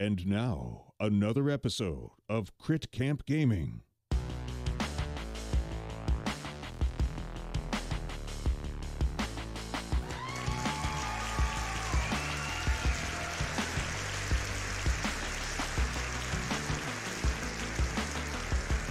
And now, another episode of Crit Camp Gaming.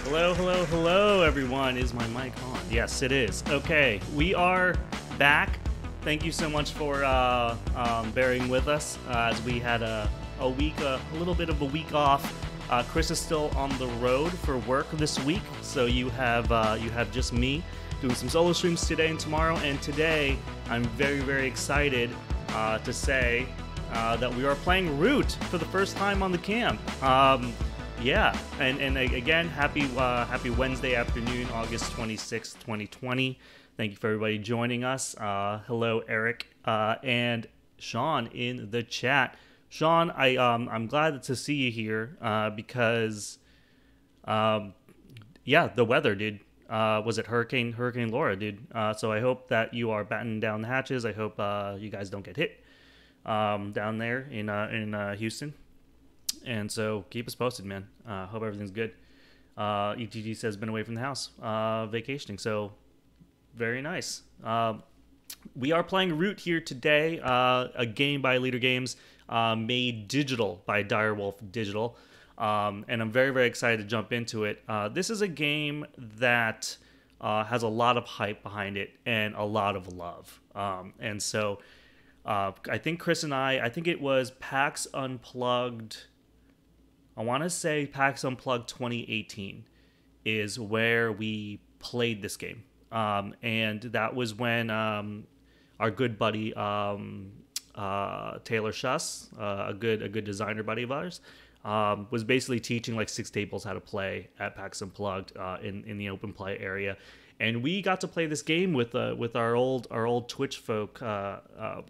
Hello, hello, hello, everyone. Is my mic on? Yes, it is. Okay, we are back. Thank you so much for uh, um, bearing with us uh, as we had a, a week, uh, a little bit of a week off. Uh, Chris is still on the road for work this week, so you have uh, you have just me doing some solo streams today and tomorrow. And today, I'm very, very excited uh, to say uh, that we are playing Root for the first time on the camp. Um, yeah, and and again, happy uh, happy Wednesday afternoon, August twenty sixth, twenty twenty. Thank you for everybody joining us. Uh, hello, Eric uh, and Sean in the chat. Sean, I um I'm glad to see you here uh, because, um, yeah, the weather, dude. Uh, was it Hurricane Hurricane Laura, dude? Uh, so I hope that you are battening down the hatches. I hope uh, you guys don't get hit um, down there in uh, in uh, Houston. And so keep us posted, man. Hope everything's good. ETG says been away from the house, vacationing. So very nice. Um, we are playing Root here today, a game by Leder Games, uh, made digital by Direwolf Digital. Um, and I'm very, very excited to jump into it. Uh, this is a game that uh, has a lot of hype behind it and a lot of love. Um, and so uh, I think Chris and I, I think it was PAX Unplugged. I want to say PAX Unplugged 2018 is where we played this game. Um, and that was when um, our good buddy um, uh, Taylor Schuss, uh, a good a good designer buddy of ours, um, was basically teaching like six tables how to play at PAX Unplugged uh, in in the open play area, and we got to play this game with uh, with our old our old Twitch folk, uh, uh,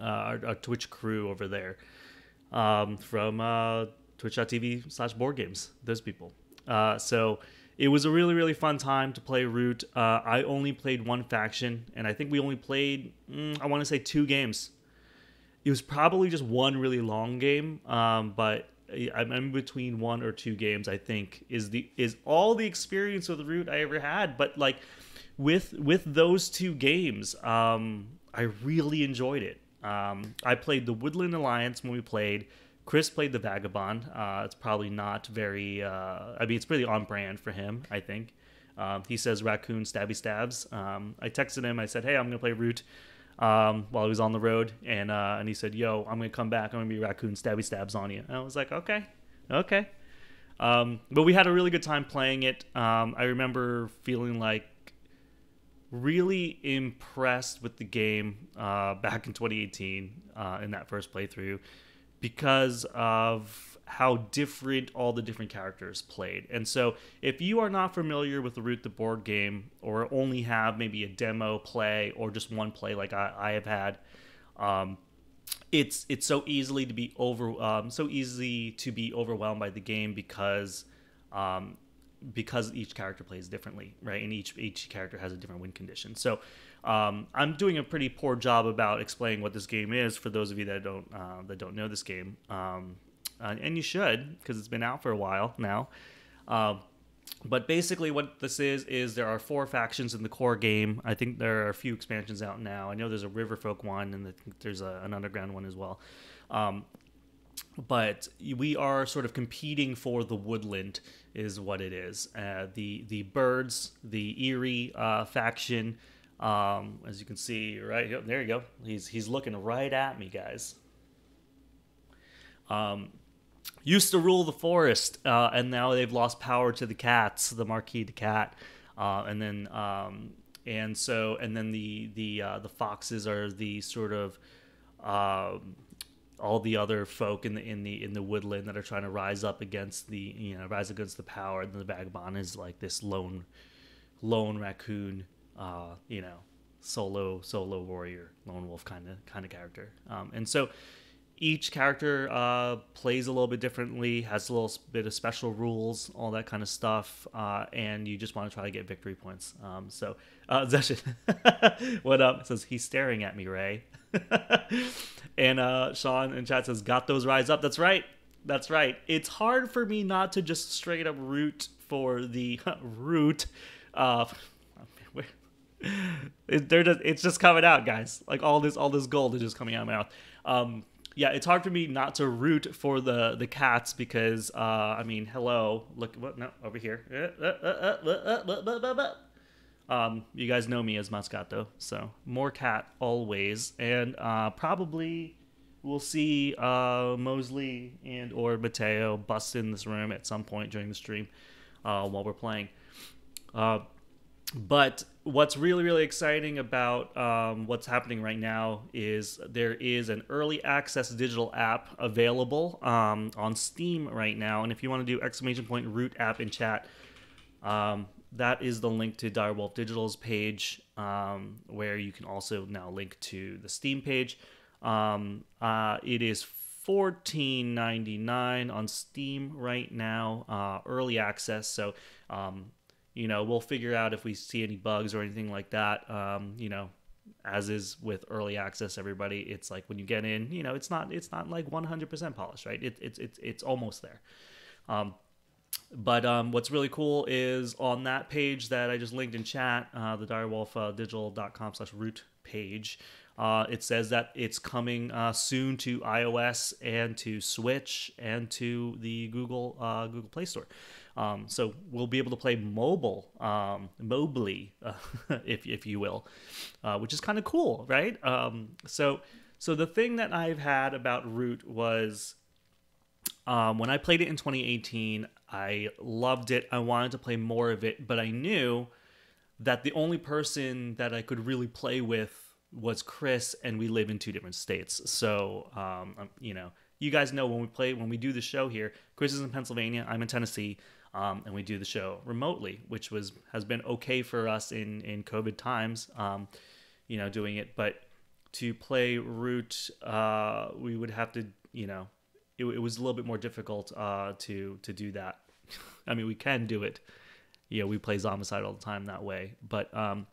uh, our, our Twitch crew over there, um, from uh, Twitch.tv slash board games. Those people. Uh, so it was a really really fun time to play Root. Uh, I only played one faction, and I think we only played mm, I want to say two games. It was probably just one really long game, um, but I'm in between one or two games. I think is the is all the experience with Root I ever had. But like with with those two games, um, I really enjoyed it. Um, I played the Woodland Alliance when we played. Chris played the Vagabond. Uh, it's probably not very. Uh, I mean, it's pretty on brand for him. I think. Um, he says raccoon stabby stabs. Um, I texted him. I said, "Hey, I'm gonna play Root." Um, while he was on the road, and uh, and he said, "Yo, I'm gonna come back. I'm gonna be raccoon stabby stabs on you." And I was like, "Okay, okay." Um, but we had a really good time playing it. Um, I remember feeling like really impressed with the game uh, back in 2018 uh, in that first playthrough because of how different all the different characters played. And so, if you are not familiar with the Root the board game, or only have maybe a demo play or just one play like I, I have had, um, it's it's so easily to be over um, so easy to be overwhelmed by the game because um, because each character plays differently, right? And each each character has a different win condition. So um, I'm doing a pretty poor job about explaining what this game is for those of you that don't uh, that don't know this game, um, uh, and you should because it's been out for a while now. Um, but basically, what this is is there are four factions in the core game. I think there are a few expansions out now. I know there's a Riverfolk one, and think there's a, an underground one as well. Um, but we are sort of competing for the woodland is what it is uh, the the birds the Eyrie uh, faction um, as you can see right yep, there you go he's he's looking right at me guys um, used to rule the forest uh, and now they've lost power to the cats the marquis de cat uh, and then um, and so and then the the uh, the foxes are the sort of um, all the other folk in the in the in the woodland that are trying to rise up against the you know rise against the power and the vagabond is like this lone lone raccoon uh you know solo solo warrior lone wolf kind of kind of character. Um and so each character uh, plays a little bit differently, has a little bit of special rules, all that kind of stuff, uh, and you just want to try to get victory points. Um, so, uh, Zeshin, what up? Says he's staring at me, Ray. and uh, Sean in chat says, "Got those rise up." That's right. That's right. It's hard for me not to just straight up root for the root. Uh, it, they're just, it's just coming out, guys. Like all this, all this gold is just coming out of my mouth. Um, yeah, it's hard for me not to root for the the cats because uh, I mean, hello, look what no over here. Um, you guys know me as Moscato, so more cat always, and uh, probably we'll see uh, Mosley and or Mateo bust in this room at some point during the stream uh, while we're playing. Uh, but what's really really exciting about um, what's happening right now is there is an early access digital app available um, on steam right now. And if you want to do exclamation point root app in chat um, that is the link to direwolf digital's page um, where you can also now link to the steam page. Um, uh, it is 14.99 on steam right now uh, early access. So um, you know, we'll figure out if we see any bugs or anything like that. Um, you know, as is with early access, everybody, it's like when you get in, you know, it's not it's not like 100% polished, right? It, it's it's it's almost there. Um, but um, what's really cool is on that page that I just linked in chat, uh, the direwolfdigital.com slash root page, uh, it says that it's coming uh, soon to iOS and to Switch and to the Google uh, Google Play Store. Um, so we'll be able to play mobile, um, mobily, uh, if if you will, uh, which is kind of cool, right? Um, so so the thing that I've had about Root was um, when I played it in 2018, I loved it. I wanted to play more of it, but I knew that the only person that I could really play with was Chris, and we live in two different states. So um, um, you know, you guys know when we play when we do the show here, Chris is in Pennsylvania, I'm in Tennessee um, and we do the show remotely, which was has been okay for us in in COVID times. Um, you know, doing it, but to play Root, uh, we would have to, you know, it, it was a little bit more difficult uh, to to do that. I mean, we can do it. Yeah, we play Zombicide all the time that way, but um,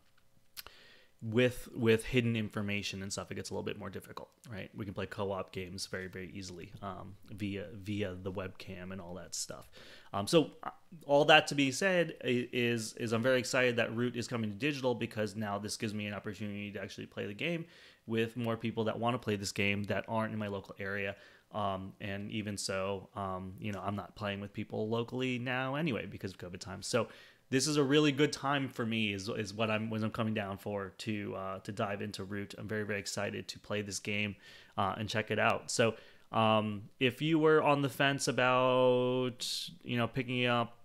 with with hidden information and stuff, it gets a little bit more difficult, right? We can play co-op games very very easily um, via via the webcam and all that stuff. Um, so uh, all that to be said is is I'm very excited that Root is coming to digital because now this gives me an opportunity to actually play the game with more people that want to play this game that aren't in my local area. Um, and even so, um, you know, I'm not playing with people locally now anyway because of COVID times. So this is a really good time for me is, is what I'm when I'm coming down for to uh, to dive into Root. I'm very very excited to play this game uh, and check it out. So um, if you were on the fence about, you know, picking up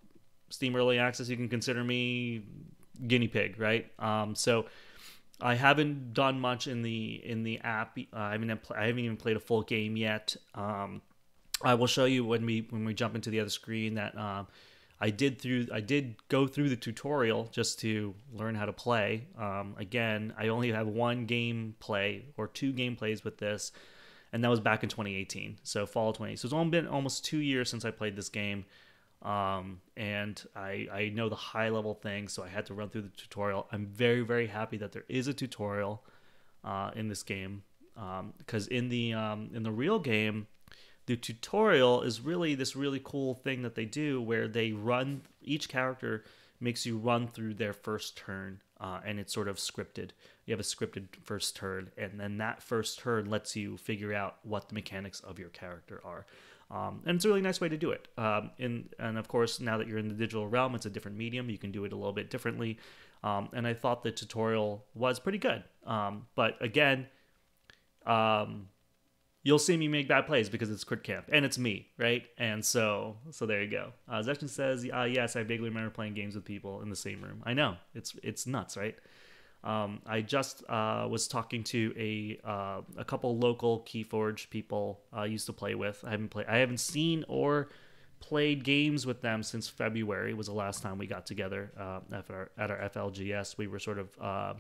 Steam Early Access, you can consider me guinea pig, right? Um, so I haven't done much in the in the app. Uh, I mean, I haven't even played a full game yet. Um, I will show you when we when we jump into the other screen that um, I did through I did go through the tutorial just to learn how to play. Um, again, I only have one game play or two gameplays with this and that was back in 2018. So fall 20. So it's only been almost two years since I played this game, um, and I I know the high level things, so I had to run through the tutorial. I'm very very happy that there is a tutorial uh, in this game because um, in the um, in the real game. The tutorial is really this really cool thing that they do where they run each character makes you run through their first turn uh, and it's sort of scripted. You have a scripted first turn, and then that first turn lets you figure out what the mechanics of your character are. Um, and it's a really nice way to do it. Um, and, and of course, now that you're in the digital realm, it's a different medium. You can do it a little bit differently. Um, and I thought the tutorial was pretty good. Um, but again, um, you'll see me make bad plays because it's crit camp and it's me, right? And so, so there you go. Uh, says, uh, "Yes, I vaguely remember playing games with people in the same room. I know it's it's nuts, right?" Um, I just uh, was talking to a uh, a couple local Keyforge people I used to play with. I haven't played, I haven't seen or played games with them since February. Was the last time we got together uh, at our at our FLGS. We were sort of uh,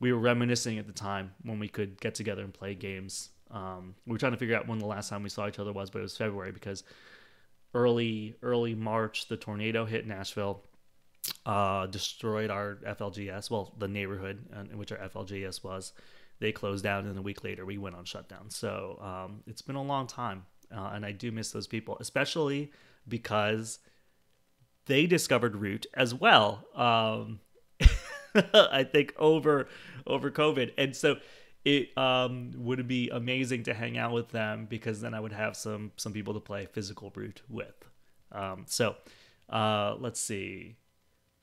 we were reminiscing at the time when we could get together and play games um, we were trying to figure out when the last time we saw each other was, but it was February because early early March the tornado hit Nashville, uh, destroyed our FLGS. Well, the neighborhood in which our FLGS was, they closed down, and a week later we went on shutdown. So um, it's been a long time. uh, and I do miss those people, especially because they discovered Root as well. Um, I think over over COVID, and so it um, would be amazing to hang out with them because then I would have some some people to play physical Root with. Um, so uh, let's see.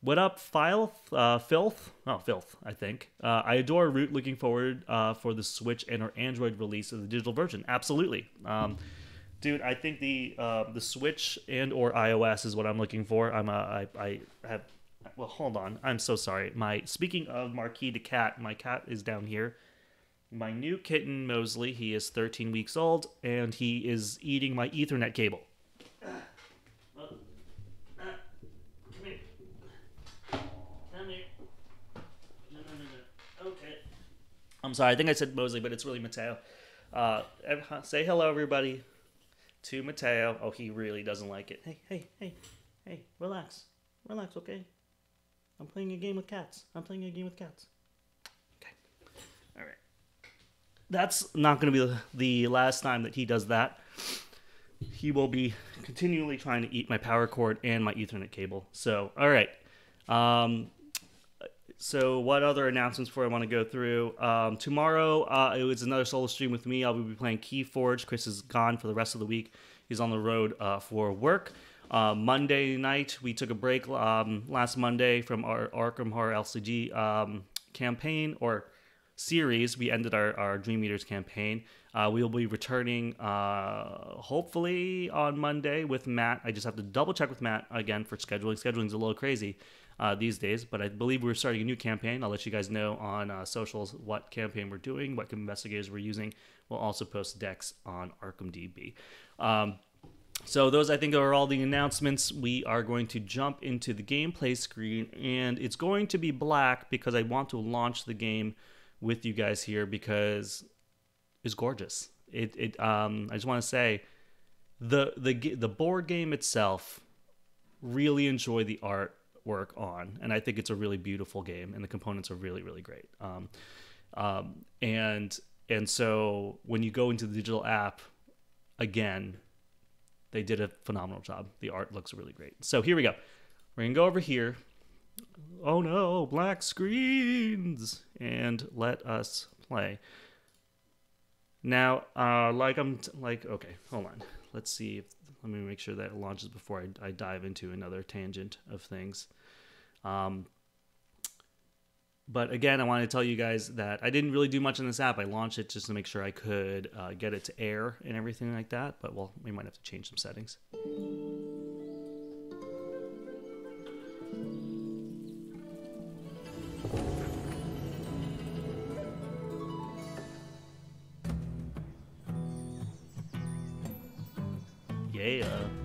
What up, File? Uh, filth? Oh, Filth, I think. Uh, I adore Root. Looking forward uh, for the Switch and or Android release of the digital version. Absolutely. Um, dude, I think the uh, the Switch and or iOS is what I'm looking for. I'm a, I, I have. Well, hold on. I'm so sorry. My speaking of Marquis the cat, my cat is down here. My new kitten Mosley. He is 13 weeks old, and he is eating my Ethernet cable. I'm sorry, I think I said Mosley, but it's really Mateo. Uh, say hello, everybody, to Mateo. Oh, he really doesn't like it. Hey, hey, hey, hey, relax. Relax, okay? I'm playing a game with cats. I'm playing a game with cats. Okay. All right. That's not going to be the, last time that he does that. He will be continually trying to eat my power cord and my Ethernet cable. So, all right. Um, so what other announcements before I want to go through? Um, tomorrow uh, it was another solo stream with me. I will be playing Keyforge. Chris is gone for the rest of the week. He's on the road uh, for work. Uh, Monday night we took a break um, last Monday from our Arkham Horror LCG um, campaign or series. We ended our, our Dream Eaters campaign. Uh, we will be returning uh, hopefully on Monday with Matt. I just have to double check with Matt again for scheduling. Scheduling's a little crazy uh, these days. But I believe we're starting a new campaign. I'll let you guys know on uh, socials what campaign we're doing, what investigators we're using. We'll also post decks on ArkhamDB. Um, so those I think are all the announcements. We are going to jump into the gameplay screen, and it's going to be black because I want to launch the game with you guys here because it's gorgeous. It it um I just want to say the the the board game itself really enjoy the art work on, and I think it's a really beautiful game, and the components are really really great. Um, um, and and so when you go into the digital app, again, they did a phenomenal job. The art looks really great. So here we go. We're gonna go over here. Oh no, black screens, and let us play. Now, uh, like I'm t- like okay, hold on. Let's see if let me make sure that it launches before I, I dive into another tangent of things. Um, but again, I want to tell you guys that I didn't really do much in this app. I launched it just to make sure I could uh, get it to air and everything like that. But well, we might have to change some settings. Yeah.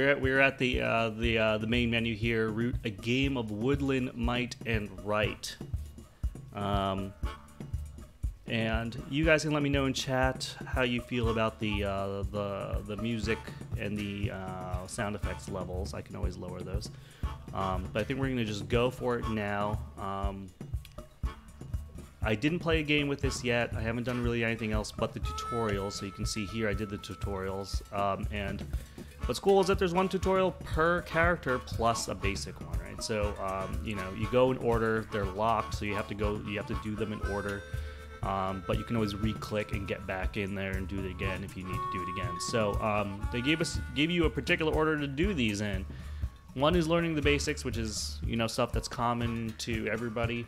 We're at, we're at the uh, the uh, the main menu here. Root a game of woodland might and right. Um, and you guys can let me know in chat how you feel about the uh, the the music and the uh, sound effects levels. I can always lower those. Um, but I think we're gonna just go for it now. Um, I didn't play a game with this yet. I haven't done really anything else but the tutorials. So you can see here I did the tutorials. Um, and what's cool is that there's one tutorial per character plus a basic one, right? So um, you know you go in order. They're locked, so you have to go. You have to do them in order. Um, but you can always re-click and get back in there and do it again if you need to do it again. So um, they gave us gave you a particular order to do these in. One is learning the basics, which is you know stuff that's common to everybody.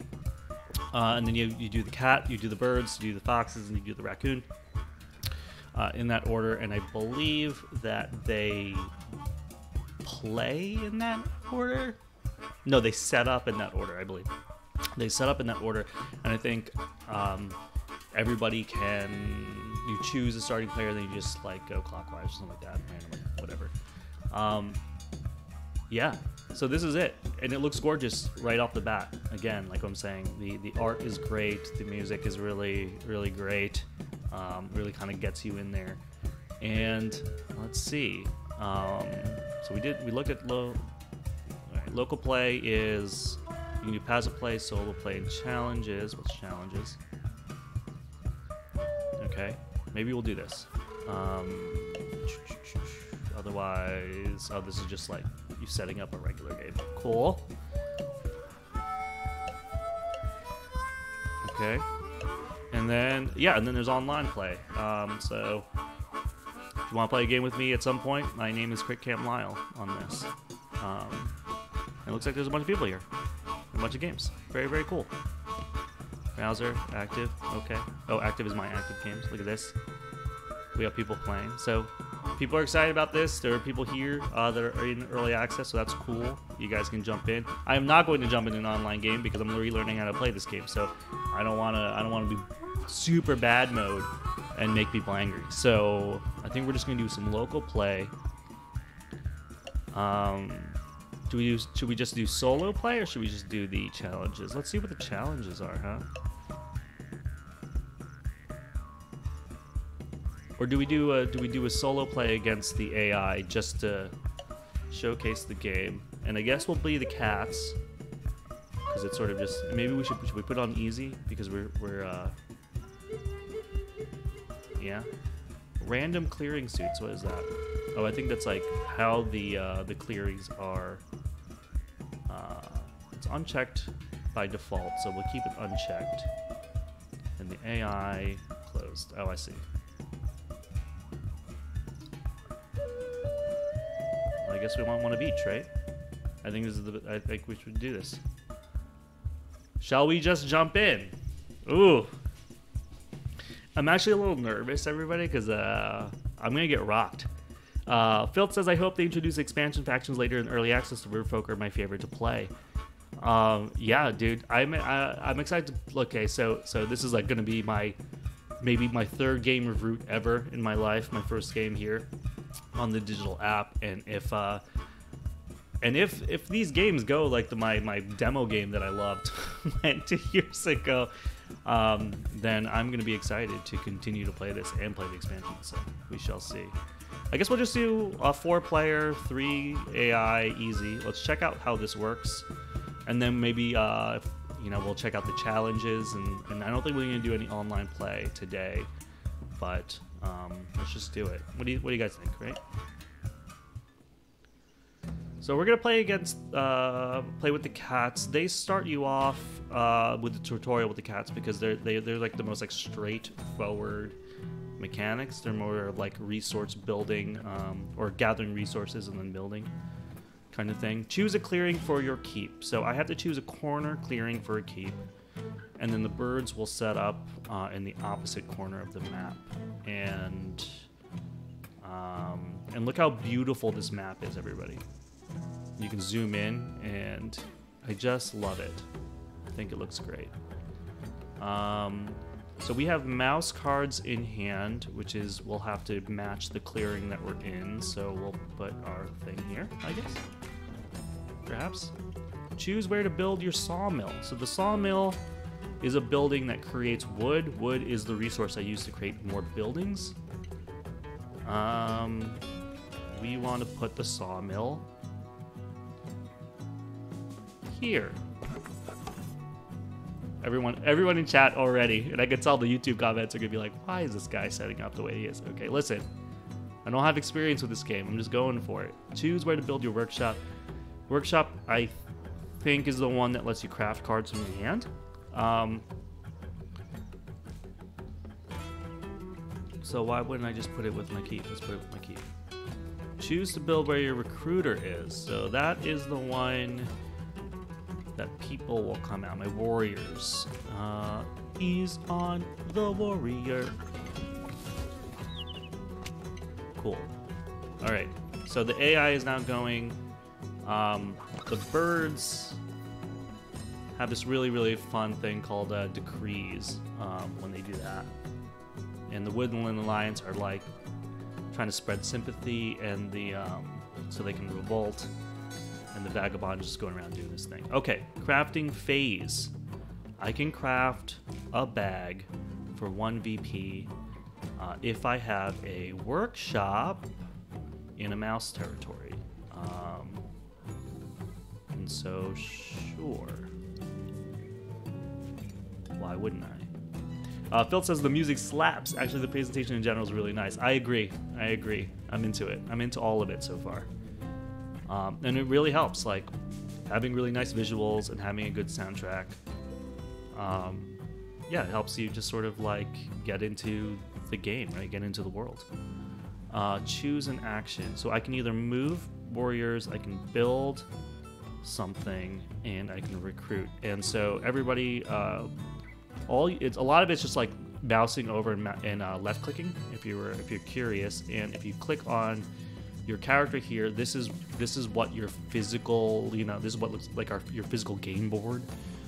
Uh, and then you, you do the cat, you do the birds, you do the foxes, and you do the raccoon uh, in that order. And I believe that they play in that order. No, they set up in that order, I believe. They set up in that order, and I think um, everybody can you choose a starting player, then you just like go clockwise or something like that, randomly, whatever. Um, yeah. So this is it, and it looks gorgeous right off the bat. Again, like I'm saying, the the art is great, the music is really really great, um, really kind of gets you in there. And let's see. Um, so we did we looked at low. Right, local play is you can do passive play, solo play, and challenges. What's challenges? Okay, maybe we'll do this. Um, otherwise, oh, this is just like you setting up a regular game. Cool. Okay. And then, yeah, and then there's online play. Um, so, if you want to play a game with me at some point, my name is Crit Camp Lyle on this. Um, it looks like there's a bunch of people here. A bunch of games. Very, very cool. Browser, active, okay. Oh, active is my active games. Look at this. We have people playing. So, people are excited about this. There are people here uh, that are in early access, so that's cool. You guys can jump in. I am not going to jump in an online game because I'm relearning how to play this game. So I don't want to. I don't want to be super bad mode and make people angry. So I think we're just going to do some local play. Um, do we do? Should we just do solo play or should we just do the challenges? Let's see what the challenges are, huh? Or do we do a do we do a solo play against the AI just to showcase the game? And I guess we'll be the cats because it's sort of just maybe we should should we put on easy because we're we're uh, yeah random clearing suits. What is that? Oh, I think that's like how the uh, the clearings are. Uh, it's unchecked by default, so we'll keep it unchecked. And the AI closed. Oh, I see. I guess we want one of each, right? I think this is the. I think we should do this. Shall we just jump in? Ooh. I'm actually a little nervous, everybody, because uh, I'm gonna get rocked. Uh, Phil says, "I hope they introduce expansion factions later in early access. The Folk are my favorite to play." Um, yeah, dude, I'm I, I'm excited. To, okay, so so this is like gonna be my maybe my third game of Root ever in my life. My first game here on the digital app, and if uh, and if if these games go like the my my demo game that I loved went two years ago, um, then I'm gonna be excited to continue to play this and play the expansion. So we shall see. I guess we'll just do a four-player, three AI, easy. Let's check out how this works, and then maybe uh, you know we'll check out the challenges. And, and I don't think we're gonna do any online play today, but um, let's just do it. What do you What do you guys think? Right? So we're gonna play against, uh, play with the cats. They start you off uh, with the tutorial with the cats because they're they, they're like the most like straightforward mechanics. They're more like resource building um, or gathering resources and then building kind of thing. Choose a clearing for your keep. So I have to choose a corner clearing for a keep, and then the birds will set up uh, in the opposite corner of the map. And um, and look how beautiful this map is, everybody. You can zoom in, and I just love it. I think it looks great. Um, so we have mouse cards in hand, which is we'll have to match the clearing that we're in. So we'll put our thing here, I guess. Perhaps. Choose where to build your sawmill. So the sawmill is a building that creates wood. Wood is the resource I use to create more buildings. Um, we want to put the sawmill here. Everyone, everyone in chat already, and I can tell the YouTube comments are gonna be like, "Why is this guy setting up the way he is?" Okay, listen, I don't have experience with this game. I'm just going for it. Choose where to build your workshop. Workshop, I think, is the one that lets you craft cards from your hand. Um, so why wouldn't I just put it with my keep? Let's put it with my keep. Choose to build where your recruiter is. So that is the one that people will come out. My warriors. Uh, ease on the warrior. Cool. All right. So the AI is now going. Um, the birds have this really, really fun thing called uh, decrees um, when they do that. and the Woodland Alliance are like trying to spread sympathy and the um, so they can revolt, and the Vagabond just going around doing this thing. Okay, crafting phase. I can craft a bag for one VP uh, if I have a workshop in a mouse territory. Um, and so, sure. Why wouldn't I? Uh, Phil says the music slaps. Actually, the presentation in general is really nice. I agree. I agree. I'm into it. I'm into all of it so far. Um, and it really helps, like having really nice visuals and having a good soundtrack. Um, yeah, it helps you just sort of like get into the game, right? Get into the world. Uh, choose an action. So I can either move warriors, I can build something, and I can recruit. And so everybody, uh, all it's a lot of it's just like mousing over and, uh, left clicking. If you were if you're curious, and if you click on your character here, this is this is what your physical, you know, this is what looks like our your physical game board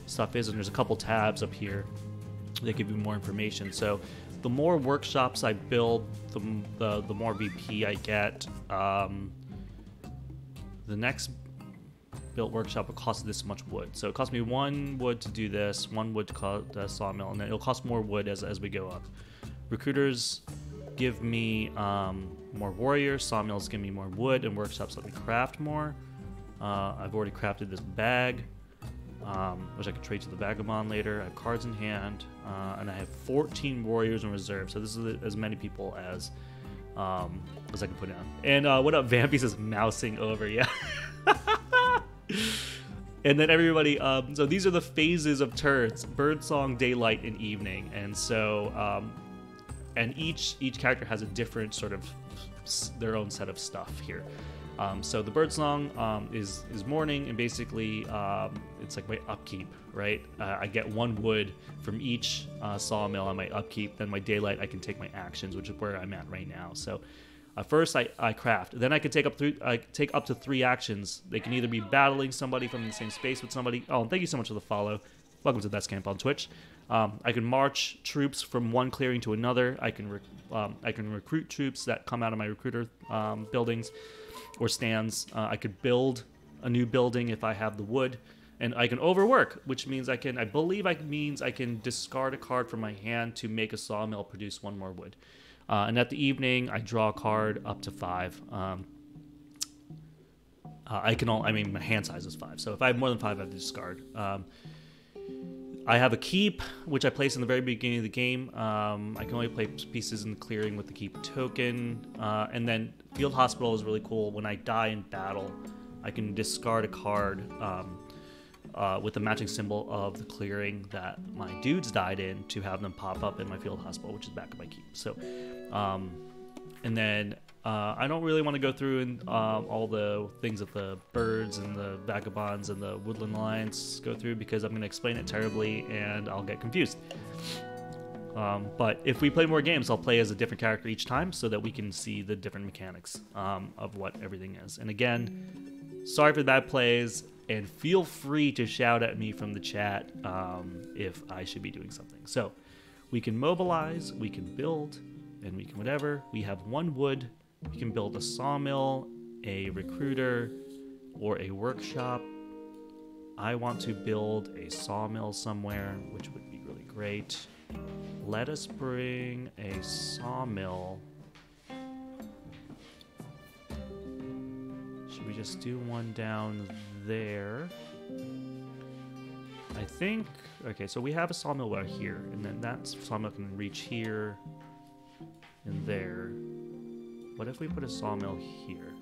stuff is, and there's a couple tabs up here that give you more information. So the more workshops I build, the the, the more VP I get. Um, the next built workshop will cost this much wood. So it cost me one wood to do this, one wood to cut the sawmill, and then it'll cost more wood as, as we go up. Recruiters give me um, more warriors, sawmills give me more wood, and workshops let me craft more. Uh, I've already crafted this bag, um, which I could trade to the vagabond later. I have cards in hand, uh, and I have 14 warriors in reserve. So this is as many people as um, as I can put down. And uh, what up, Vampy says mousing over, yeah. and then everybody um, so these are the phases of turns birdsong daylight and evening. And so um, and each each character has a different sort of their own set of stuff here. Um, so the birdsong um, is is morning and basically um, it's like my upkeep right? Uh, i get one wood from each uh, sawmill on my upkeep then my daylight i can take my actions which is where i'm at right now. So uh, first, I, I craft. Then I can take up three. I take up to three actions. They can either be battling somebody from the same space with somebody. Oh, thank you so much for the follow. Welcome to That's Camp on Twitch. Um, I can march troops from one clearing to another. I can um, I can recruit troops that come out of my recruiter um, buildings or stands. Uh, I could build a new building if I have the wood, and I can overwork, which means I can. I believe I means I can discard a card from my hand to make a sawmill produce one more wood. Uh, and at the evening, I draw a card up to five. Um, uh, I can all. I mean, my hand size is five, so if I have more than five, I have to discard. Um, I have a keep, which I place in the very beginning of the game. Um, I can only play pieces in the clearing with the keep token, uh, and then field hospital is really cool. When I die in battle, I can discard a card um, uh, with the matching symbol of the clearing that my dudes died in to have them pop up in my field hospital, which is back of my keep. So, um, and then uh, I don't really want to go through and um, all the things that the birds and the vagabonds and the woodland alliance go through because I'm going to explain it terribly and I'll get confused. Um, but if we play more games, I'll play as a different character each time so that we can see the different mechanics um, of what everything is. And again, sorry for the bad plays, and feel free to shout at me from the chat um, if I should be doing something. So we can mobilize, we can build, and we can whatever. We have one wood. We can build a sawmill, a recruiter, or a workshop. I want to build a sawmill somewhere, which would be really great. Let us bring a sawmill. Should we just do one down there? I think. Okay, so we have a sawmill out here, and then that sawmill can reach here and there. What if we put a sawmill here?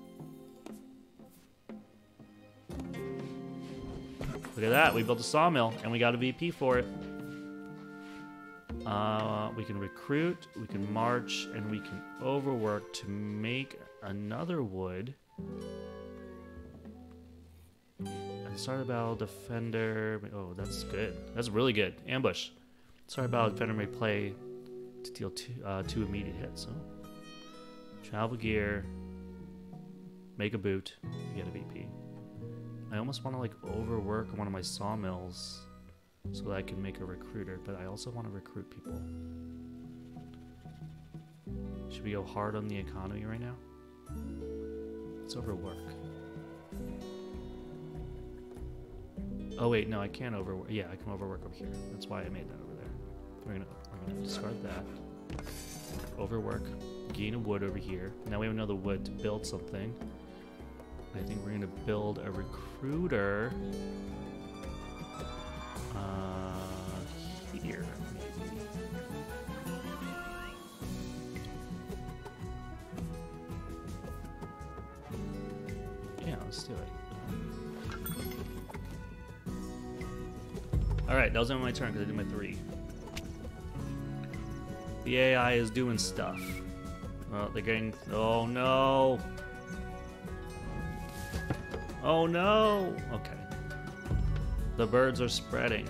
Look at that, we built a sawmill, and we got a VP for it. Uh, we can recruit, we can march, and we can overwork to make another wood. And start a battle, defender. Oh, that's good. That's really good. Ambush. Start a battle, defender may play to deal two, uh, two immediate hits. Oh. Travel gear. Make a boot. Get a VP. I almost want to like overwork one of my sawmills so that I can make a recruiter, but I also want to recruit people. Should we go hard on the economy right now? Let's overwork. Oh wait, no, I can't overwork. Yeah, I can overwork over here. That's why I made that over there. We're gonna we're gonna discard that. Overwork. Gain a wood over here. Now we have another wood to build something. I think we're gonna build a recruiter. Was on my turn because I did my three. The AI is doing stuff. Oh, they're getting. Oh no! Oh no! Okay. The birds are spreading.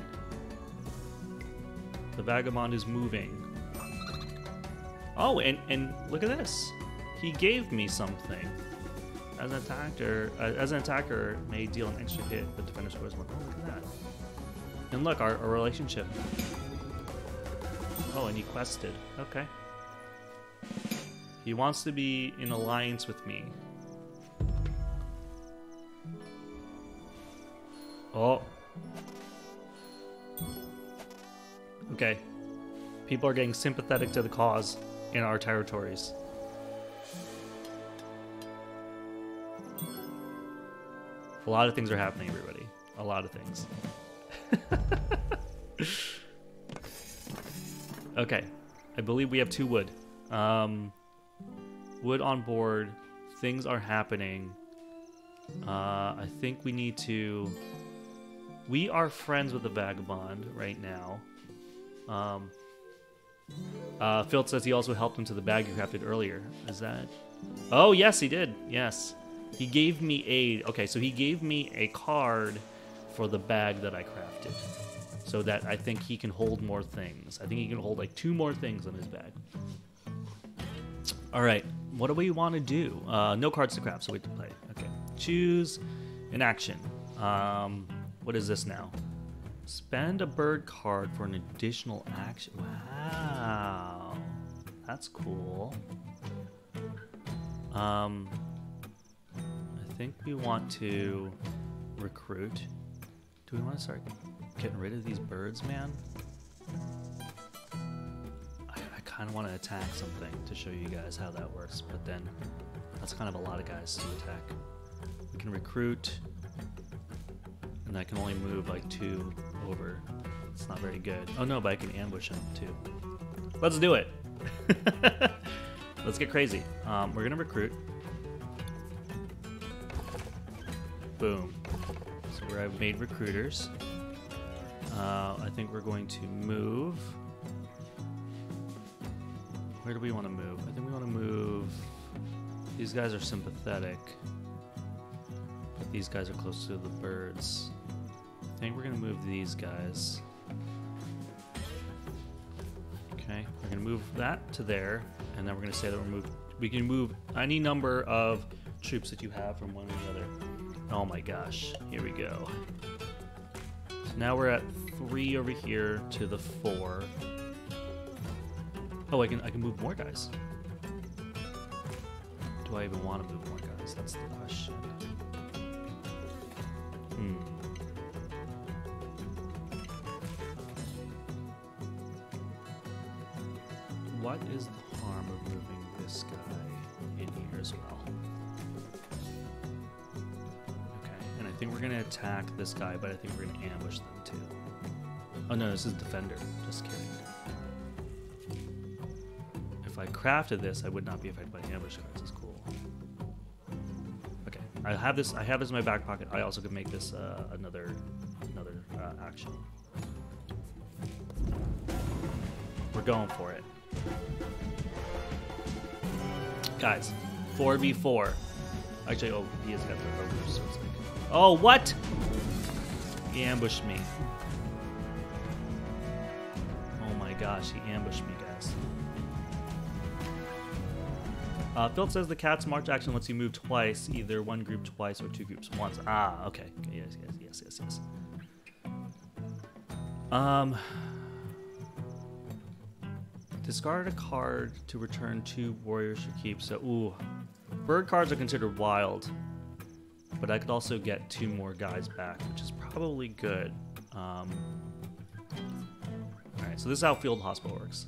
The vagabond is moving. Oh, and and look at this. He gave me something. As an attacker, uh, as an attacker, may deal an extra hit, but defender scores one. Oh, look at that. And look, our, our relationship. Oh, and he quested. Okay. He wants to be in alliance with me. Oh. Okay. People are getting sympathetic to the cause in our territories. A lot of things are happening, everybody. A lot of things. okay. I believe we have two wood. Um, wood on board. Things are happening. Uh, I think we need to. We are friends with the vagabond right now. Um, uh, Phil says he also helped him to the bag you crafted earlier. Is that? Oh yes, he did. Yes, he gave me a. Okay, so he gave me a card for the bag that I crafted, so that I think he can hold more things. I think he can hold like two more things in his bag. All right, what do we want to do? Uh, no cards to craft, so we have to play. Okay, choose an action. Um, what is this now? Spend a bird card for an additional action. Wow, that's cool. Um, I think we want to recruit. Do we want to start getting rid of these birds, man? I, I kind of want to attack something to show you guys how that works, but then that's kind of a lot of guys to attack. We can recruit, and I can only move like two over. It's not very good. Oh no, but I can ambush him too. Let's do it. Let's get crazy. Um, we're gonna recruit. Boom. So where I've made recruiters. Uh, I think we're going to move. Where do we want to move? I think we want to move. These guys are sympathetic, but these guys are close to the birds. I think we're gonna move these guys. Okay, we're gonna move that to there, and then we're gonna say that we're moved. We can move any number of troops that you have from one to the other. Oh my gosh, here we go. So now we're at three over here to the four. Oh, I can I can move more guys. Do I even want to move more guys? That's the question. Hmm. What is the harm of moving this guy in here as well? Okay, and I think we're gonna attack this guy, but I think we're gonna ambush them too. Oh no, this is defender. Just kidding. If I crafted this, I would not be affected by ambush cards. Is cool. Okay, I have this. I have this in my back pocket. I also could make this uh, another another uh, action. We're going for it. Guys, 4v4. Actually, oh, he has got the rope, so it's like. Oh, what? He ambushed me. My gosh, he ambushed me, guys. Uh, Phil says the cat's march action lets you move twice, either one group twice or two groups once. Ah, okay. okay yes, yes, yes, yes, yes. Um, Discard a card to return two warriors you keep. So, ooh. Bird cards are considered wild. But I could also get two more guys back, which is probably good. Um, Alright, so this is how Field Hospital works.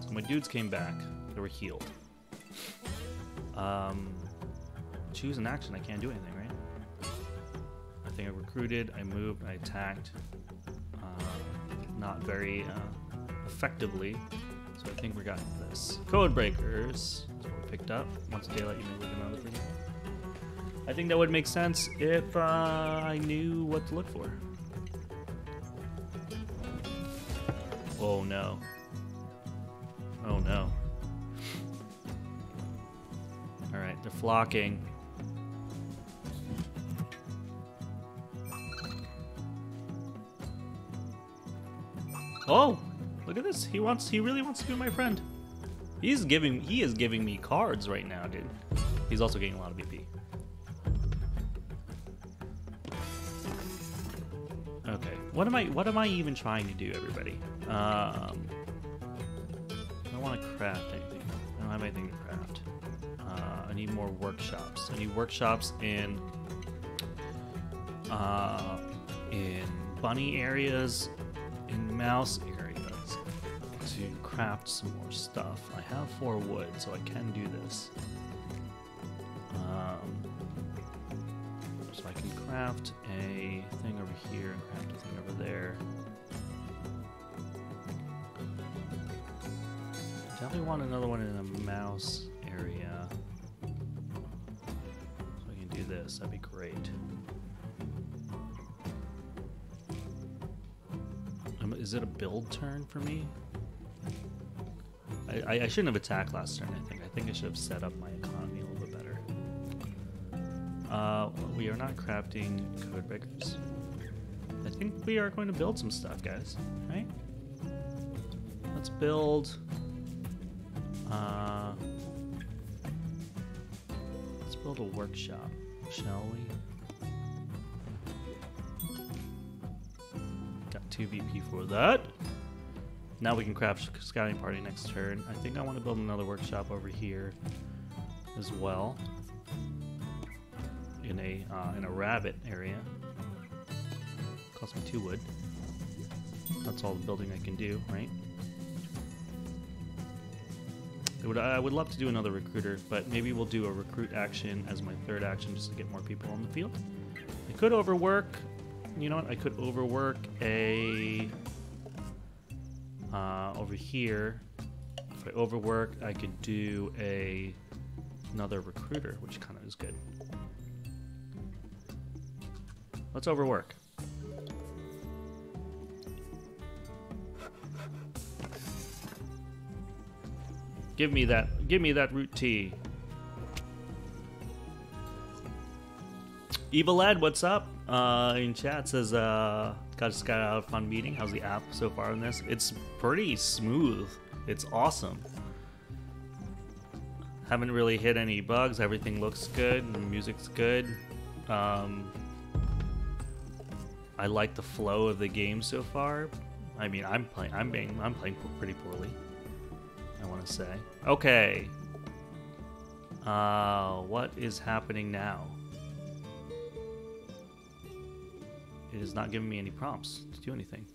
So my dudes came back. They were healed. Um, choose an action. I can't do anything, right? I think I recruited, I moved, I attacked. Uh, not very uh, effectively. So I think we got this. Code breakers. That's what we picked up. Once a daylight, you may look another thing. I think that would make sense if uh, I knew what to look for. Oh no. Oh no. Alright, they're flocking. Oh, look at this. He wants he really wants to be my friend. He's giving he is giving me cards right now, dude. He's also getting a lot of VP. What am I what am I even trying to do, everybody? Um I don't want to craft anything. I don't have anything to craft. Uh, I need more workshops. I need workshops in uh, in bunny areas, in mouse areas to craft some more stuff. I have four wood, so I can do this. Um, so I can craft a over here and craft thing over there. Definitely want another one in the mouse area. So I can do this. That'd be great. Um, Is it a build turn for me? I, I, I shouldn't have attacked last turn, I think. I think I should have set up my economy a little bit better. Uh, we are not crafting code breakers. Think we are going to build some stuff, guys. Right? Let's build. Uh, let's build a workshop, shall we? Got 2 VP for that. Now we can craft scouting party next turn. I think I want to build another workshop over here as well. In a uh, in a rabbit area. Cost me two wood. That's all the building I can do, right? I would, I would love to do another recruiter, but maybe we'll do a recruit action as my third action just to get more people on the field. I could overwork. You know what? I could overwork a uh, over here. If I overwork, I could do a another recruiter, which kind of is good. Let's overwork. Give me that. Give me that root tea. Evil Ed, what's up? Uh, in chat says, uh, got just got out of fun meeting. How's the app so far on this? It's pretty smooth. It's awesome. Haven't really hit any bugs. Everything looks good. The music's good. Um, I like the flow of the game so far. I mean, I'm playing. I'm being. I'm playing pretty poorly. I want to say. Okay. Uh, what is happening now? It is not giving me any prompts to do anything.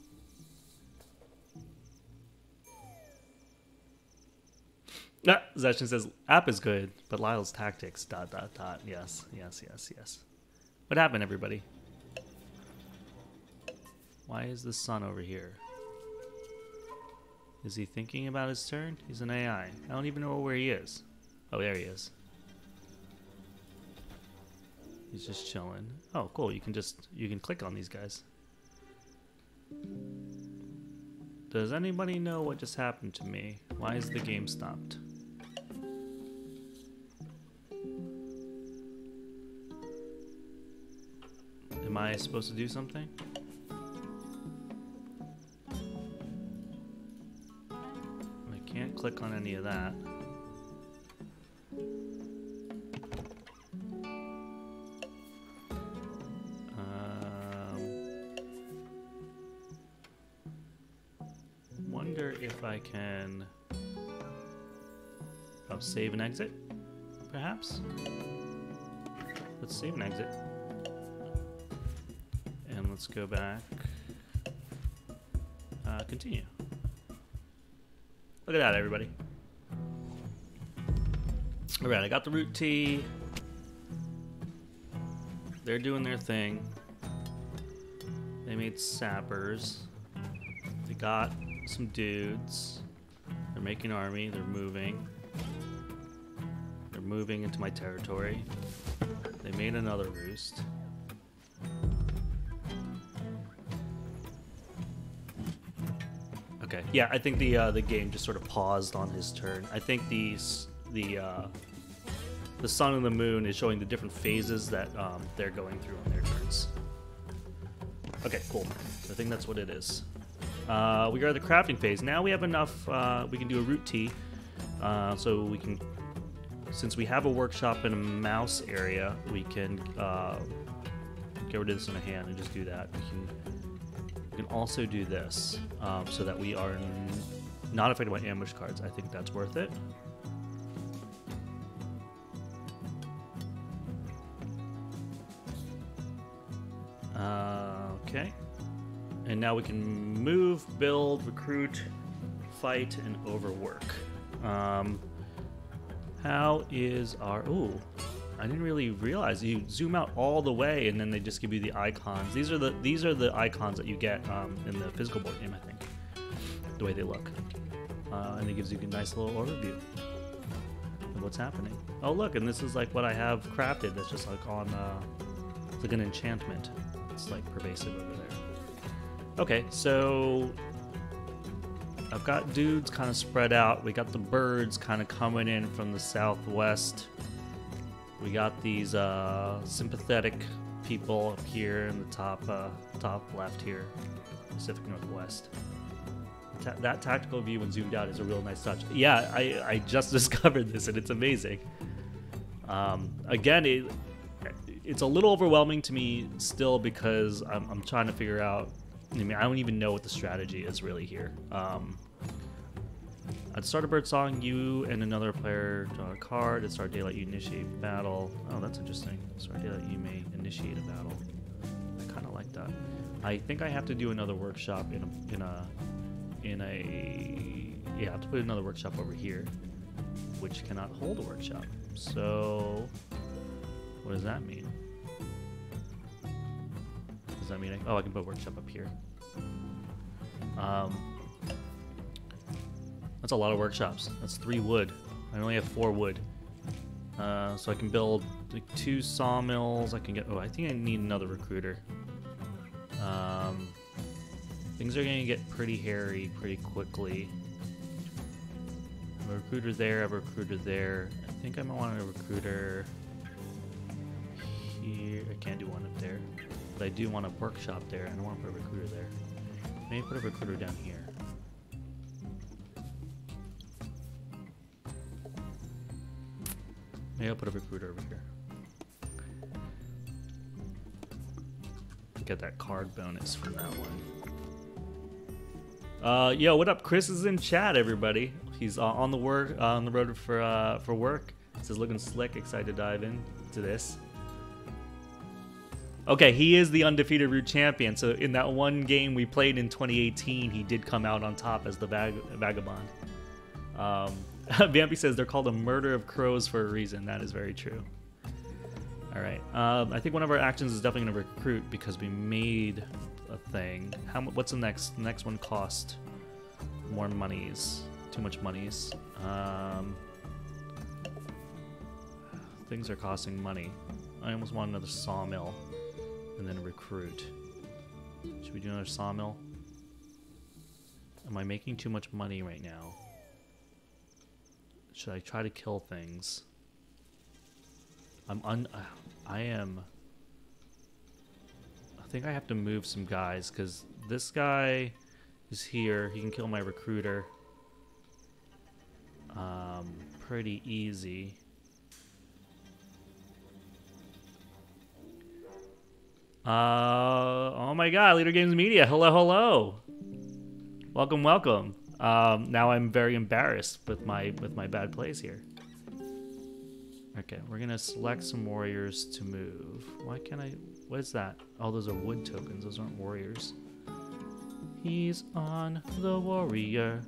Ah, Zeshin says app is good, but Lyle's tactics. Dot dot dot. Yes, yes, yes, yes. What happened, everybody? Why is the sun over here? Is he thinking about his turn? He's an AI. I don't even know where he is. Oh, there he is. He's just chilling. Oh, cool. You can just you can click on these guys. Does anybody know what just happened to me? Why is the game stopped? Am I supposed to do something? Click on any of that. Um, wonder if I can oh, save and exit, perhaps. Let's save and exit. And let's go back. Uh, continue. Look at that, everybody. Alright, I got the root tea. They're doing their thing. They made sappers. They got some dudes. They're making army. They're moving. They're moving into my territory. They made another roost. Yeah, I think the uh, the game just sort of paused on his turn. I think these the uh, the sun and the moon is showing the different phases that um, they're going through on their turns. Okay, cool. I think that's what it is. Uh, we are at the crafting phase. Now we have enough. Uh, we can do a root tea, uh, so we can. Since we have a workshop and a mouse area, we can uh, get rid of this in a hand and just do that. We can. Can also do this um, so that we are not affected by ambush cards. I think that's worth it. Uh, okay. And now we can move, build, recruit, fight, and overwork. Um, how is our. Ooh. I didn't really realize you zoom out all the way and then they just give you the icons. These are the these are the icons that you get um, in the physical board game, I think. The way they look, uh, and it gives you a nice little overview of what's happening. Oh look, and this is like what I have crafted. That's just like on, uh, it's like an enchantment. It's like pervasive over there. Okay, so I've got dudes kind of spread out. We got the birds kind of coming in from the southwest. We got these uh, sympathetic people up here in the top uh, top left here, Pacific Northwest. Ta- that tactical view when zoomed out is a real nice touch. Yeah, I, I just discovered this and it's amazing. Um, again, it, it's a little overwhelming to me still because I'm, I'm trying to figure out. I mean, I don't even know what the strategy is really here. Um, at start a bird song, you and another player draw a card. At start daylight, you initiate battle. Oh, that's interesting. Start daylight, you may initiate a battle. I kind of like that. I think I have to do another workshop in a in a in a yeah. I have to put another workshop over here, which cannot hold a workshop. So, what does that mean? Does that mean I, oh I can put workshop up here? Um, that's a lot of workshops. That's three wood. I only have four wood. Uh, so I can build like two sawmills. I can get. Oh, I think I need another recruiter. Um, things are going to get pretty hairy pretty quickly. I have a recruiter there. I have a recruiter there. I think I might want a recruiter here. I can't do one up there, but I do want a workshop there. I don't want to put a recruiter there. Maybe put a recruiter down here. Maybe I'll put a recruiter over here. Get that card bonus from that one. Uh, yo, what up? Chris is in chat, everybody. He's uh, on the work uh, on the road for uh, for work. Says looking slick, excited to dive in to this. Okay, he is the undefeated root champion. So in that one game we played in 2018, he did come out on top as the vag- vagabond. Um, Vampy says they're called a murder of crows for a reason. That is very true. All right. Um, I think one of our actions is definitely going to recruit because we made a thing. How? What's the next? The next one cost more monies. Too much monies. Um, things are costing money. I almost want another sawmill, and then recruit. Should we do another sawmill? Am I making too much money right now? Should I try to kill things? I'm un. uh, I am. I think I have to move some guys because this guy is here. He can kill my recruiter. Um, pretty easy. Uh, oh my god, Leder Games Media. Hello, hello. Welcome, welcome. Um, now I'm very embarrassed with my with my bad plays here. Okay, we're gonna select some warriors to move. Why can't I? What is that? Oh, those are wood tokens. Those aren't warriors. He's on the warrior.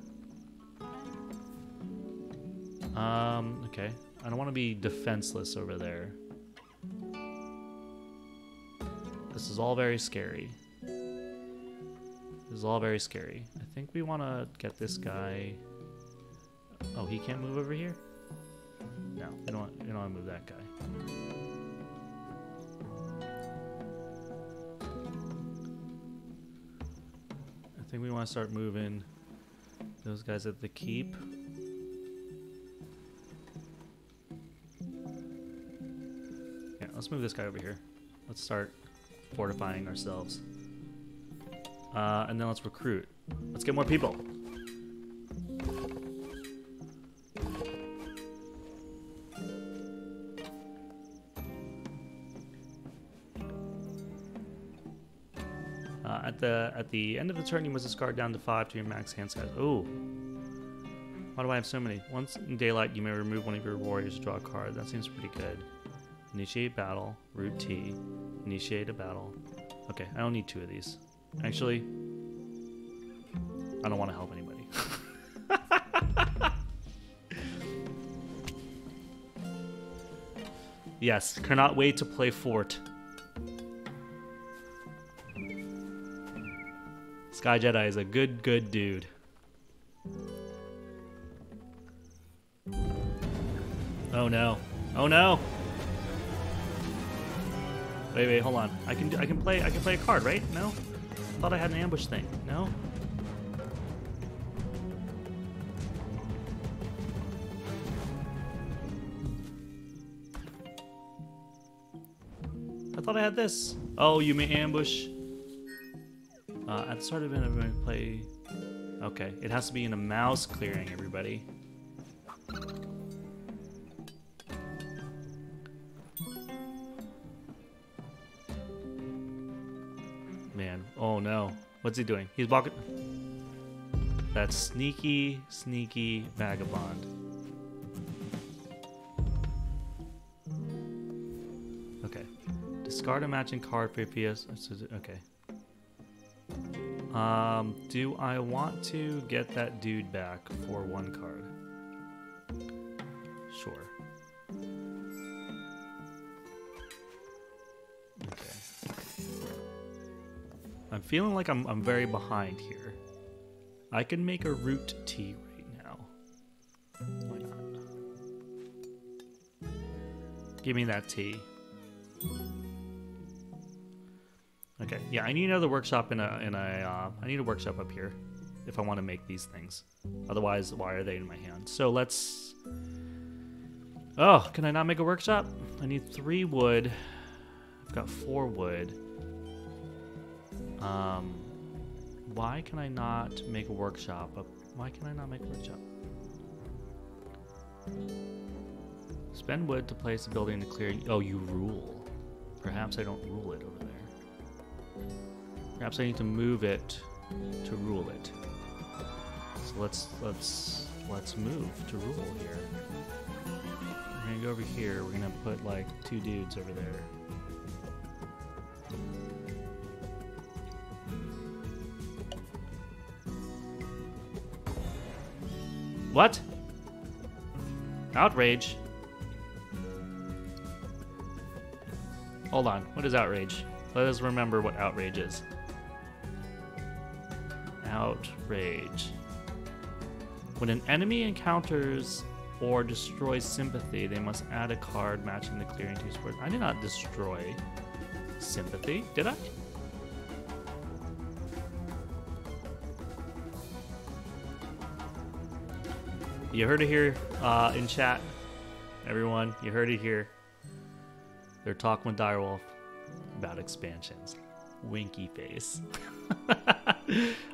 Um, okay. I don't want to be defenseless over there. This is all very scary. This is all very scary. I think we want to get this guy... Oh, he can't move over here? No, we don't, want, we don't want to move that guy. I think we want to start moving those guys at the keep. Yeah, let's move this guy over here. Let's start fortifying ourselves. Uh, and then let's recruit. Let's get more people. Uh, at the at the end of the turn, you must discard down to five to your max hand size. Oh, why do I have so many? Once in daylight, you may remove one of your warriors to draw a card. That seems pretty good. Initiate battle. Root Tea. Initiate a battle. Okay, I don't need two of these. Actually, I don't want to help anybody. yes, cannot wait to play Fort. Sky Jedi is a good, good dude. Oh no. Oh no! Wait, wait, hold on. I can I can play I can play a card, right? No? I thought I had an ambush thing. No? I thought I had this. Oh, you may ambush. Uh, at the start of going to play. Okay, it has to be in a mouse clearing, everybody. Oh no. What's he doing? He's blocking. That sneaky, sneaky vagabond. Okay. Discard a matching card for your PS. Okay. Um, do I want to get that dude back for one card? Feeling like I'm, I'm very behind here. I can make a root tea right now. Why not? Give me that tea. Okay, yeah, I need another workshop in a in a. Uh, I need a workshop up here if I want to make these things. Otherwise, why are they in my hand? So let's. Oh, can I not make a workshop? I need three wood. I've got four wood. Um, why can I not make a workshop? Why can I not make a workshop? Spend wood to place a building in a clearing. Oh, you rule. Perhaps I don't rule it over there. Perhaps I need to move it to rule it. So let's let's let's move to rule here. We're gonna go over here. We're gonna put like two dudes over there. What? Outrage? Hold on. What is outrage? Let us remember what outrage is. Outrage. When an enemy encounters or destroys sympathy, they must add a card matching the clearing two squares. I did not destroy sympathy, did I? You heard it here uh, in chat, everyone. You heard it here. They're talking with Dire Wolf about expansions. Winky face. All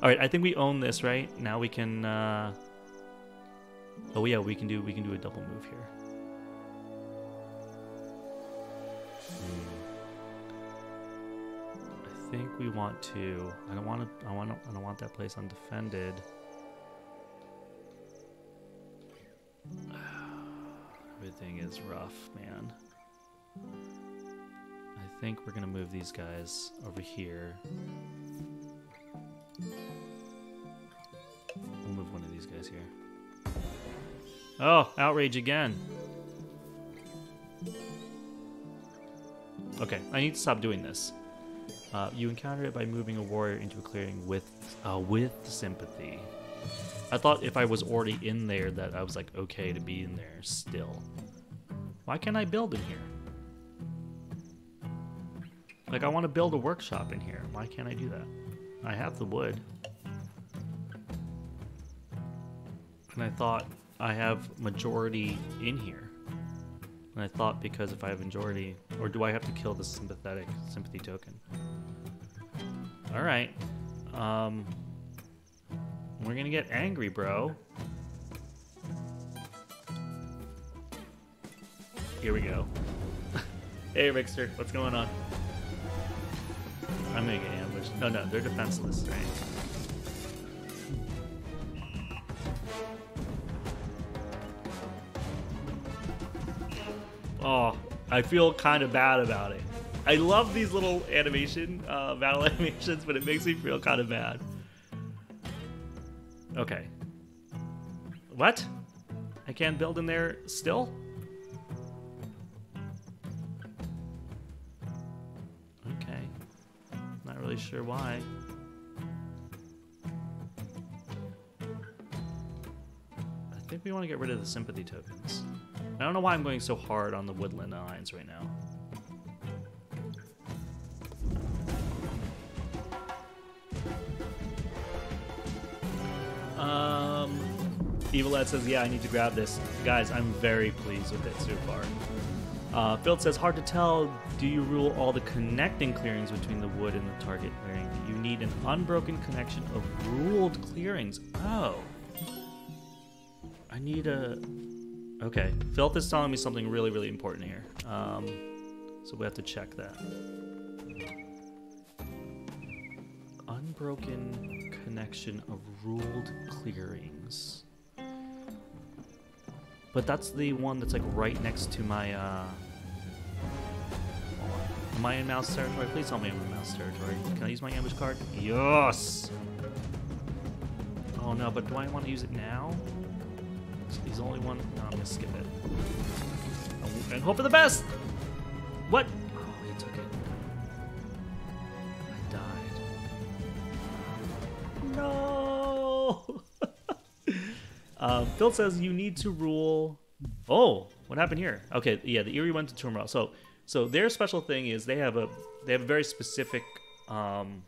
right, I think we own this, right? Now we can. Uh... Oh yeah, we can do we can do a double move here. Hmm. I think we want to. I don't want to. I want. I don't want that place undefended. Everything is rough, man. I think we're gonna move these guys over here. We'll move one of these guys here. Oh, outrage again. Okay, I need to stop doing this. Uh, you encounter it by moving a warrior into a clearing with uh, with sympathy. I thought if I was already in there that I was like okay to be in there still. Why can't I build in here? Like I want to build a workshop in here. Why can't I do that? I have the wood. And I thought I have majority in here. And I thought because if I have majority, or do I have to kill the sympathetic sympathy token? All right. Um, we're gonna get angry, bro. Here we go. hey, Rickster, what's going on? I'm gonna get ambushed. No, no, they're defenseless, right? Oh, I feel kind of bad about it. I love these little animation, uh, battle animations, but it makes me feel kind of bad. Okay. What? I can't build in there still? Okay. Not really sure why. I think we want to get rid of the sympathy tokens. I don't know why I'm going so hard on the Woodland Alliance right now. Um, Evil Ed says, "Yeah, I need to grab this, guys. I'm very pleased with it so far." Uh, Phil says, "Hard to tell. Do you rule all the connecting clearings between the wood and the target clearing? You need an unbroken connection of ruled clearings. Oh, I need a. Okay, Filth is telling me something really, really important here. Um, so we have to check that. Unbroken connection of ruled clearings. But that's the one that's like right next to my, uh... Am I in mouse territory? Please tell me I'm in mouse territory. Can I use my ambush card? Yes! Oh no, but do I want to use it now? He's the only one. No, I'm gonna skip it. And hope for the best! What? No! um, Phil says you need to rule. Oh, what happened here? Okay, yeah, the Eyrie went to turmoil. So, so their special thing is they have a they have a very specific um,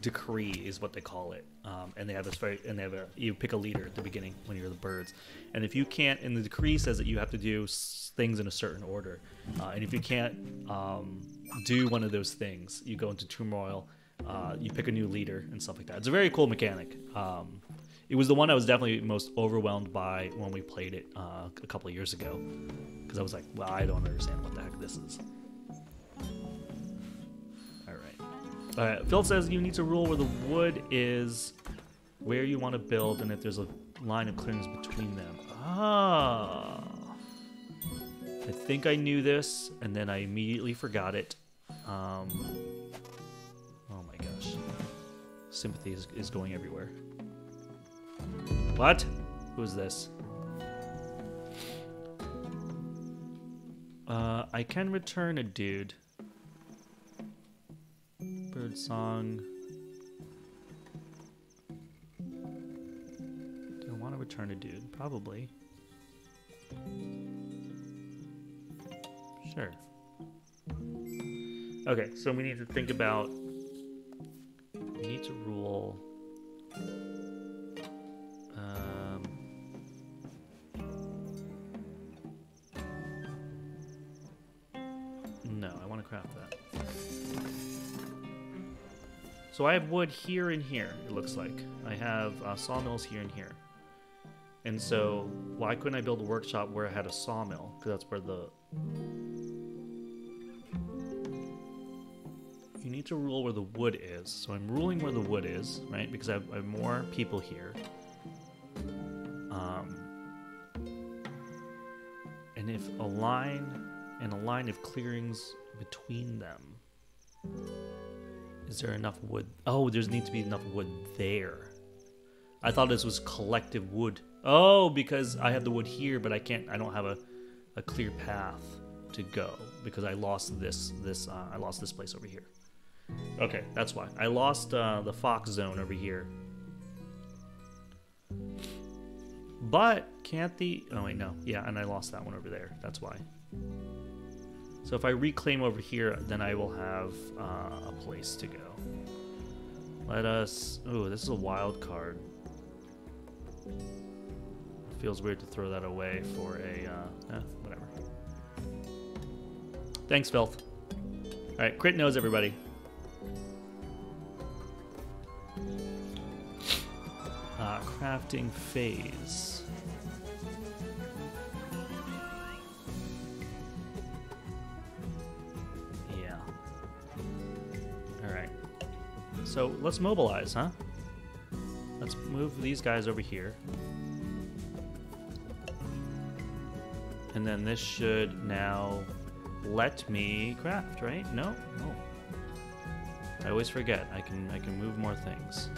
decree is what they call it, um, and they have this very and they have a you pick a leader at the beginning when you're the birds, and if you can't, and the decree says that you have to do things in a certain order, uh, and if you can't um, do one of those things, you go into turmoil. Uh, you pick a new leader and stuff like that. It's a very cool mechanic. Um, it was the one I was definitely most overwhelmed by when we played it uh, a couple years ago, because I was like, "Well, I don't understand what the heck this is." All right. Uh, Phil says you need to rule where the wood is, where you want to build, and if there's a line of clearings between them. Ah. I think I knew this, and then I immediately forgot it. Um. Sympathy is, is going everywhere. What? Who's this? Uh, I can return a dude. Bird song. Do I want to return a dude? Probably. Sure. Okay, so we need to think about. Need to rule. Um, no, I want to craft that. So I have wood here and here, it looks like. I have uh, sawmills here and here. And so, why couldn't I build a workshop where I had a sawmill? Because that's where the. To rule where the wood is. So I'm ruling where the wood is, right? Because I have, I have more people here. Um, and if a line and a line of clearings between them. Is there enough wood? Oh, there's need to be enough wood there. I thought this was collective wood. Oh, because I have the wood here, but I can't. I don't have a, a clear path to go because I lost this. This uh, I lost this place over here. Okay, that's why I lost uh, the fox zone over here. But can't the? Oh wait, no. Yeah, and I lost that one over there. That's why. So if I reclaim over here, then I will have uh, a place to go. Let us... Oh, this is a wild card. Feels weird to throw that away for a... Uh, eh, whatever. Thanks, Filth. Alright, Crit knows everybody. Crafting phase. Yeah. Alright. So let's mobilize, huh? Let's move these guys over here. And then this should now let me craft, right? No? No. I always forget. I can I can move more things.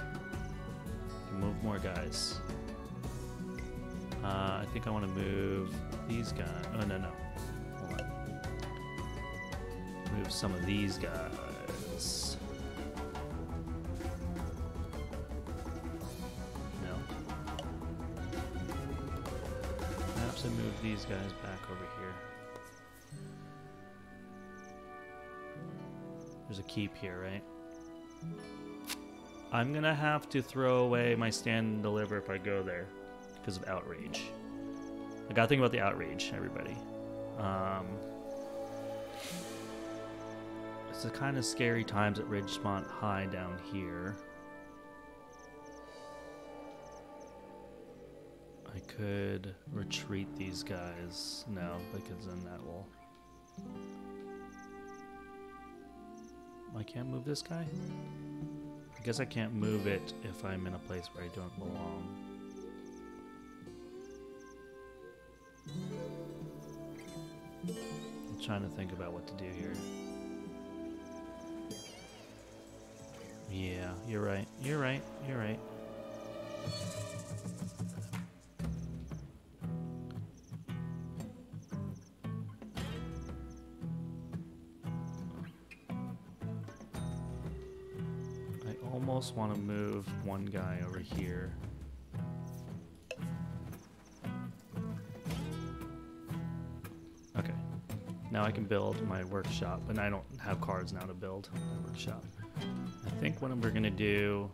Move more guys. Uh, I think I want to move these guys. Oh no no. Hold on. Move some of these guys. No. Perhaps I move these guys back over here. There's a keep here, right? I'm gonna have to throw away my stand and deliver if I go there because of outrage. I gotta think about the outrage, everybody. Um, it's the kind of scary times at Ridgemont High down here. I could retreat these guys. No, because then that will. I can't move this guy? I guess I can't move it if I'm in a place where I don't belong. I'm trying to think about what to do here. Yeah, you're right. You're right. You're right. Almost want to move one guy over here. Okay. Now I can build my workshop, and I don't have cards now to build my workshop. I think what we're gonna do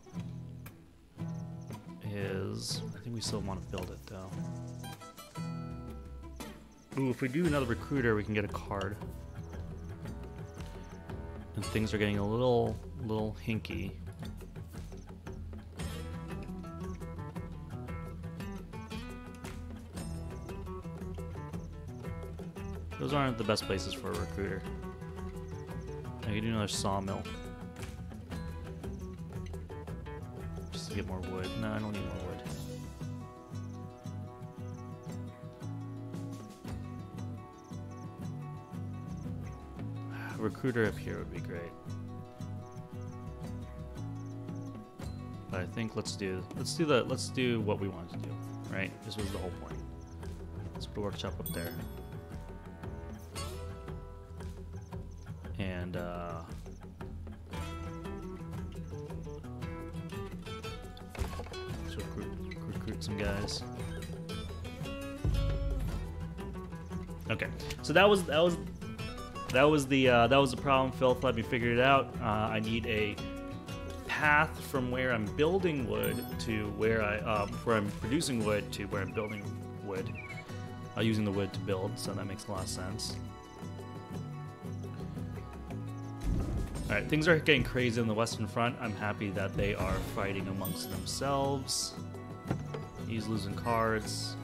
is I think we still want to build it though. Ooh, if we do another recruiter, we can get a card. And things are getting a little, little hinky. Those aren't the best places for a recruiter. I could do another sawmill. Just to get more wood. No, I don't need more wood. A Recruiter up here would be great. But I think let's do let's do the let's do what we wanted to do, right? This was the whole point. Let's put a workshop up there. And uh recruit, recruit some guys. Okay, so that was that was that was the uh, that was the problem. Phil let me figure it out. Uh, I need a path from where I'm building wood to where I uh, where I'm producing wood to where I'm building wood. Uh, using the wood to build, so that makes a lot of sense. Things are getting crazy on the Western Front. I'm happy that they are fighting amongst themselves. He's losing cards.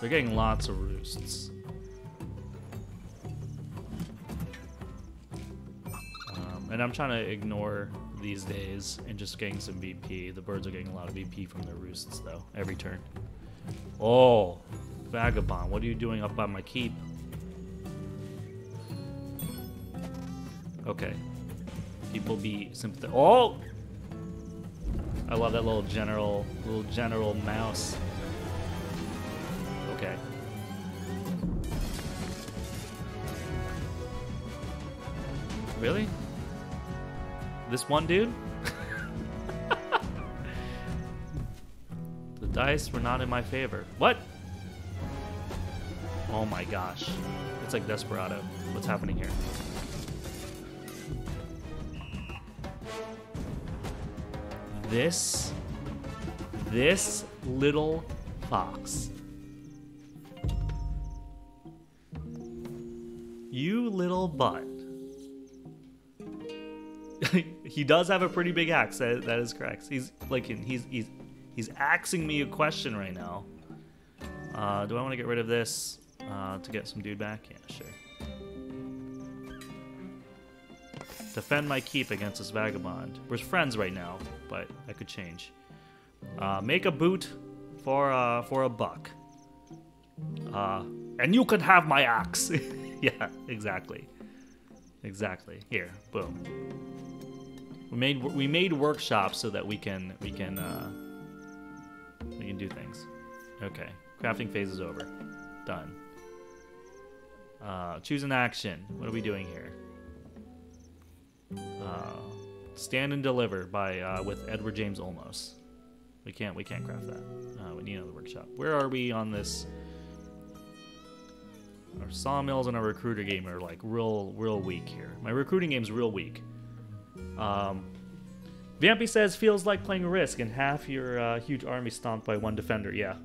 They're getting lots of roosts. Um, and I'm trying to ignore these days and just getting some VP. The birds are getting a lot of VP from their roosts, though, every turn. Oh, Vagabond, what are you doing up by my keep? Okay, People be sympathetic. Oh! I love that little general, little general mouse. Okay. Really? This one dude? the dice were not in my favor. What? Oh my gosh. It's like Desperado. What's happening here? This. This little fox. You little butt. he does have a pretty big axe. That, that is correct. He's like he's he's he's axing me a question right now. Uh, do I want to get rid of this uh, to get some dude back? Yeah, sure. Defend my keep against this vagabond. We're friends right now, but I could change. Uh, make a boot for uh, for a buck. Uh, and you can have my axe. yeah, exactly. Exactly. Here, boom. We made we made workshops so that we can we can uh, we can do things. Okay, crafting phase is over. Done. Uh, choose an action. What are we doing here? Uh, stand and deliver by uh, with Edward James Olmos. We can't we can't craft that. Uh, we need another workshop. Where are we on this? Our sawmills and our recruiter game are like real real weak here. My recruiting game's real weak. Um, Vampy says feels like playing Risk and half your uh, huge army stomped by one defender. Yeah.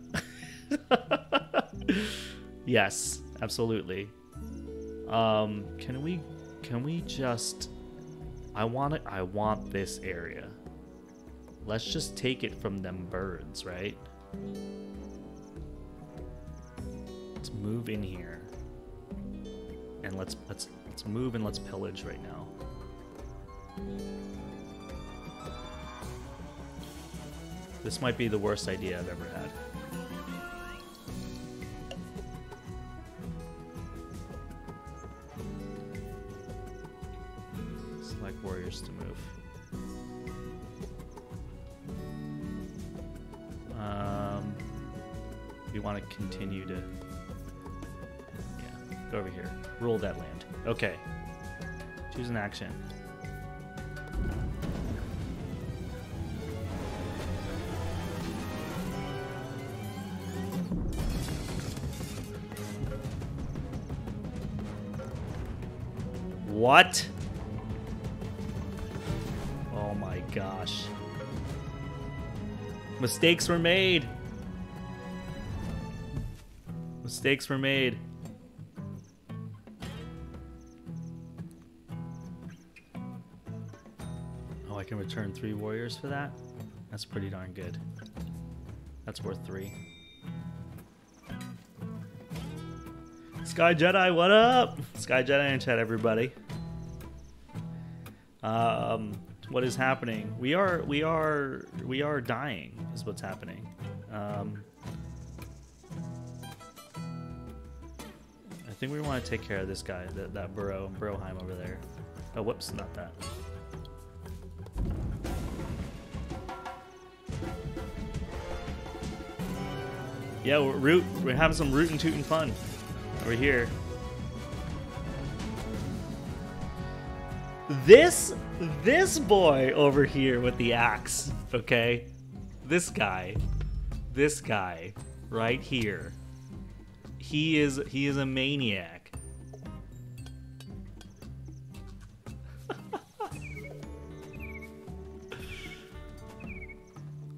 yes, absolutely. Um, can we can we just I want it I want this area. Let's just take it from them birds, right? Let's move in here. And let's let's let's move and let's pillage right now. This might be the worst idea I've ever had. Warriors to move. Um, we want to continue to. Yeah, go over here. Rule that land. Okay. Choose an action. What? Mistakes were made. Mistakes were made. Oh, I can return three warriors for that? That's pretty darn good. That's worth three. Sky Jedi, what up? Sky Jedi in chat, everybody. Um, what is happening? We are, we are, we are dying. Is what's happening. Um, I think we want to take care of this guy, that that Burrow, Burrowheim over there. Oh, whoops, not that. Yeah, we're root. We're having some rootin' tootin' fun over here. This this boy over here with the axe, okay? This guy. This guy right here. He is he is a maniac.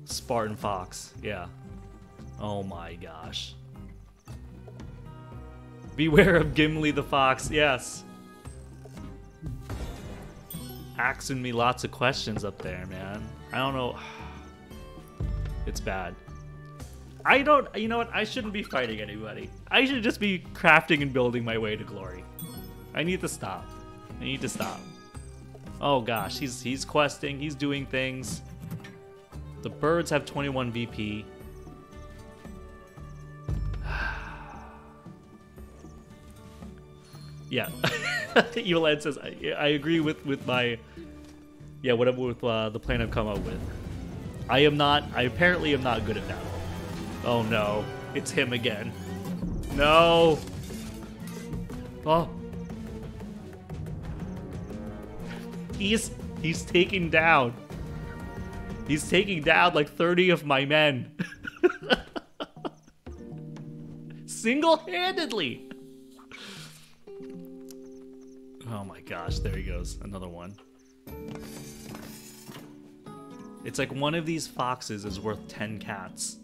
Spartan Fox, yeah. Oh my gosh. Beware of Gimli the Fox, yes. Asking me lots of questions up there, man. I don't know. It's bad. I don't, you know what? I shouldn't be fighting anybody. I should just be crafting and building my way to glory. I need to stop. I need to stop. Oh gosh, he's he's questing, he's doing things. The birds have 21 VP. yeah. Evil says, I, I agree with, with my, yeah, whatever with uh, the plan I've come up with. I am not, I apparently am not good at battle. Oh no, it's him again. No. Oh. He's, he's taking down. He's taking down like 30 of my men. Single-handedly. Oh my gosh, there he goes. Another one. It's like one of these foxes is worth 10 cats.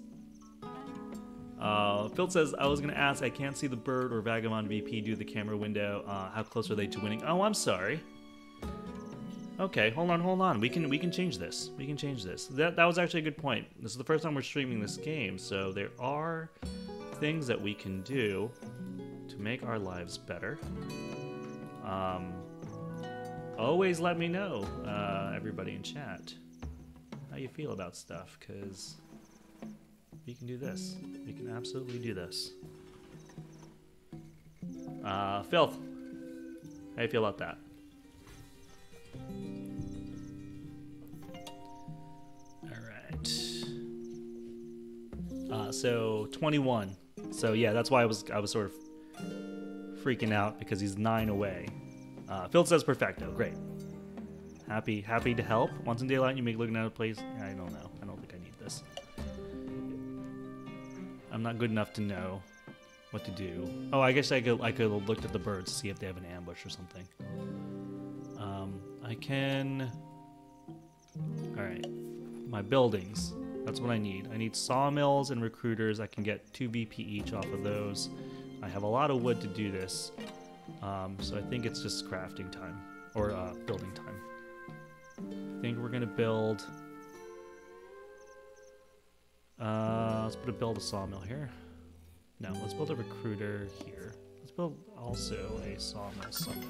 Uh, Phil says, I was going to ask, I can't see the bird or Vagabond VP do the camera window. Uh, how close are they to winning? Oh, I'm sorry. Okay, hold on, hold on. We can we can change this. We can change this. That that was actually a good point. This is the first time we're streaming this game, so there are things that we can do to make our lives better. Um, always let me know, uh, everybody in chat, how you feel about stuff, because we can do this. We can absolutely do this. Uh, Filth, how you feel about that? Alright. Uh, so 21. So yeah, that's why I was I was sort of freaking out because he's nine away. Uh, Phil says perfecto. Great. Happy happy to help. Once in daylight, you make looking at a place. I don't know. I don't think I need this. I'm not good enough to know what to do. Oh, I guess I could I could looked at the birds to see if they have an ambush or something. Um, I can. All right, my buildings. That's what I need. I need sawmills and recruiters. I can get two VP each off of those. I have a lot of wood to do this, um, so I think it's just crafting time or uh, building time. I think we're gonna build. Uh, let's put a build a sawmill here. No, let's build a recruiter here. Let's build also a sawmill somewhere.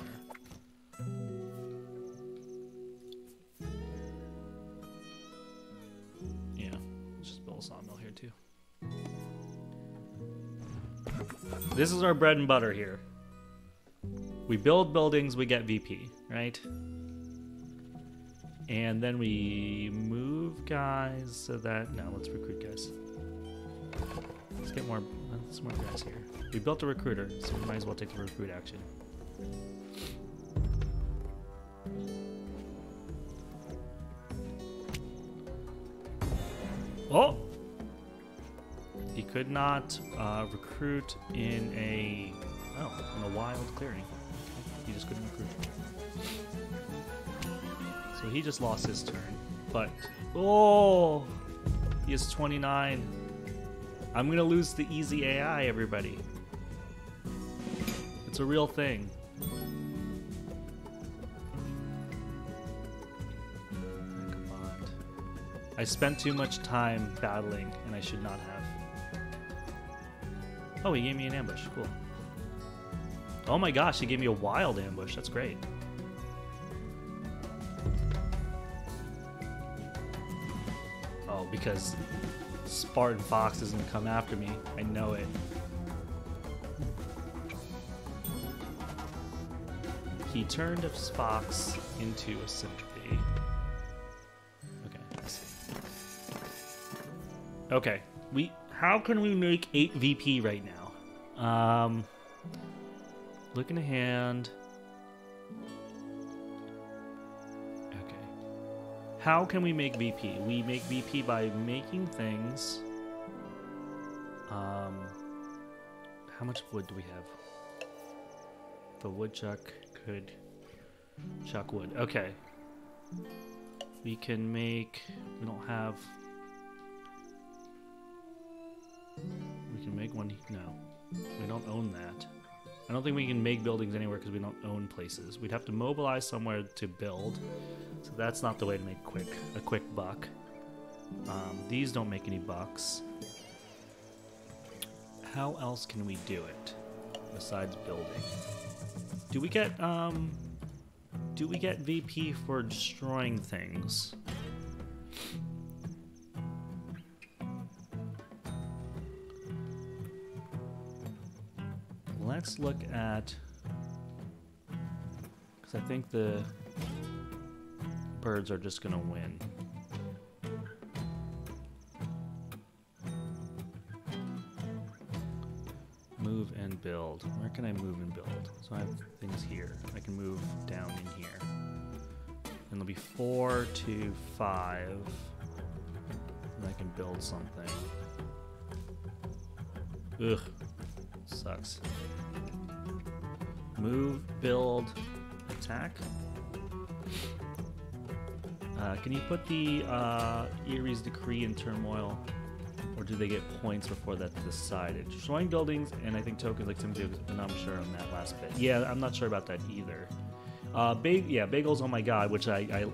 Yeah, let's just build a sawmill here too. This is our bread and butter here. We build buildings, we get VP, right? And then we move guys so that no, let's recruit guys. Let's get more let's more guys here. We built a recruiter, so we might as well take the recruit action. Oh! He could not uh, recruit in a oh in a wild clearing. He just couldn't recruit. So he just lost his turn. But oh, he is 29. I'm gonna lose the easy AI, everybody. It's a real thing. I spent too much time battling, and I should not have. Oh, he gave me an ambush. Cool. Oh my gosh, he gave me a wild ambush. That's great. Oh, because Spartan Fox is gonna come after me. I know it. He turned fox into a centipede. Okay. Okay, we. How can we make eight VP right now? Um, looking a hand. Okay. How can we make VP? We make VP by making things. Um, how much wood do we have? The woodchuck could chuck wood. Okay. We can make. We don't have. Make one. No, we don't own that. I don't think we can make buildings anywhere because we don't own places. We'd have to mobilize somewhere to build, so that's not the way to make quick a quick buck. Um, these don't make any bucks. How else can we do it besides building? Do we get um? Do we get VP for destroying things? Let's look at, because I think the birds are just gonna win. Move and build. Where can I move and build? So I have things here. I can move down in here. And there'll be four to five. And I can build something. Ugh. Sucks. Move, build, attack. Uh, can you put the uh, Eyrie's Decree in Turmoil? Or do they get points before that's decided? Destroying buildings and I think tokens like Tim Dukes, and I'm sure on that last bit. Yeah, I'm not sure about that either. Uh, yeah, bagels. Oh my god, which I, I,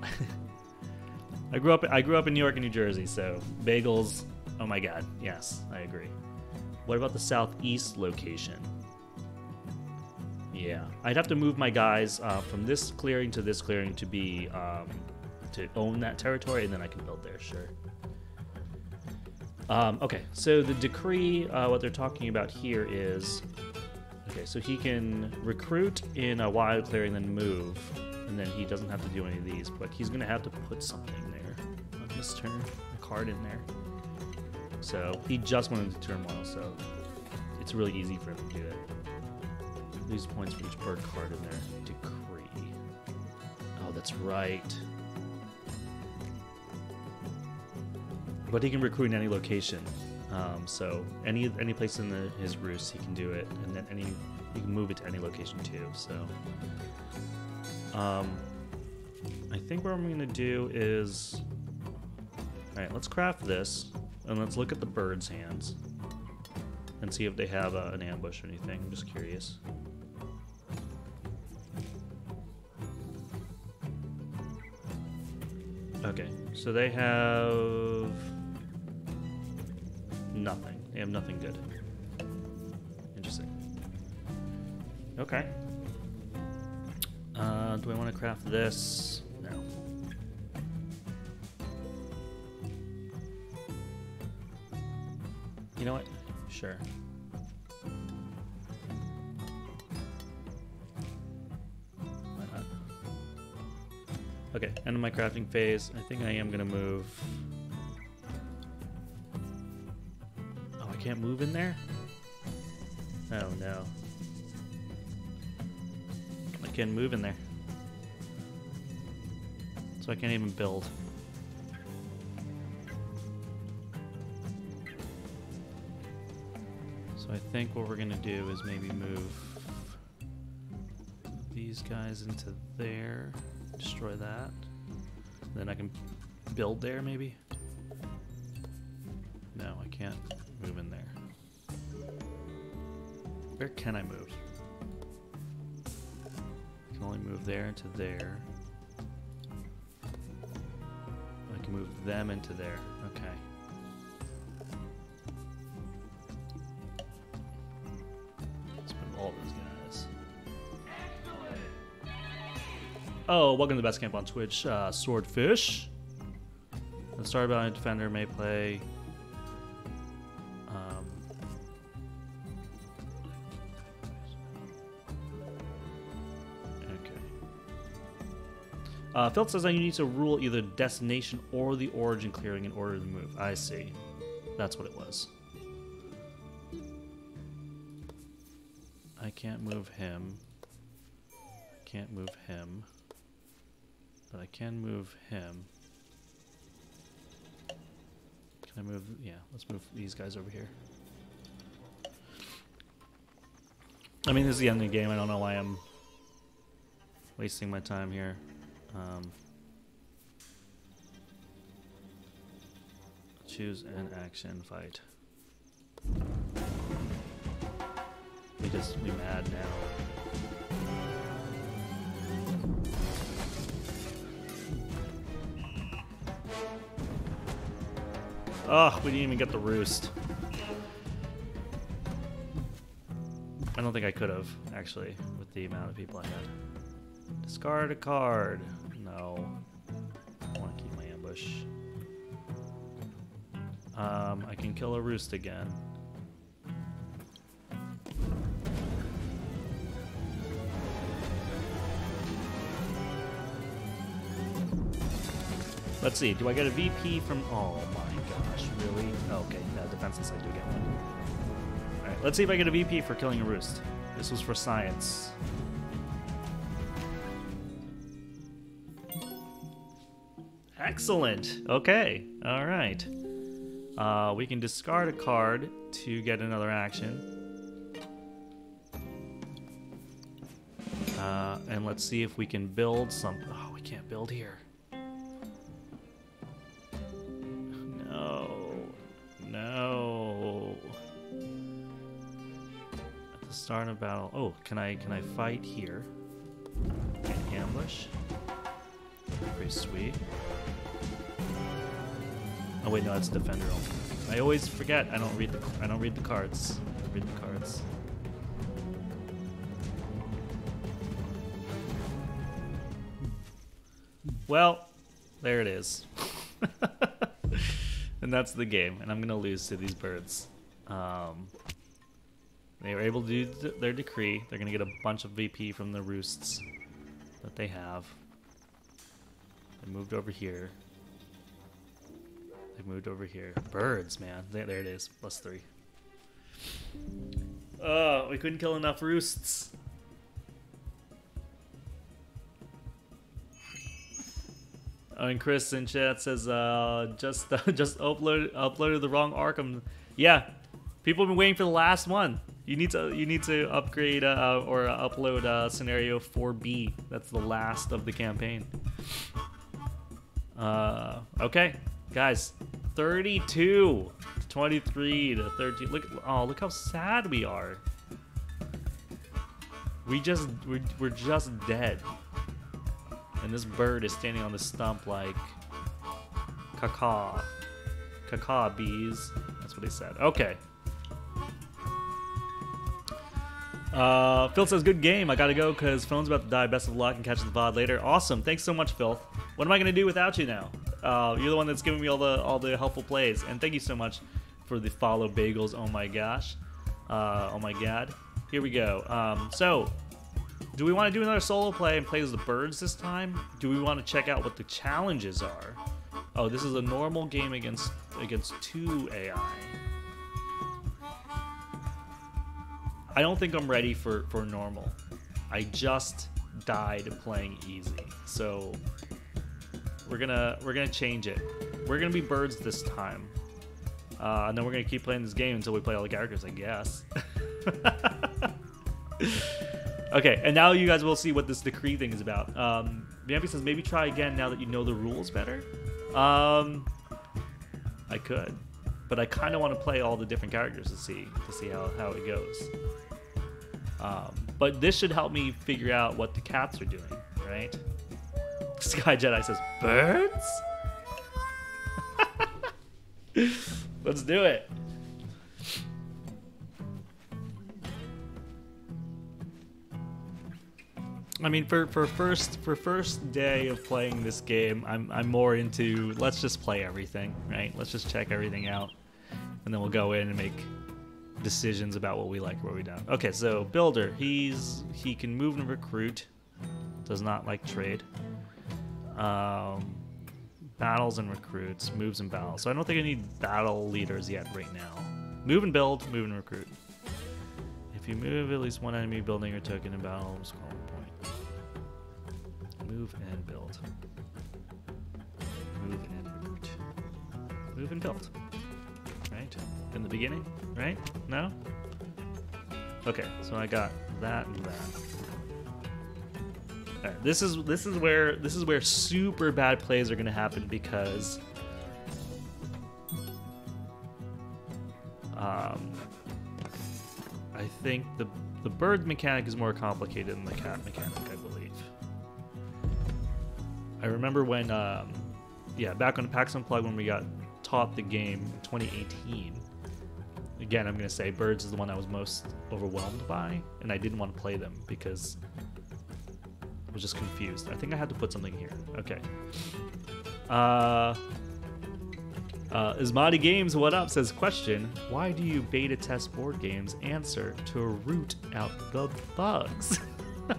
I grew up. I grew up in New York and New Jersey, so bagels. Oh my god, yes, I agree. What about the southeast location? Yeah, I'd have to move my guys uh, from this clearing to this clearing to be um, to own that territory, and then I can build there. Sure. Um, okay, so the decree, uh, what they're talking about here is okay, so he can recruit in a wild clearing, then move, and then he doesn't have to do any of these, but he's to have to put something there on his turn, a card in there. So he just went into turmoil, so it's really easy for him to do it. Lose points for each bird card in there. Decree. Oh, that's right. But he can recruit in any location. Um, so any any place in the, his roost, he can do it, and then any he can move it to any location too. So, um, I think what I'm gonna do is, all right, let's craft this, and let's look at the birds' hands, and see if they have uh, an ambush or anything. I'm just curious. Okay, so they have nothing. They have nothing good. Interesting. Okay. Uh, do I want to craft this? Know what? Sure. Why not? Okay, end of my crafting phase. I think I am gonna move. Oh, I can't move in there? Oh no. I can't move in there. So I can't even build. Think what we're gonna do is maybe move these guys into there, destroy that. Then I can build there maybe? No, I can't move in there. Where can I move? I can only move there into there. I can move them into there. Okay. Oh, welcome to the best camp on Twitch, uh, Swordfish. The Starbound Defender may play. Um, okay. Uh, Phil says that you need to rule either destination or the origin clearing in order to move. I see. That's what it was. I can't move him. I can't move him. But I can move him. Can I move? Yeah, let's move these guys over here. I mean, this is the end of the game. I don't know why I'm wasting my time here. Um, choose an action fight. We just we mad now. Ugh, we didn't even get the roost. I don't think I could have, actually, with the amount of people I had. Discard a card. No. I want to keep my ambush. Um, I can kill a roost again. Let's see, do I get a VP from... Oh my gosh, really? Oh, okay, yeah, defenseless. I do get one. All right, let's see if I get a VP for killing a roost. This was for science. Excellent. Okay. All right. Uh, we can discard a card to get another action. Uh, and let's see if we can build some. Oh, we can't build here. Start a battle. Oh, can I can I fight here? And ambush. Pretty sweet. Oh wait, no, that's defender. I always forget. I don't read the I don't read the cards. Read the cards. Well, there it is. and that's the game. And I'm gonna lose to these birds. Um, they were able to do th their decree. They're gonna get a bunch of VP from the roosts that they have. They moved over here. They moved over here. Birds, man. There, there it is. Plus three. Oh, we couldn't kill enough roosts. Oh, and Chris in chat says, uh, just uh, just upload uploaded the wrong Arkham. Yeah, people have been waiting for the last one. You need to you need to upgrade uh, or upload uh, scenario 4B. That's the last of the campaign. Uh, okay, guys, 32 to 23 to 13. Look, oh, look how sad we are. We just we're, we're just dead. And this bird is standing on the stump like caca. Caca bees. That's what he said. Okay. Uh, Phil says, good game. I gotta go because phone's about to die. Best of luck and catch the VOD later. Awesome. Thanks so much, Phil. What am I gonna do without you now? Uh, you're the one that's giving me all the all the helpful plays. And thank you so much for the follow bagels. Oh my gosh. Uh, oh my god. Here we go. Um, so, do we want to do another solo play and play as the birds this time? Do we want to check out what the challenges are? Oh, this is a normal game against against two AI. I don't think I'm ready for for normal. I just died playing easy, so we're gonna we're gonna change it. We're gonna be birds this time, uh, and then we're gonna keep playing this game until we play all the characters, I guess. Okay, and now you guys will see what this decree thing is about. Um, Bambi says maybe try again now that you know the rules better. Um, I could, but I kind of want to play all the different characters to see to see how how it goes. Um, but this should help me figure out what the cats are doing, right? Sky Jedi says birds. Let's do it. I mean, for, for first for first day of playing this game, I'm I'm more into let's just play everything, right? Let's just check everything out, and then we'll go in and make decisions about what we like, what we don't. Okay, so builder, he's he can move and recruit, does not like trade. Um, battles and recruits, moves and battles. So I don't think I need battle leaders yet right now. Move and build, move and recruit. If you move at least one enemy building or token in battle, score point. Move and build. Move and recruit. Move and build. In the beginning? Right? No? Okay, so I got that and that. This is this is where this is where super bad plays are gonna happen because um, I think the the bird mechanic is more complicated than the cat mechanic, I believe. I remember when, um, yeah, back on the PAX Unplugged when we got taught the game in 2018. Again, I'm gonna say birds is the one I was most overwhelmed by, and I didn't want to play them because I was just confused. I think I had to put something here. Okay. Uh, uh, Ismati Games, what up? Says question: Why do you beta test board games? Answer: To root out the bugs.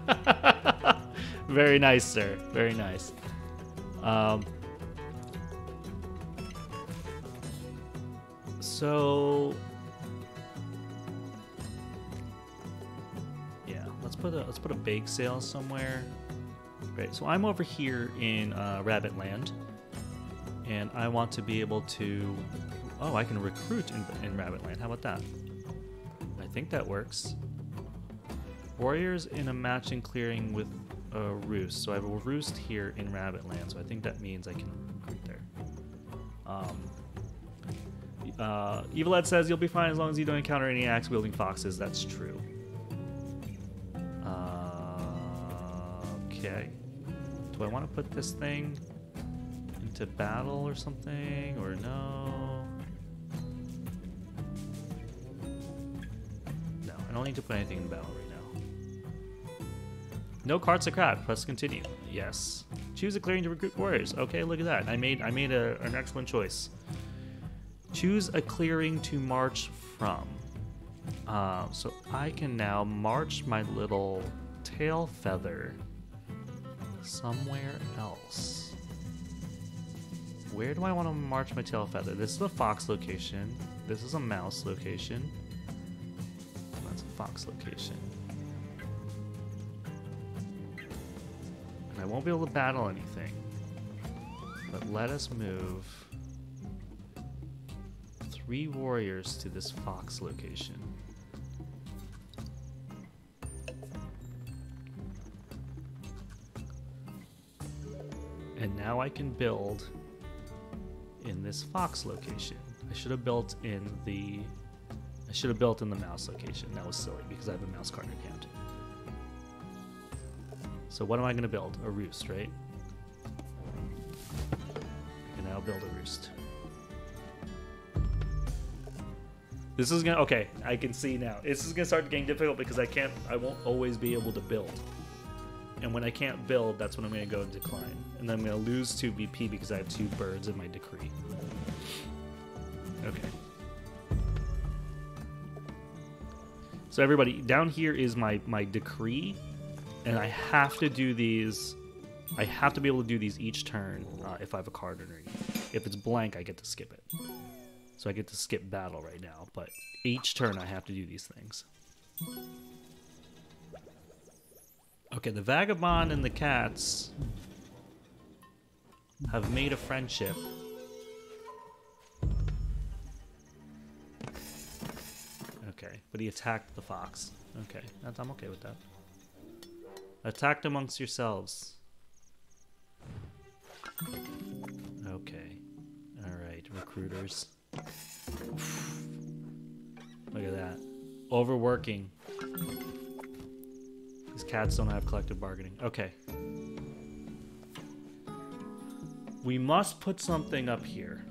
Very nice, sir. Very nice. Um, So yeah, let's put a let's put a bake sale somewhere. Right. So I'm over here in uh, Rabbit Land, and I want to be able to. Oh, I can recruit in, in Rabbit Land. How about that? I think that works. Warriors in a matching clearing with a roost. So I have a roost here in Rabbit Land. So I think that means I can recruit there. Um, uh, Evil Ed says you'll be fine as long as you don't encounter any axe wielding foxes. That's true. Uh, okay. Do I want to put this thing into battle or something, or no? No, I don't need to put anything in battle right now. No cards to craft. Press continue. Yes. Choose a clearing to recruit warriors. Okay, look at that. I made I made a, an excellent choice. Choose a clearing to march from. Uh, so I can now march my little tail feather somewhere else. Where do I want to march my tail feather? This is a fox location. This is a mouse location. That's a fox location. And I won't be able to battle anything. But let us move three warriors to this fox location. And now I can build in this fox location. I should have built in the I should have built in the mouse location. That was silly because I have a mouse card account. So what am I going to build? A roost, right? And I can now build a roost. This is gonna okay. I can see now. This is gonna start getting difficult because I can't. I won't always be able to build. And when I can't build, that's when I'm gonna go in decline. And then I'm gonna lose two VP because I have two birds in my decree. Okay. So everybody, down here is my my decree, and I have to do these. I have to be able to do these each turn uh, if I have a card underneath. If it's blank, I get to skip it. So I get to skip battle right now, but each turn I have to do these things. Okay, the vagabond and the cats have made a friendship. Okay, but he attacked the fox. Okay, that's, I'm okay with that. Attacked amongst yourselves. Okay. Alright, recruiters. Look at that. Overworking. These cats don't have collective bargaining. Okay. We must put something up here,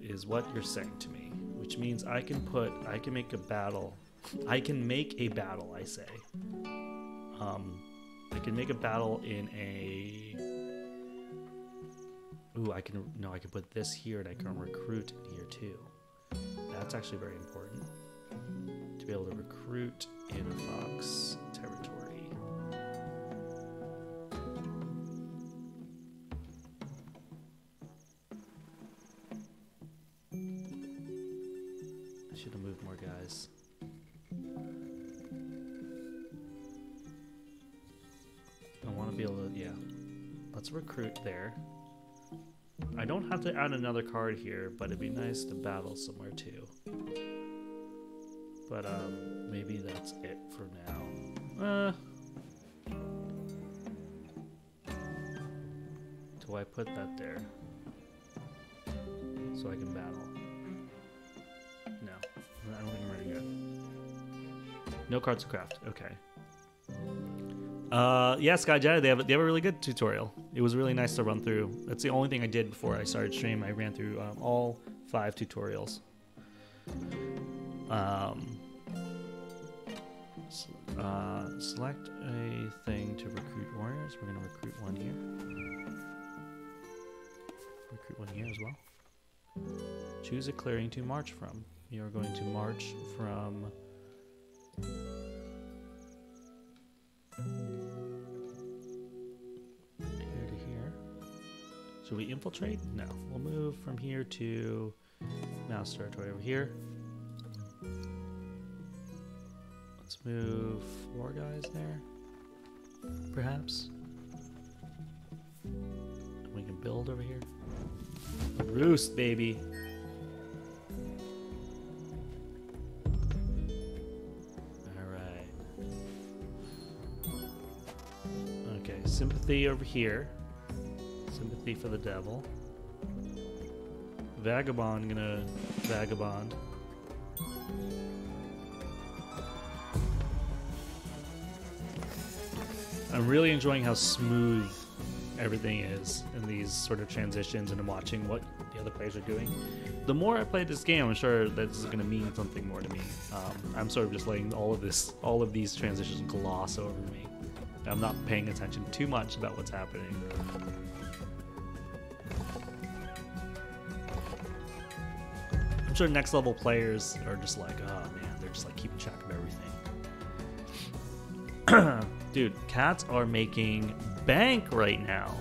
is what you're saying to me. Which means I can put, I can make a battle. I can make a battle, I say. Um, I can make a battle in a. Ooh, I can, no, I can put this here and I can recruit here too. That's actually very important. To be able to recruit in a fox territory. I should have moved more guys. I want to be able to, yeah. Let's recruit there. I don't have to add another card here, but it'd be nice to battle somewhere too. But um, maybe that's it for now. Uh, do I put that there? So I can battle? No, I don't think I'm ready yet. No cards to craft. Okay. Uh, yeah, Sky Jedi, they have they have a really good tutorial. It was really nice to run through. That's the only thing I did before I started stream. I ran through um, all five tutorials. Um, uh, select a thing to recruit warriors. We're gonna recruit one here. Recruit one here as well. Choose a clearing to march from. You are going to march from Should we infiltrate? No. We'll move from here to mouse territory over here. Let's move four guys there, perhaps. We can build over here. Roost, baby. Alright. Okay, sympathy over here. Sympathy for the devil. Vagabond gonna vagabond. I'm really enjoying how smooth everything is in these sort of transitions and I'm watching what the other players are doing. The more I play this game, I'm sure that this is going to mean something more to me. Um, I'm sort of just letting all of this, all of these transitions gloss over me. I'm not paying attention too much about what's happening. I'm sure next level players are just like, oh man, they're just like keeping track of everything. Dude, cats are making bank right now.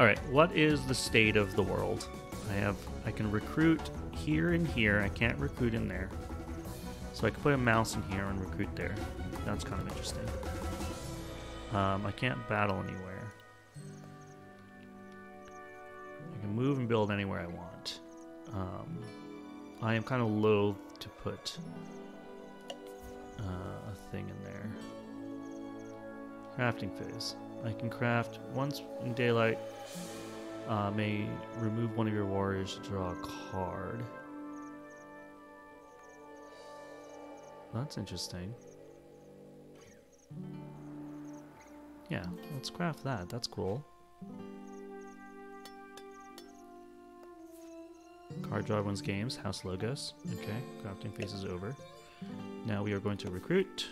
All right, what is the state of the world? I have, I can recruit here and here. I can't recruit in there. So I can put a mouse in here and recruit there. That's kind of interesting. Um, I can't battle anywhere. I can move and build anywhere I want. Um, I am kind of loath to put uh, a thing in there. Crafting phase. I can craft once in daylight. Uh, may remove one of your warriors to draw a card. That's interesting. Yeah, let's craft that. That's cool. Card draw wins games. House logos. Okay, crafting phase is over. Now we are going to recruit.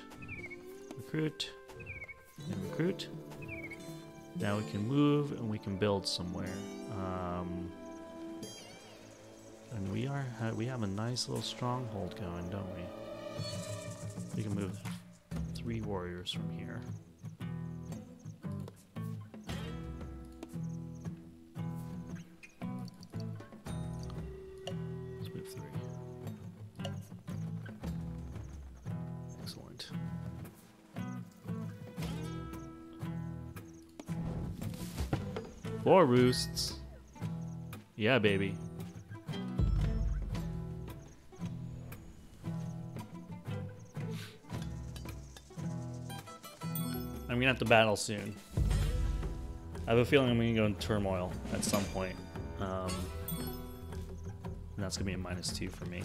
Recruit and recruit. Now we can move and we can build somewhere. Um, and we are we have a nice little stronghold going, don't we? We can move three warriors from here. Four roosts. Yeah, baby. I'm gonna have to battle soon. I have a feeling I'm gonna go in turmoil at some point. Um, and that's gonna be a minus two for me.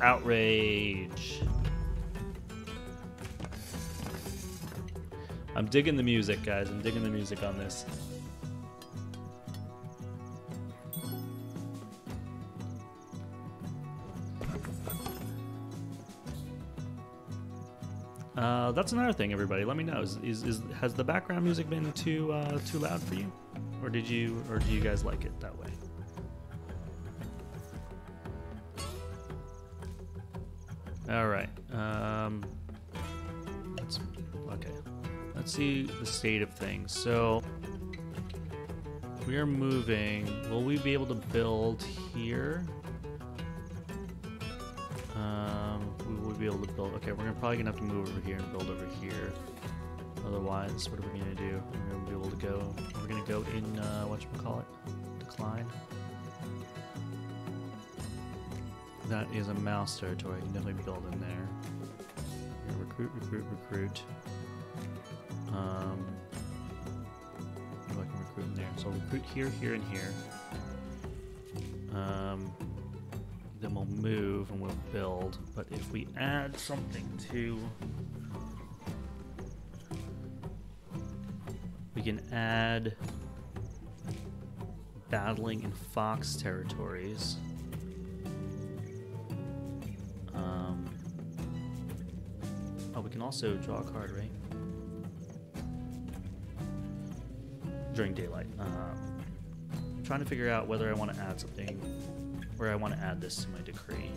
Outrage. I'm digging the music, guys. I'm digging the music on this. Uh, that's another thing, everybody. Let me know. Is, is, is has the background music been too uh, too loud for you, or did you or do you guys like it that way? See the state of things. So we are moving. Will we be able to build here? Um, we will be able to build. Okay, we're probably gonna have to move over here and build over here. Otherwise, what are we gonna do? We're gonna be able to go. We're gonna go in uh, what call it? Decline. That is a mouse territory. You can definitely build in there. Recruit, recruit, recruit. Um, I can recruit in there. So I'll recruit here, here, and here. Um, then we'll move and we'll build. But if we add something to... We can add battling in fox territories. Um, oh, we can also draw a card, right? during daylight. Um, I'm trying to figure out whether I want to add something, where I want to add this to my decree.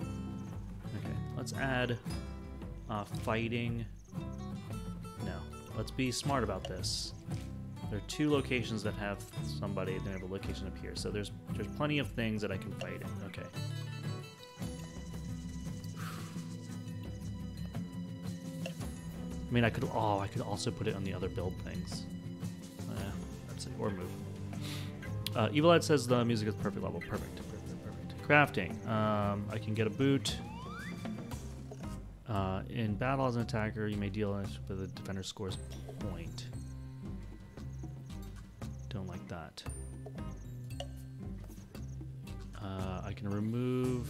Okay, let's add uh, fighting. No, let's be smart about this. There are two locations that have somebody, they have a location up here. So there's there's plenty of things that I can fight in. Okay. Mean, I could. Oh, I could also put it on the other build things. Uh, that's it. Or move. Uh, Evil Ed says the music is perfect level. Perfect. Perfect. Perfect. Crafting. Um, I can get a boot. Uh, in battle as an attacker, you may deal with the defender scores point. Don't like that. Uh, I can remove.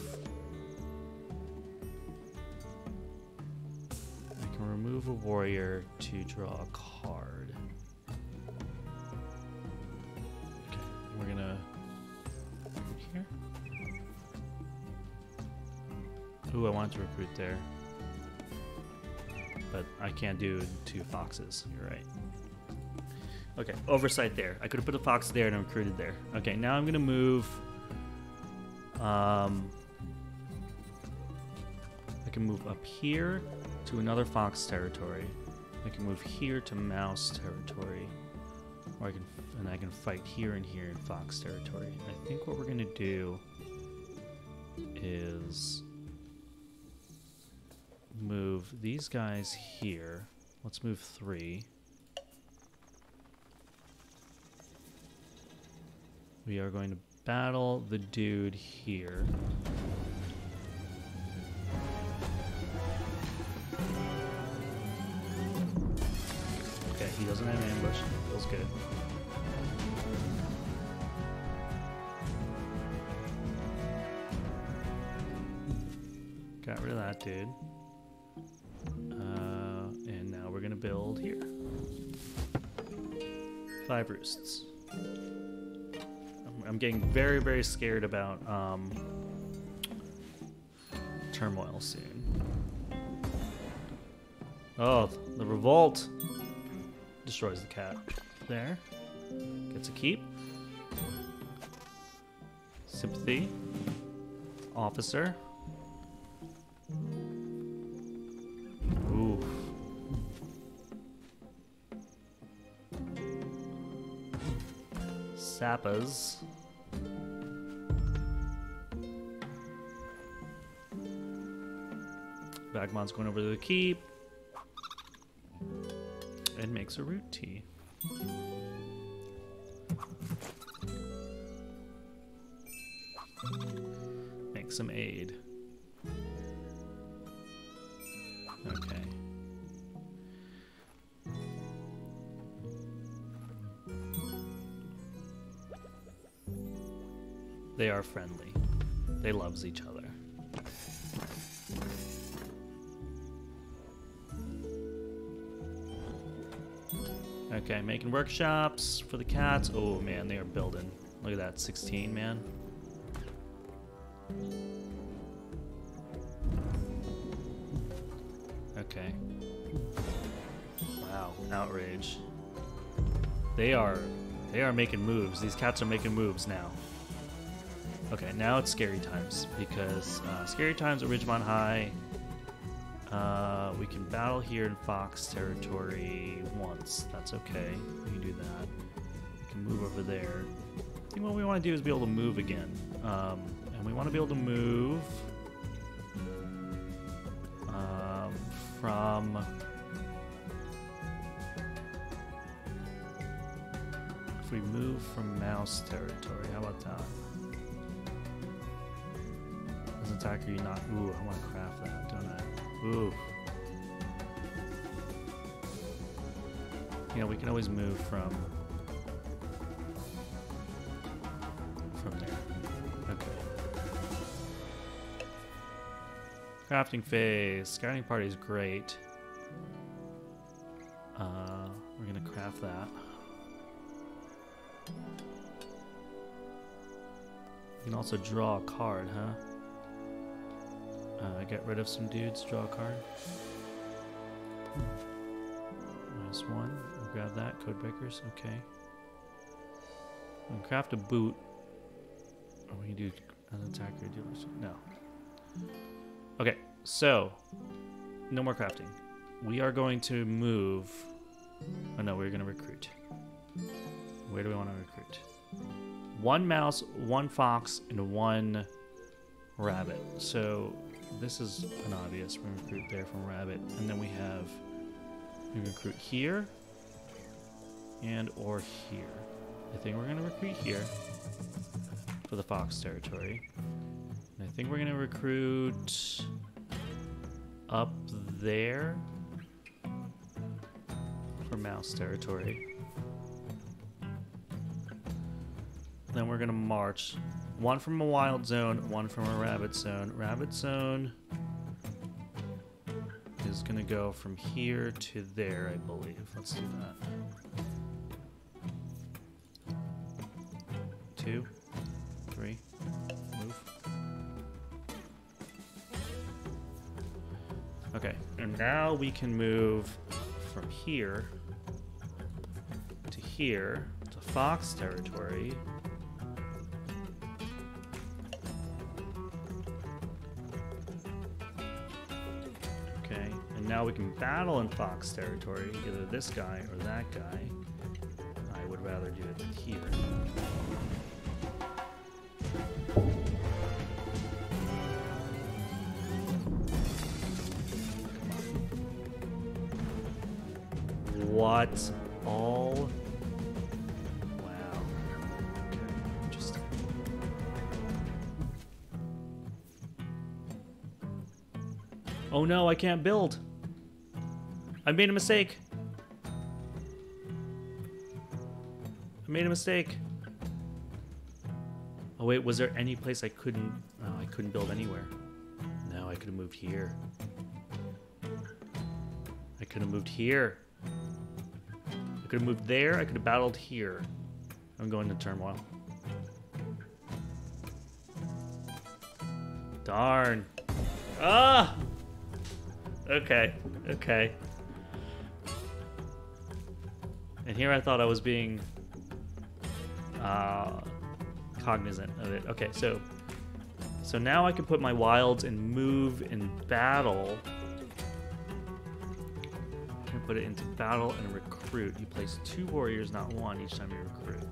Warrior to draw a card. Okay, we're gonna here. Ooh, I want to recruit there, but I can't do two foxes. You're right. Okay, oversight there. I could have put a fox there and recruited there. Okay, now I'm gonna move. Um, I can move up here to another fox territory. I can move here to mouse territory, or I can and I can fight here and here in fox territory. I think what we're gonna do is move these guys here. Let's move three. We are going to battle the dude here. He doesn't have ambush. Feels good. Got rid of that dude. Uh, and now we're gonna build here. Five roosts. I'm, I'm getting very, very scared about um, turmoil soon. Oh, the revolt destroys the cat. There. Gets a keep. Sympathy. Officer. Ooh. Sappas. Vagabond's going over to the keep makes a root tea. Make some aid. Okay. They are friendly. They loves each other. Okay, making workshops for the cats. Oh man, they are building. Look at that, 16 man. Okay. Wow, outrage. They are they are making moves. These cats are making moves now. Okay, now it's scary times because uh, scary times at Ridgemont High. Uh, we can battle here in Fox territory once. That's okay. We can do that. We can move over there. I think what we want to do is be able to move again, um, and we want to be able to move um, from. If we move from mouse territory, how about that? As an attacker, you not. Ooh, I want to craft that? Ooh. You know, we can always move from from there. Okay. Crafting phase. Scouting party is great. Uh, we're gonna craft that. You can also draw a card, huh? Uh, get rid of some dudes, draw a card. Minus one. We'll grab that. Code breakers. Okay. Craft a boot. Or we can do an attacker dealer. No. Okay. so no more crafting. We are going to move. Oh no, we're going to recruit. Where do we want to recruit? One mouse, one fox, and one rabbit. So this is an obvious. We recruit there from rabbit, and then we have we recruit here and or here. I think we're going to recruit here for the fox territory. And I think we're going to recruit up there for mouse territory. Then we're gonna march one from a wild zone, one from a rabbit zone. Rabbit zone is gonna go from here to there, I believe. Let's do that. Two, three, move. Okay, and now we can move from here to here to Fox territory. We can battle in Fox territory, either this guy or that guy. I would rather do it here. What all? Wow. Okay, interesting. Oh no, I can't build. I made a mistake. I made a mistake. Oh wait, was there any place I couldn't? Oh, I couldn't build anywhere. No, I could have moved here. I could have moved here. I could have moved there. I could have battled here. I'm going to turmoil. Darn. Ah! Okay, okay. And here I thought I was being uh, cognizant of it. Okay, so so now I can put my wilds and move and battle. Can put it into battle and recruit. You place two warriors, not one, each time you recruit.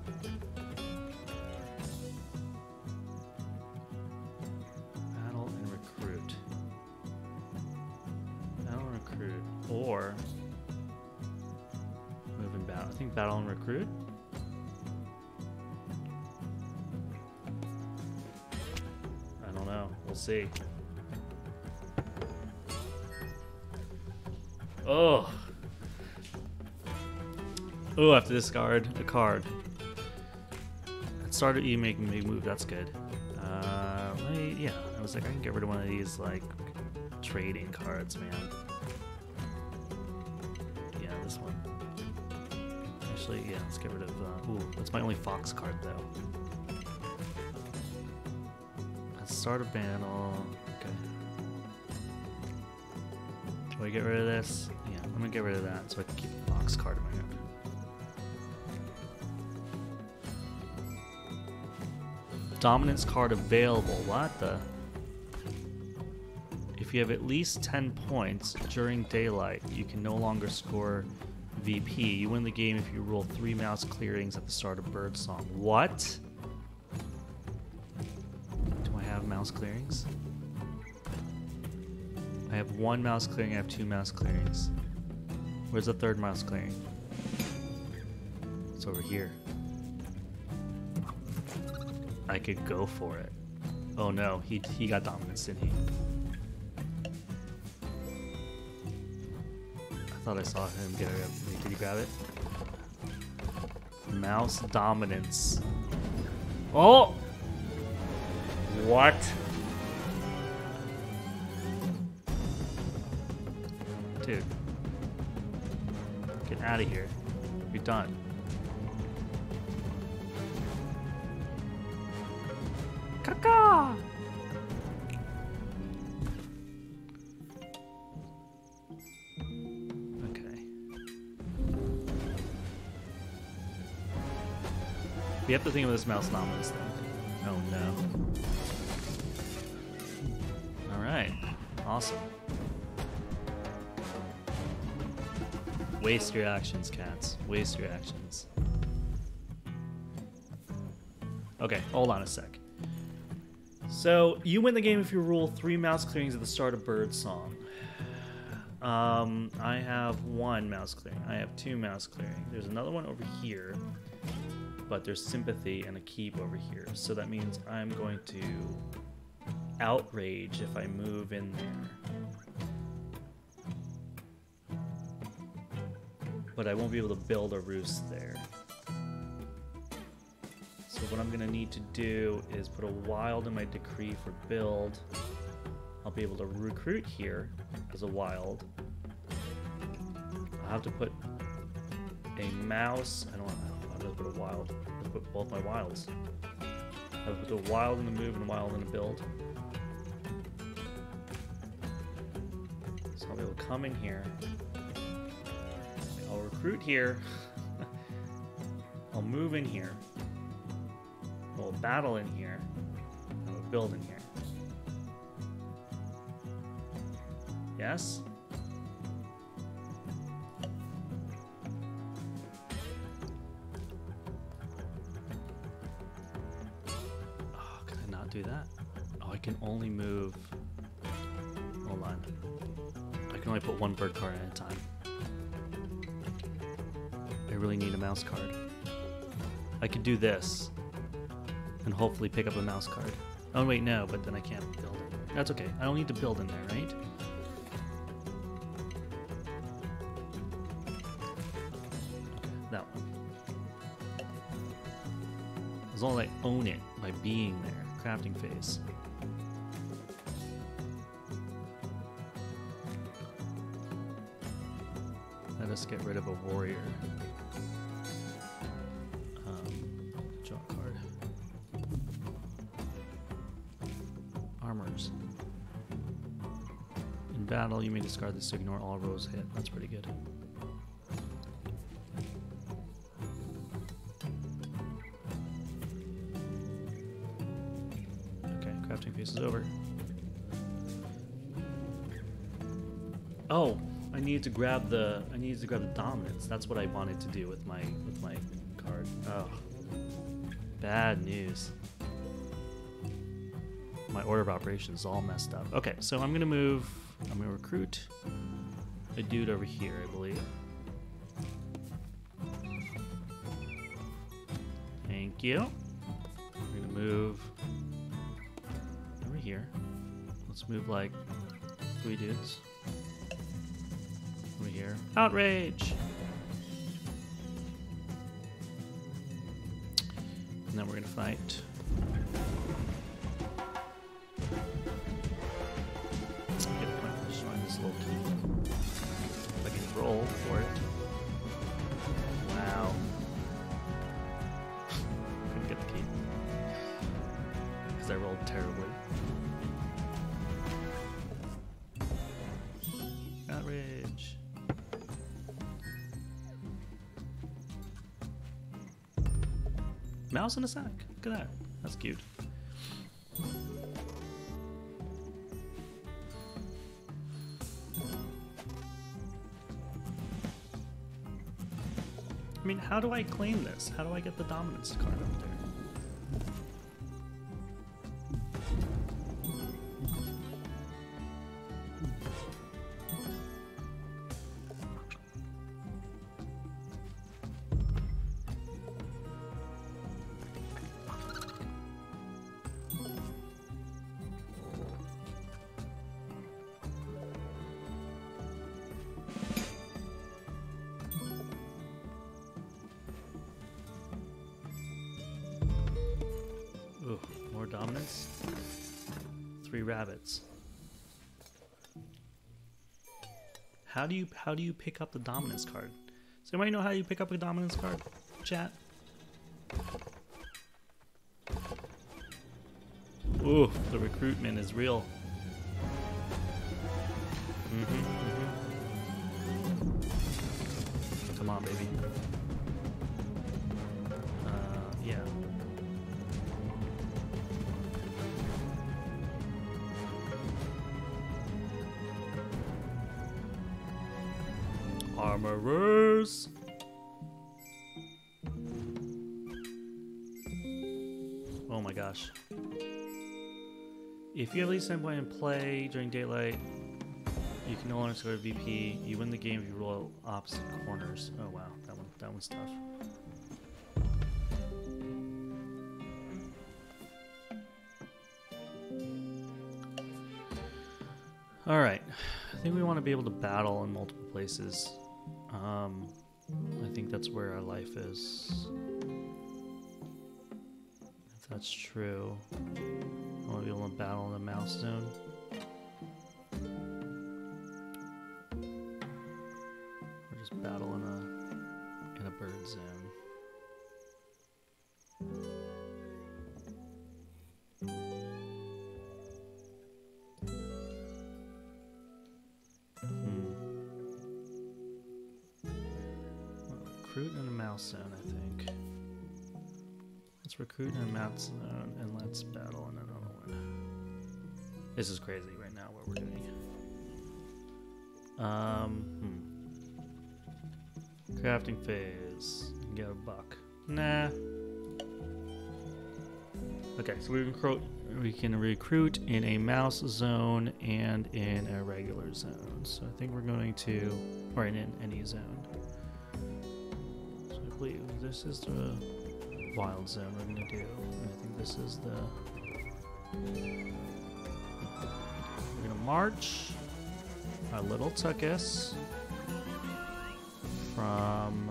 Discard a card. It started you making me move. That's good. Uh, me, yeah. I was like, I can get rid of one of these like trading cards, man. Yeah, this one. Actually, yeah. Let's get rid of. Uh, ooh, that's my only fox card though. Let's start a battle. Okay. Do I get rid of this? Yeah, I'm gonna get rid of that so I can keep Dominance card available. What the? If you have at least 10 points during daylight, you can no longer score VP. You win the game if you roll three mouse clearings at the start of Birdsong. What? Do I have mouse clearings? I have one mouse clearing, I have two mouse clearings. Where's the third mouse clearing? It's over here. I could go for it. Oh no, he he got dominance, didn't he? I thought I saw him get it. Did you grab it? Mouse dominance. Oh! What? Dude. Get out of here. You're done. We have to think of this mouse dominance thing. Oh no. Alright. Awesome. Waste your actions, cats. Waste your actions. Okay, hold on a sec. So, you win the game if you rule three mouse clearings at the start of Bird Song. Um, I have one mouse clearing. I have two mouse clearing. There's another one over here, but there's sympathy and a keep over here. So that means I'm going to outrage if I move in there. But I won't be able to build a roost there. So what I'm gonna need to do is put a wild in my decree for build. I'll be able to recruit here as a wild. I'll have to put a mouse. I don't want. I'll have to put a wild. I'll put both my wilds. I'll put a wild in the move and a wild in the build. So I'll be able to come in here. I'll recruit here. I'll move in here. We'll battle in here. We'll build in here. Yes? Only move. Hold on. I can only put one bird card at a time. I really need a mouse card. I could do this and hopefully pick up a mouse card. Oh, wait, no, but then I can't build it. That's okay. I don't need to build in there, right? That one. As long as I own it by being there. Crafting phase. Us get rid of a warrior. Um, draw card. Armors. In battle, you may discard this to ignore all rolls hit. That's pretty good. Okay, crafting phase is over. Oh, needed to grab the I needed to grab the dominance. That's what I wanted to do with my with my card. Oh. Bad news. My order of operations is all messed up. Okay, so I'm gonna move I'm gonna recruit a dude over here, I believe. Thank you. We're gonna move over here. Let's move like three dudes. Outrage! And then we're gonna fight. Mouse in a sack. Look at that. That's cute. I mean, how do I claim this? How do I get the dominance card up there? How do you how do you pick up the dominance card? Does anybody know how you pick up a dominance card? Chat. Ooh, the recruitment is real. If you have least endpoint and play during daylight, you can no longer score a VP. You win the game if you roll opposite corners. Oh wow, that one that one's tough. All right, I think we want to be able to battle in multiple places. Um, I think that's where our life is. If that's true, Able to battle in the mouse zone. Or just battle in a in a bird zone. Hmm. Recruit in a mouse zone, I think. Let's recruit in a mouse zone and let's battle in one. This is crazy right now what we're doing. Um, hmm. Crafting phase. Get a buck. Nah. Okay, so we recruit we can recruit in a mouse zone and in a regular zone. So I think we're going to or in, any zone. So I believe this is the wild zone we're gonna do. And I think this is the march. Our little tuckus from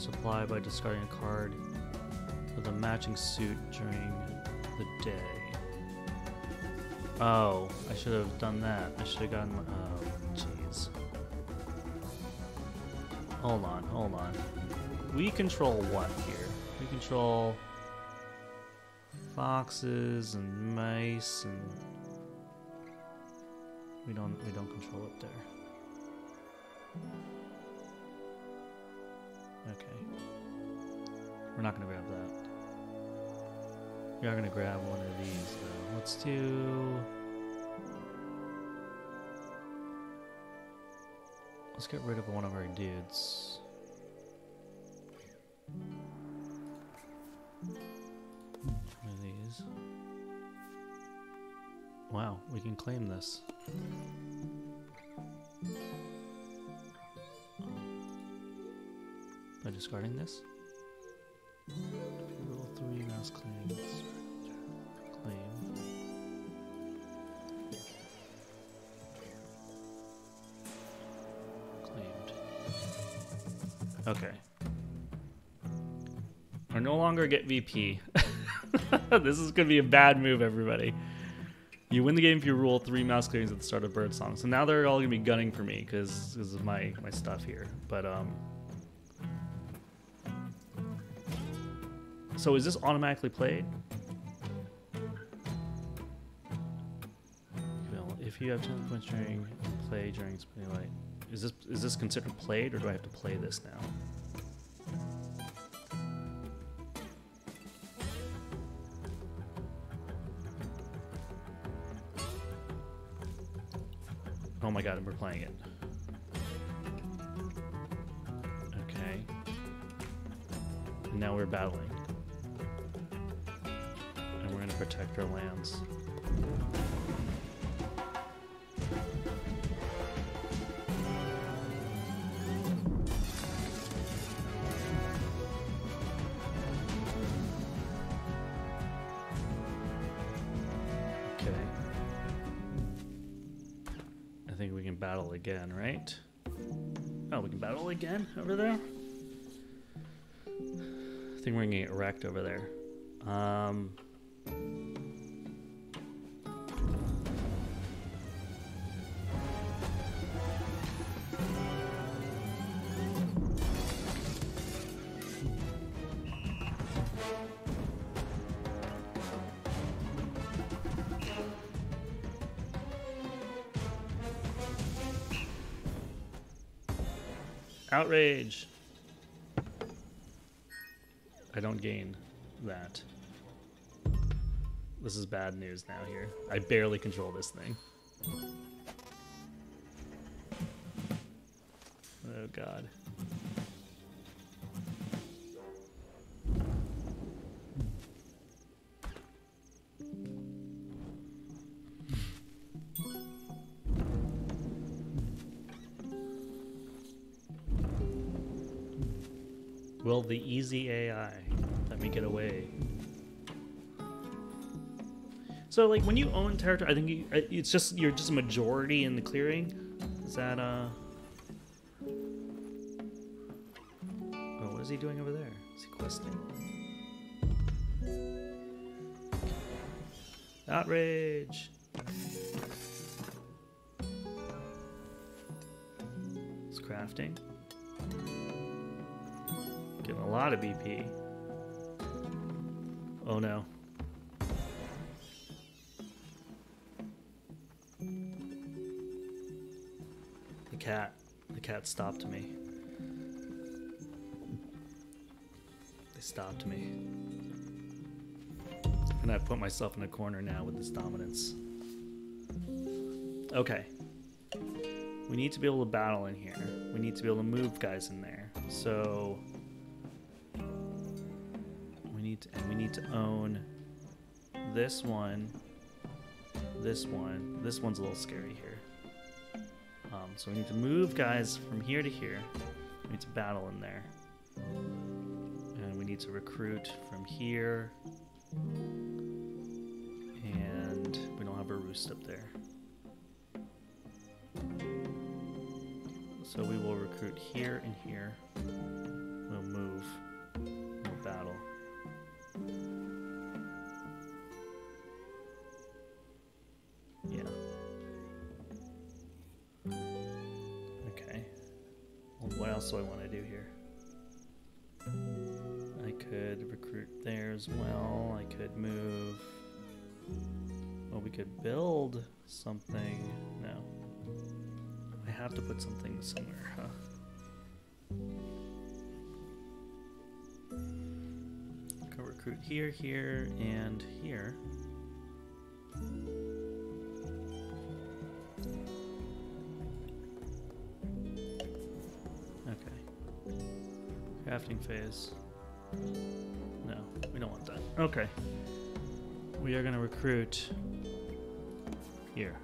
supply by discarding a card with a matching suit during the day. Oh, I should have done that. I should have gotten. my- Oh, jeez. Hold on, hold on. We control what here? We control foxes and mice and we don't we don't control it there. Gonna grab one of these. Let's do Let's get rid of one of our dudes. One of these. Wow, we can claim this. By discarding this? Roll three mouse claims. Okay. Or no longer get VP. this is gonna be a bad move, everybody. You win the game if you rule three mouse clearings at the start of Birdsong. So now they're all gonna be gunning for me because of my my stuff here. But um. So is this automatically played? If you have 10 points during play during spring light, is this is this considered played or do I have to play this now? Oh my god, and we're playing it. Okay. And now we're battling. And we're gonna protect our lands. Again, right? Oh, we can battle again over there? I think we're gonna get wrecked over there. Um. Outrage. I don't gain that. This is bad news now here. I barely control this thing. Oh god. Easy AI let me get away? So, like, when you own territory, I think you, uh, it's just you're just a majority in the clearing. Is that uh? Oh, what is he doing over there? Is he questing? Outrage! Of BP. Oh no. The cat. The cat stopped me. They stopped me. And I put myself in a corner now with this dominance. Okay. We need to be able to battle in here. We need to be able to move guys in there. So and we need to own this one, this one. This one's a little scary here. Um, so we need to move guys from here to here. We need to battle in there. And we need to recruit from here. As well. I could move. Well, we could build something. No. I have to put something somewhere, huh? Can recruit here, here, and here. Okay. Crafting phase. We don't want that. Okay. We are going to recruit here.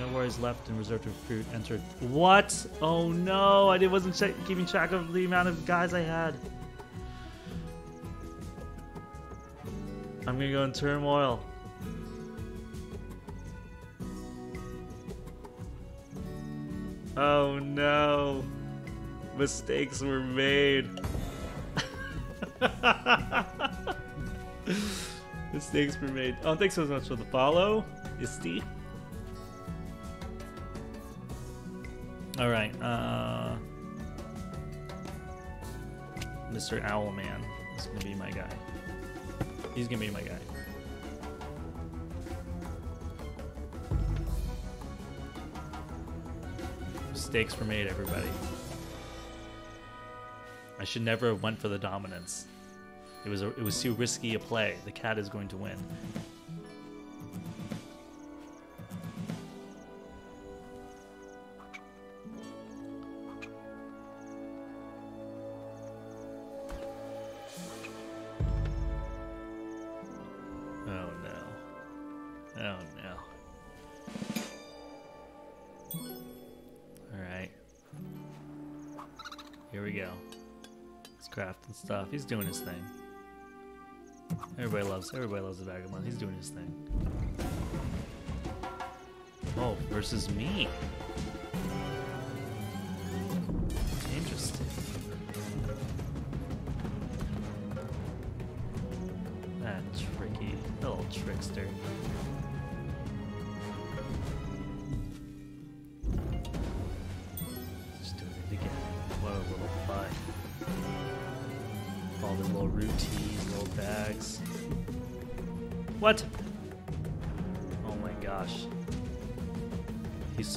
No worries left in reserve to recruit. Entered. What? Oh no! I wasn't check, keeping track of the amount of guys I had. I'm gonna go in turmoil. Mistakes were made. Mistakes were made. Oh, thanks so much for the follow, Isty. All right, uh, Mr. Owlman is gonna be my guy. He's gonna be my guy. Mistakes were made, everybody. I should never have went for the dominance. It was a, it was too risky a play. The cat is going to win. Oh no. Oh no. Alright. Here we go. He's crafting stuff. He's doing his thing. Everybody loves everybody loves the vagabond. He's doing his thing. Oh, versus me.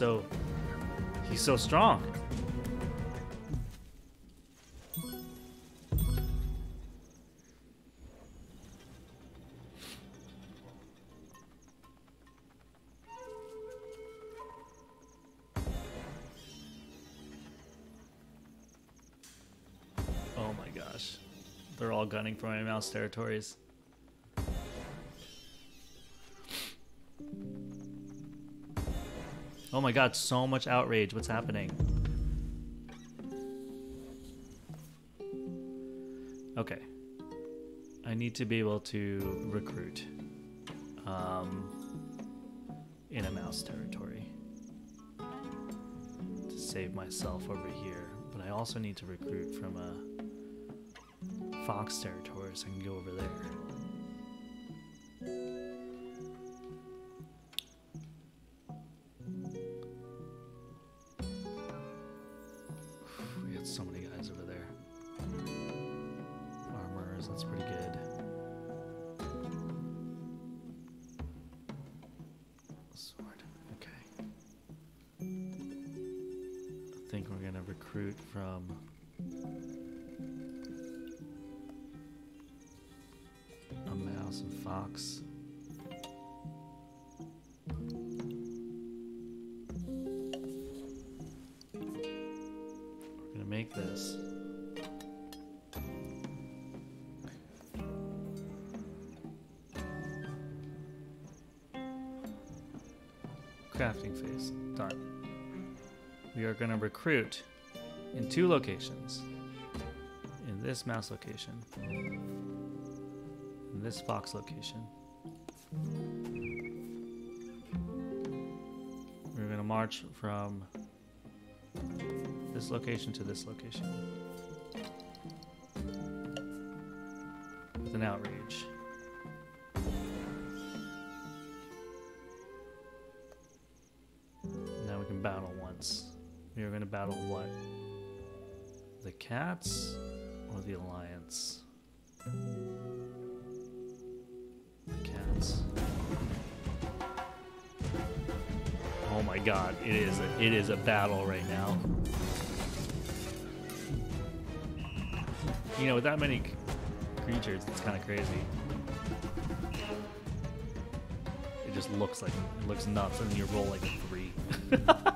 So he's so strong. Oh my gosh. They're all gunning for my mouse territories. Oh my god, so much outrage. What's happening? Okay. I need to be able to recruit um, in a mouse territory to save myself over here. But I also need to recruit from a fox territory so I can go over there. Two locations. In this mouse location. In this fox location. We're gonna march from this location to this location. Cats or the alliance? The cats. Oh my god, it is a, it is a battle right now. You know, with that many creatures, it's kind of crazy. It just looks like it looks nuts, and you roll like a three.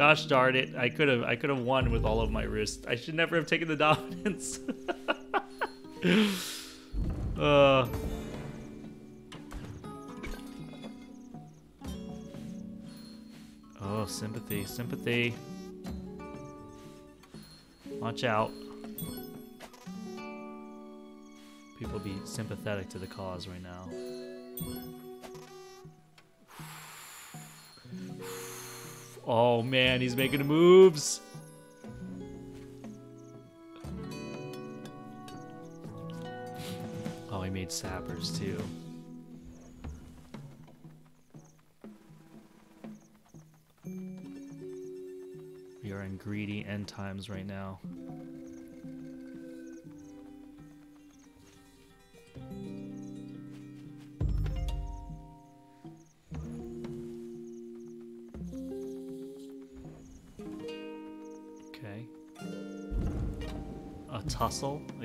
Gosh darn it! I could have I could have won with all of my wrists. I should never have taken the dominance. uh. Oh, sympathy, sympathy. Watch out. People be sympathetic to the cause right now. Oh man, he's making moves. Oh, he made sappers too. We are in greedy end times right now.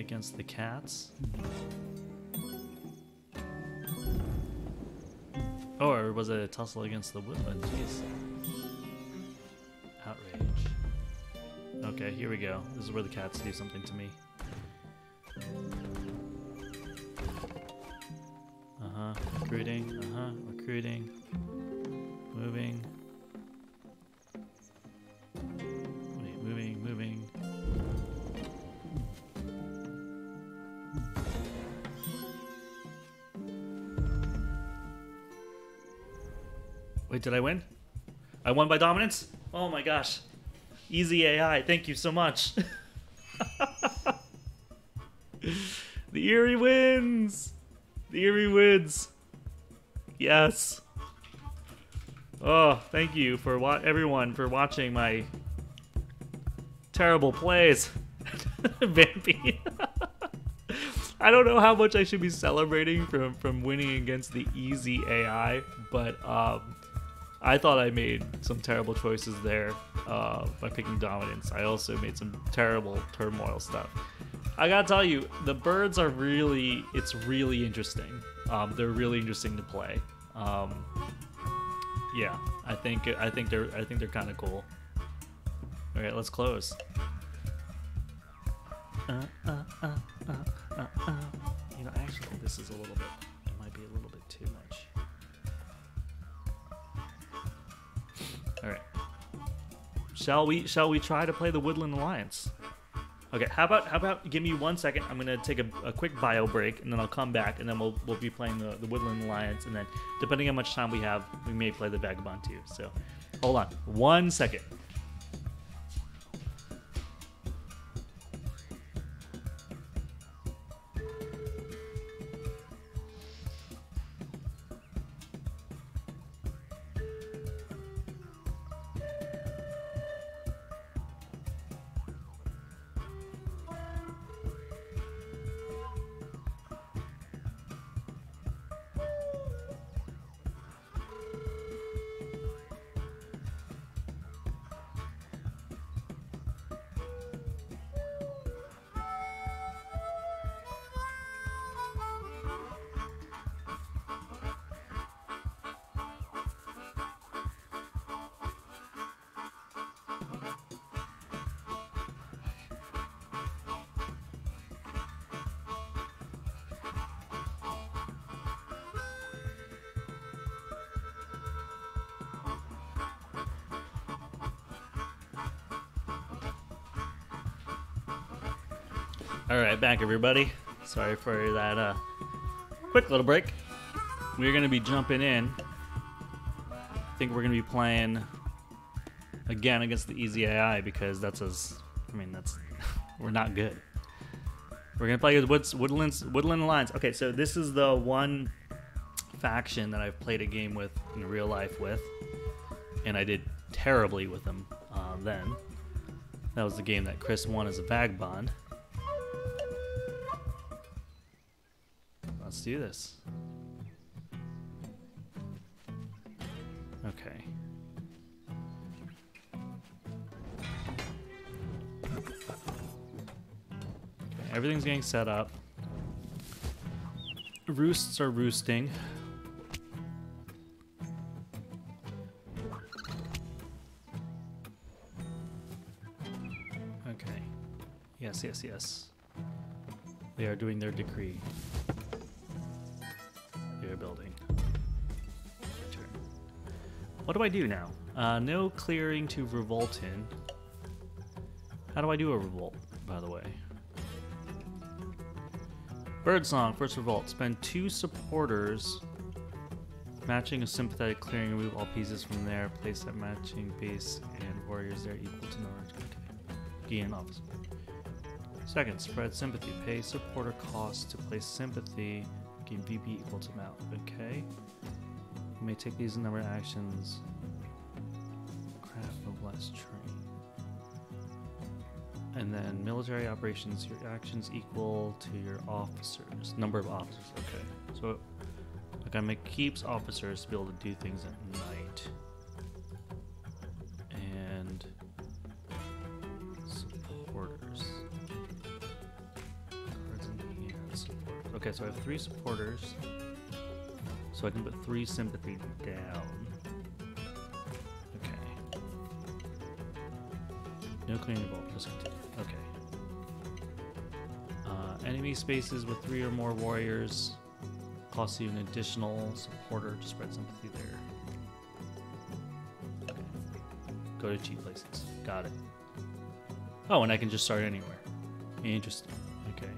Against the cats. Oh, or was it a tussle against the woodland? Jeez. Outrage. Okay, here we go. This is where the cats do something to me. Dominance? Oh my gosh. Easy AI, thank you so much. the Eyrie wins! The Eyrie wins. Yes. Oh, thank you for everyone for watching my terrible plays. Vampy. I don't know how much I should be celebrating from from winning against the easy AI, but um, I thought I made some terrible choices there uh, by picking dominance. I also made some terrible turmoil stuff. I gotta tell you, the birds are really it's really interesting. Um, they're really interesting to play. Um, yeah, I think I think they're I think they're kind of cool. All right, let's close. Uh, uh, uh, uh, uh, uh. You know, actually this is a little bit. Shall we? Shall we try to play the Woodland Alliance? Okay. How about? How about? Give me one second. I'm gonna take a, a quick bio break, and then I'll come back, and then we'll we'll be playing the, the Woodland Alliance, and then depending on how much time we have, we may play the Vagabond too. So, hold on, one second. Back everybody. Sorry for that uh, quick little break. We're gonna be jumping in. I think we're gonna be playing again against the easy AI because that's as I mean that's we're not good. We're gonna play with Woods, Woodlands, Woodland Alliance. Okay, so this is the one faction that I've played a game with in real life with, and I did terribly with them uh, then. That was the game that Chris won as a vagabond. Do this. Okay. Okay, everything's getting set up. Roosts are roosting. Okay. Yes, yes, yes. They are doing their decree. What do I do now? Uh, no clearing to revolt in. How do I do a revolt, by the way? Birdsong, first revolt. Spend two supporters matching a sympathetic clearing. Remove all pieces from there. Place that matching base and warriors there equal to number. Okay. Gain office. Second, spread sympathy. Pay supporter costs to place sympathy. Gain VP equal to amount. Okay. May take these number actions. Craft noblesse train. And then military operations, your actions equal to your officers. Number of officers. Okay. So I gotta make keeps officers to be able to do things at night. And supporters. Cards in hand, supporters. Okay, so I have three supporters. So I can put three sympathy down. Okay. No clearing vault. Let's continue. Okay. Uh, enemy spaces with three or more warriors costs you an additional supporter to spread sympathy there. Okay. Go to cheap places. Got it. Oh, and I can just start anywhere. Interesting. Okay.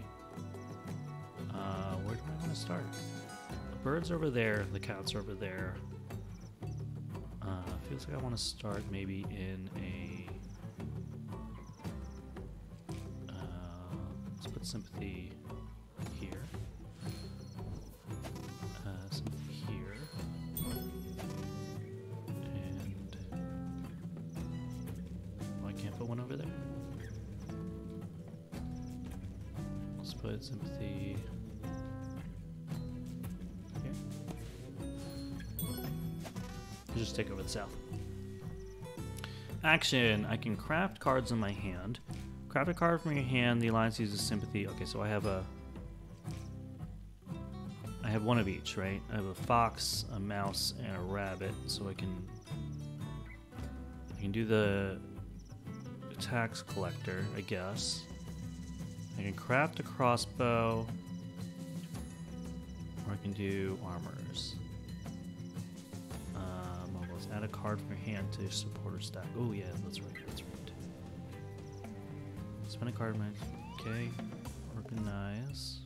Birds over there. The cats are over there. Uh, feels like I want to start maybe in a. Action. I can craft cards in my hand. Craft a card from your hand. The alliance uses sympathy. Okay, so I have a. I have one of each, right? I have a fox, a mouse, and a rabbit, so I can. I can do the tax collector, I guess. I can craft a crossbow, or I can do armors. Card from your hand to your supporter stack. Oh yeah, that's right. That's right. Spend a card, man. Okay. Organize.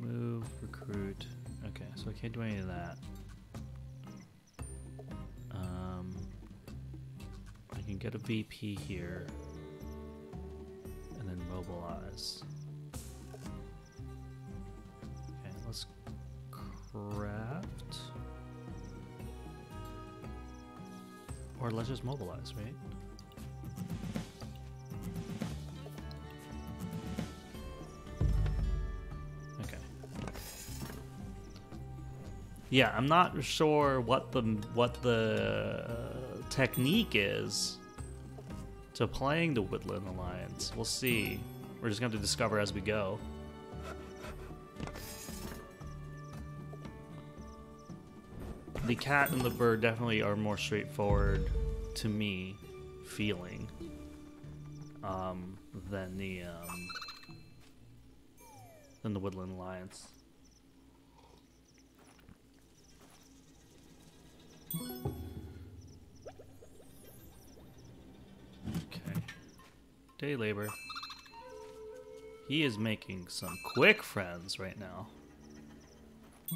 Move. Recruit. Okay, so I can't do any of that. Um, I can get a VP here, let's just mobilize, right? Okay. Yeah, I'm not sure what the what the uh, technique is to playing the Woodland Alliance. We'll see. We're just going to discover as we go. The cat and the bird definitely are more straightforward to me feeling um, than the um, than the Woodland Alliance. Okay. Day labor. He is making some quick friends right now.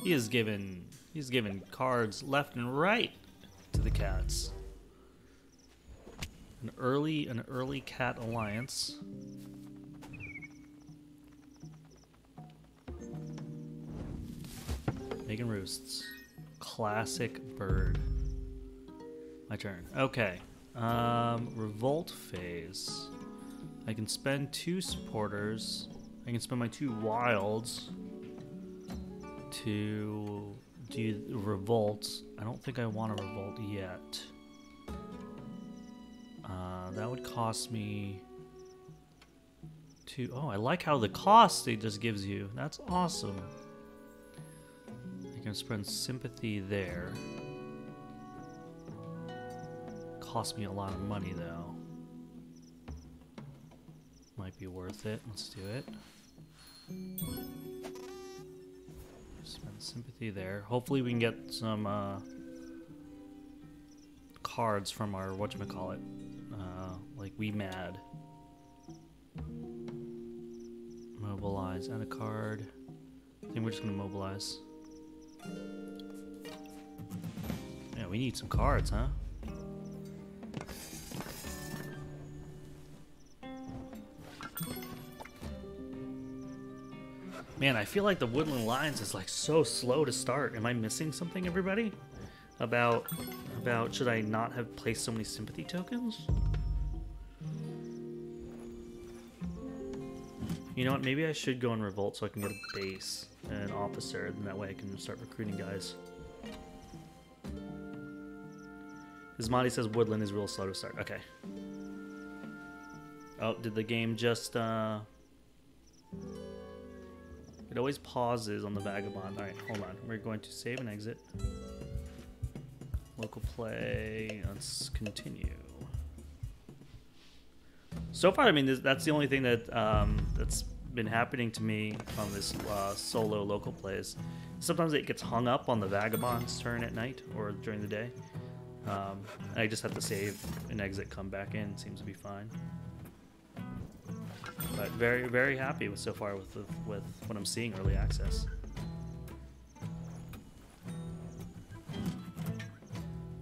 He is given he's given cards left and right to the cats. An early an early cat alliance. Making roosts. Classic bird. My turn. Okay. Um, revolt phase. I can spend two supporters. I can spend my two wilds to do revolt. I don't think I want to revolt yet. Uh, that would cost me two. Oh, I like how the cost it just gives you. That's awesome. I can spend sympathy there. Cost me a lot of money though. Might be worth it. Let's do it. Spend sympathy there. Hopefully we can get some uh, cards from our whatchamacallit. Like We Mad. Mobilize. Add a card. I think we're just gonna mobilize. Yeah, we need some cards, huh? Man, I feel like the Woodland Alliance is like so slow to start. Am I missing something, everybody? About about should I not have placed so many sympathy tokens? You know what? Maybe I should go in revolt so I can get a base and an officer, and that way I can start recruiting guys. Ismati says Woodland is real slow to start. Okay. Oh, did the game just uh it always pauses on the Vagabond. Alright, hold on. We're going to save and exit. Local play. Let's continue. So far, I mean, this, that's the only thing that um, that's been happening to me on this uh, solo local plays. Sometimes it gets hung up on the Vagabond's turn at night or during the day. Um, I just have to save and exit, come back in. Seems to be fine. But very, very happy with so far with, with, with what I'm seeing early access.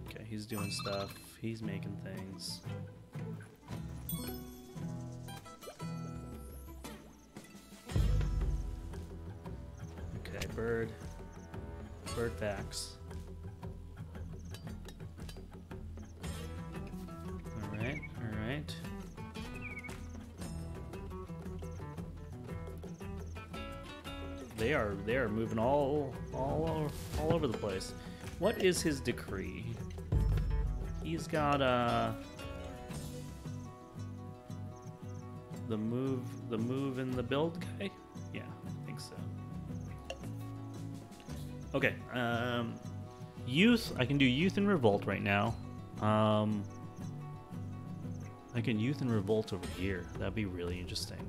Okay, he's doing stuff. He's making things. Bird. Bird facts. Alright, alright. They are they are moving all all all over the place. What is his decree? He's got uh the move the move and the build guy? Yeah, I think so. Okay, um youth I can do youth and revolt right now. Um I can youth and revolt over here. That'd be really interesting.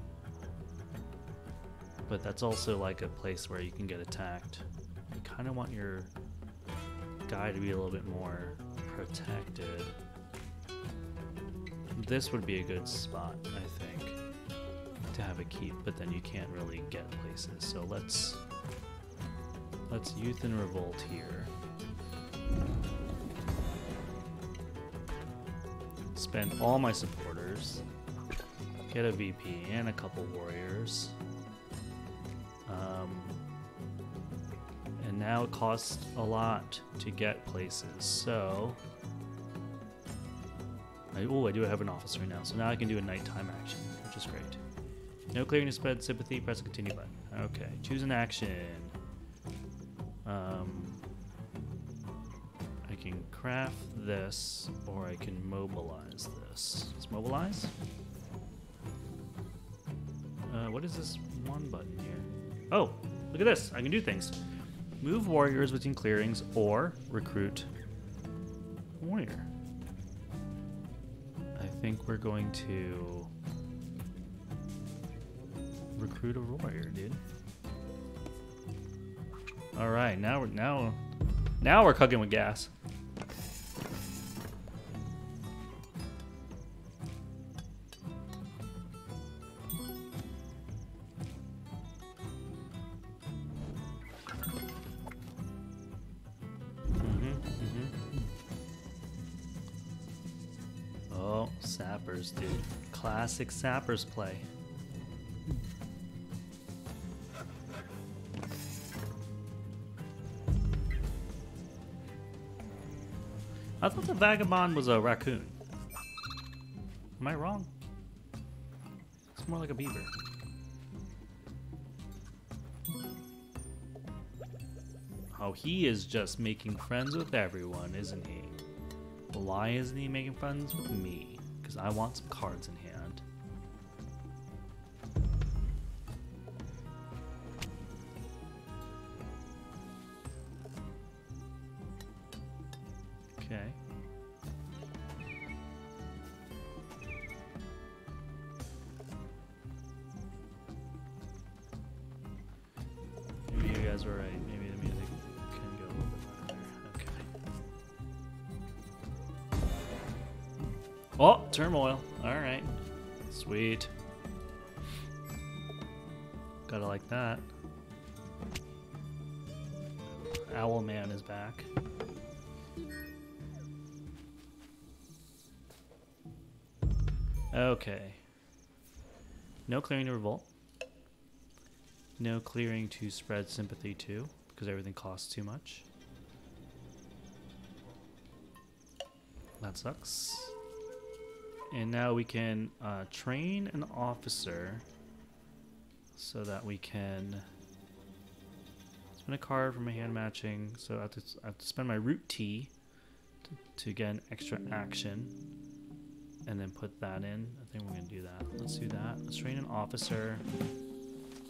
But that's also like a place where you can get attacked. You kind of want your guy to be a little bit more protected. This would be a good spot, I think, to have a keep, but then you can't really get places. So let's let's youth and revolt here. Spend all my supporters. Get a VP and a couple warriors. Um, and now it costs a lot to get places. So, oh, I do have an officer now. So now I can do a nighttime action, which is great. No clearing to spread sympathy. Press the continue button. Okay, choose an action. Um, I can craft this, or I can mobilize this. Let's mobilize. Uh, what is this one button here? Oh, look at this. I can do things. Move warriors between clearings or recruit warrior. I think we're going to recruit a warrior, dude. All right, now we're now now we're cooking with gas. Mhm, mhm. Oh, sappers, dude. Classic sappers play. I thought the vagabond was a raccoon. Am I wrong? It's more like a beaver. Oh, he is just making friends with everyone, isn't he? Why isn't he making friends with me? Because I want some cards in hand. Turmoil. All right. Sweet. Gotta like that. Owl Man is back. Okay. No clearing to revolt. No clearing to spread sympathy to, because everything costs too much. That sucks. And now we can uh, train an officer so that we can spend a card from a hand matching. So I have to, I have to spend my root tea to, to get an extra action and then put that in. I think we're to do that. Let's do that. Let's train an officer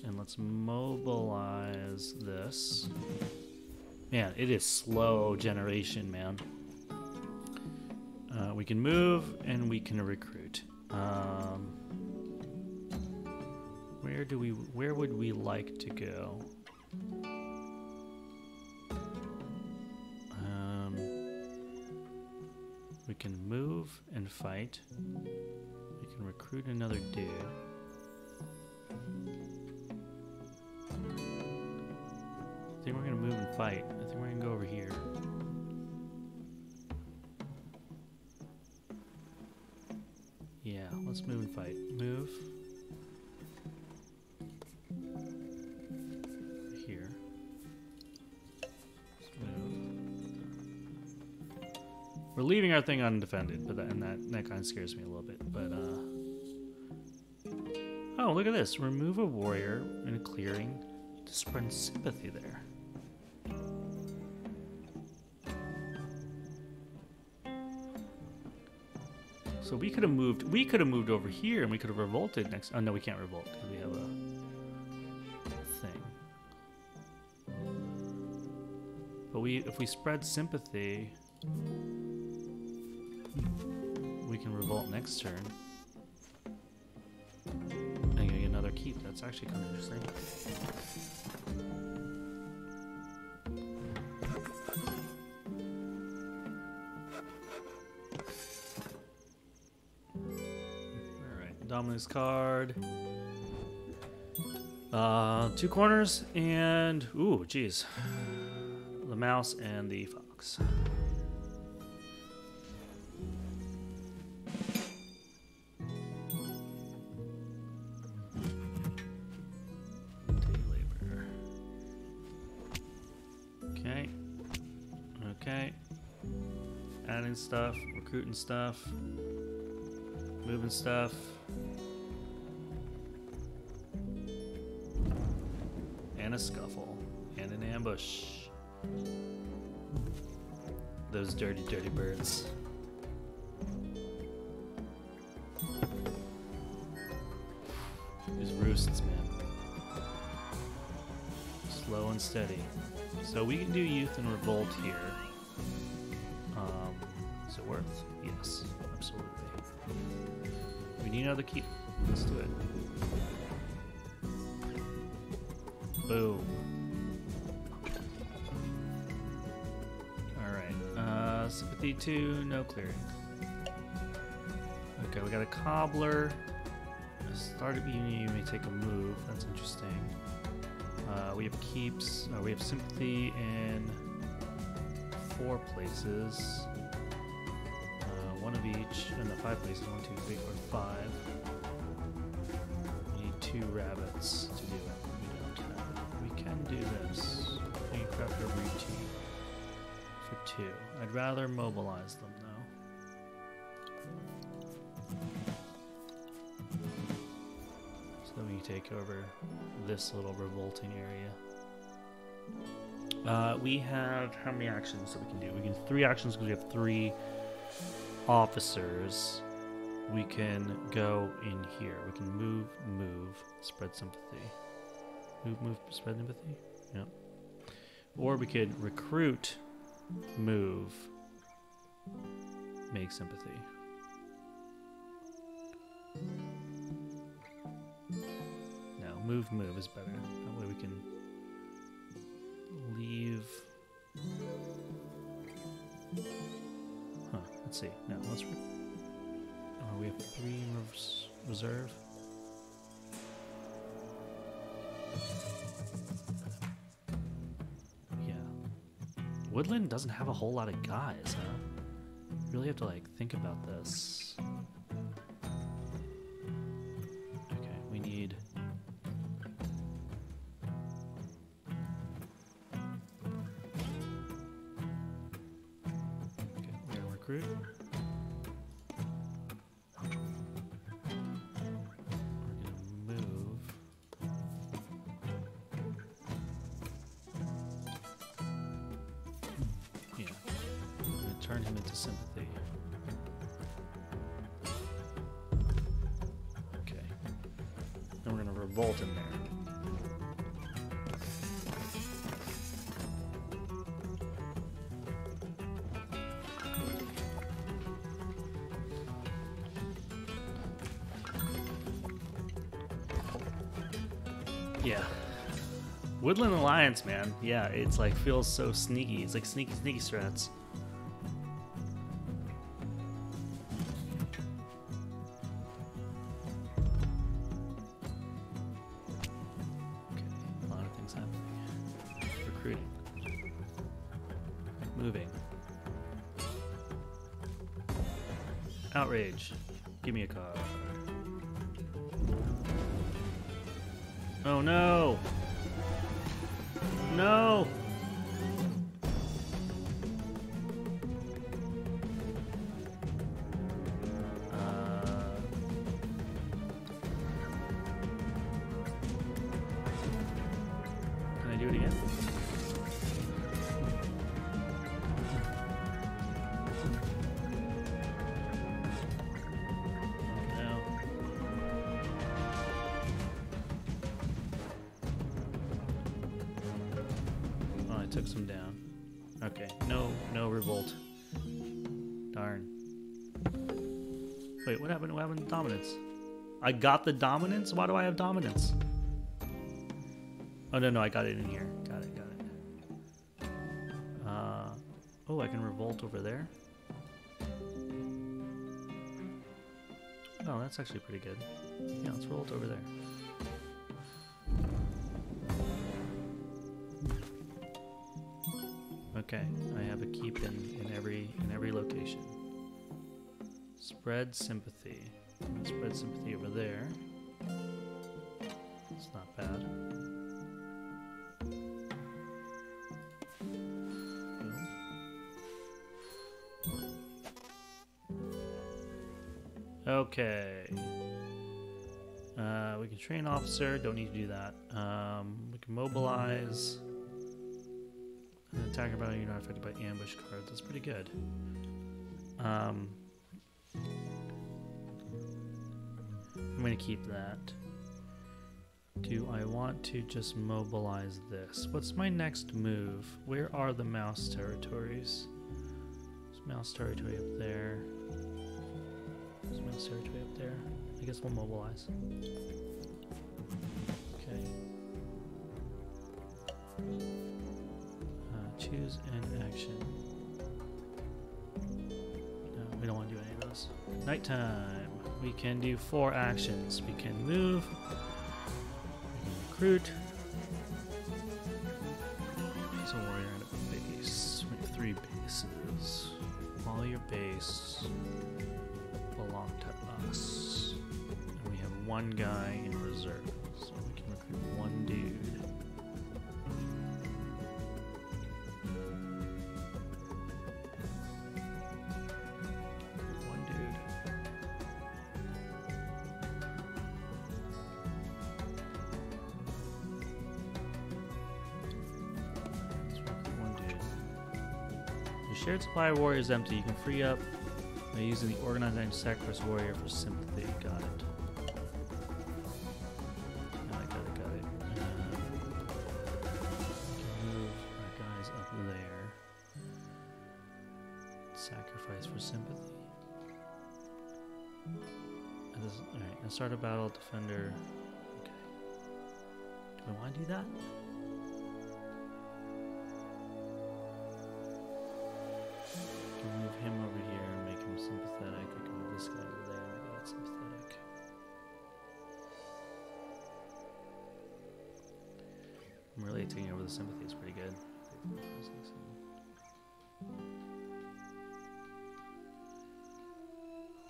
and let's mobilize this. Man, it is slow generation, man. Uh, we can move and we can recruit. Um, where do we? Where would we like to go? Um, we can move and fight. We can recruit another dude. I think we're gonna move and fight. I think we're gonna go over here. Let's move and fight. Move. Here. Let's move. We're leaving our thing undefended, but that, and that that kind of scares me a little bit. But uh. Oh, look at this! Remove a warrior in a clearing to spread sympathy there. So we could have moved. We could have moved over here, and we could have revolted next. Oh no, we can't revolt because we have a thing. But we, if we spread sympathy, we can revolt next turn. And get another keep. That's actually kind of interesting. Dominance card. Uh, two corners and ooh, geez, the mouse and the fox. Okay. Okay. Adding stuff, recruiting stuff, moving stuff. Dirty, birds. These roosts, man. Slow and steady. So we can do youth and revolt here. Um, is it worth? Yes, absolutely. We need another key. Let's do it. 2, no clearing. Okay, we got a cobbler. A startup union, you may take a move. That's interesting. Uh, we have keeps. Uh, we have sympathy in four places. Uh, one of each. And the five places. One, two, three, four, five. We need two rabbits to do it. We don't have it. We can do this. We can craft a root tea two. I'd rather mobilize them though. So that we take over this little revolting area. Uh, we have how many actions that we can do? We can three actions because we have three officers. We can go in here. We can move, move, spread sympathy. Move, move, spread sympathy. Yep. Or we could recruit, move, make sympathy. No, move, move is better. That way we can leave. Huh, let's see. No, let's. Re- oh, we have three reserve. Woodland doesn't have a whole lot of guys, huh? Really have to like think about this. Alliance, man. Yeah, it's like feels so sneaky. It's like sneaky, sneaky strats. I got the dominance. Why do I have dominance? Oh no, no, I got it in here. Got it, got it. Uh, oh, I can revolt over there. Oh, that's actually pretty good. Yeah, let's revolt over there. Okay, I have a keep in, in every in every location. Spread sympathy. Spread sympathy over there. It's not bad. Okay. Uh, we can train officer. Don't need to do that. Um, we can mobilize. An attacker battle unit not affected by ambush cards. That's pretty good. Um, going to keep that. Do I want to just mobilize this? What's my next move? Where are the mouse territories? There's mouse territory up there. There's mouse territory up there. I guess we'll mobilize. Okay. Uh, choose an action. No, we don't want to do any of those. Nighttime. We can do four actions. We can move. We can recruit. There's a warrior and a base. We have three bases. All your base belong to us. And we have one guy in reserve. So we can recruit shared supply warrior is empty. You can free up by using the organized sacrifice warrior for sympathy. Got it. Sacrifice for sympathy. And start a battle, defender. Okay. Do I want to do that? Taking over the sympathy. is pretty good.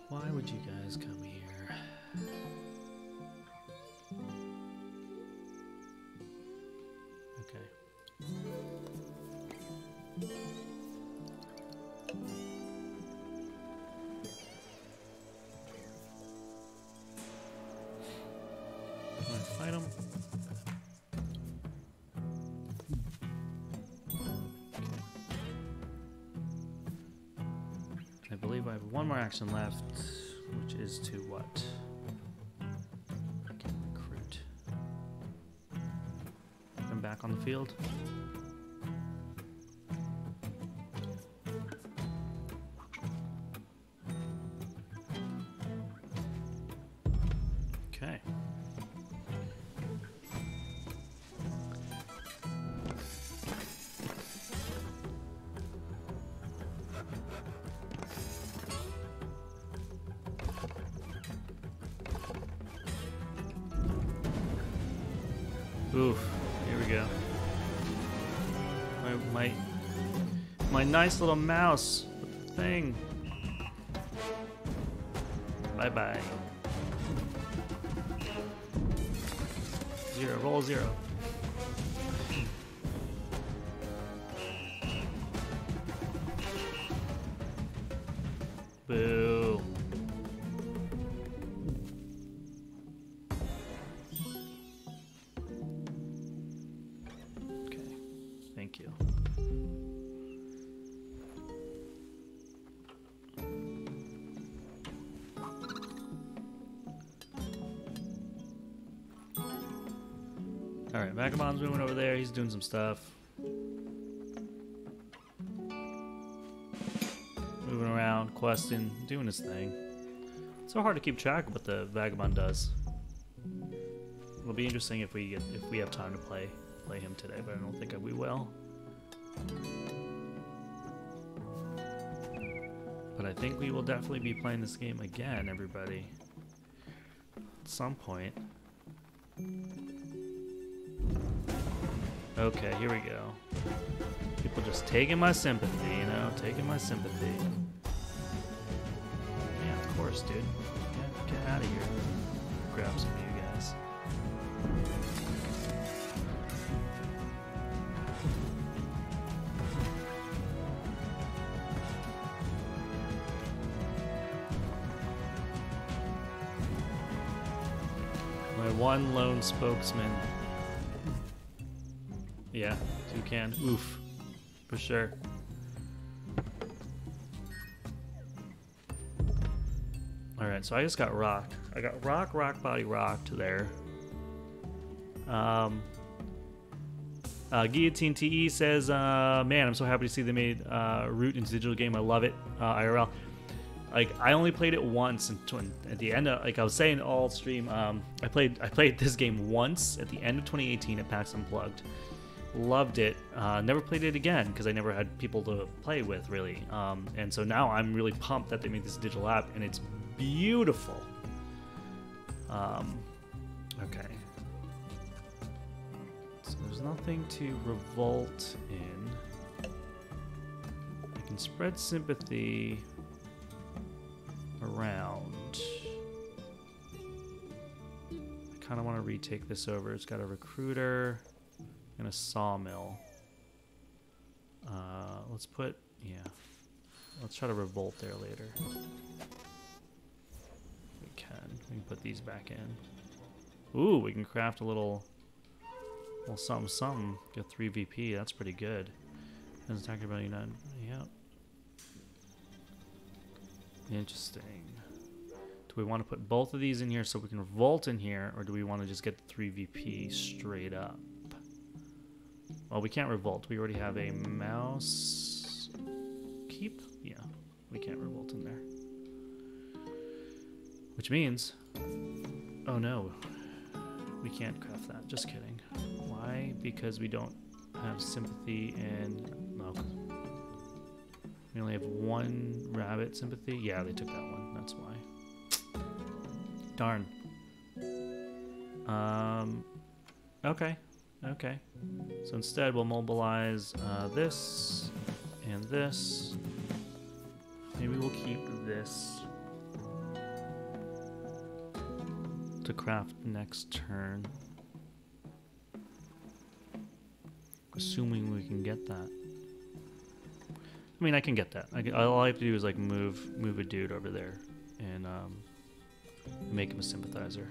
Why would you guys come here? One more action left, which is to what? I can recruit. Come back on the field. Oof. Here we go. My my my nice little mouse thing. Bye bye. Zero. Roll zero. He's doing some stuff. Moving around, questing, doing his thing. It's so hard to keep track of what the vagabond does. It'll be interesting if we get, if we have time to play play him today, but I don't think we will. But I think we will definitely be playing this game again, everybody. At some point. Okay, here we go. People just taking my sympathy, you know, taking my sympathy. Yeah, of course, dude. Get, get out of here. Grab some of you guys. My one lone spokesman. Toucan. Oof. For sure. Alright, so I just got rocked. I got rock, rock, body rocked there. Um, uh, Guillotine TE says, uh, "Man, I'm so happy to see they made uh, Root into digital game. I love it, uh, IRL. Like I only played it once, and at the end, of, like I was saying all stream, um, I played I played this game once at the end of 2018 at PAX Unplugged. Loved it. Uh, never played it again because I never had people to play with really. Um, and so now I'm really pumped that they made this digital app, and it's beautiful. Um, okay. So there's nothing to revolt in. I can spread sympathy around. I kind of want to retake this over. It's got a recruiter and a sawmill. Uh, let's put, yeah. Let's try to revolt there later. We can. We can put these back in. Ooh, we can craft a little well, something, something. Get 3 VP. That's pretty good. Doesn't talk about. Yep. Interesting. Do we want to put both of these in here so we can revolt in here, or do we want to just get the 3 VP straight up? Well, we can't revolt. We already have a mouse keep. Yeah, we can't revolt in there. Which means, oh no, we can't craft that. Just kidding. Why? Because we don't have sympathy and no. We only have one rabbit sympathy. Yeah, they took that one. That's why. Darn. Um. Okay. Okay. So instead, we'll mobilize uh, this and this. Maybe we'll keep this to craft next turn. Assuming we can get that. I mean, I can get that. I can, all I have to do is like move move a dude over there and um, make him a sympathizer.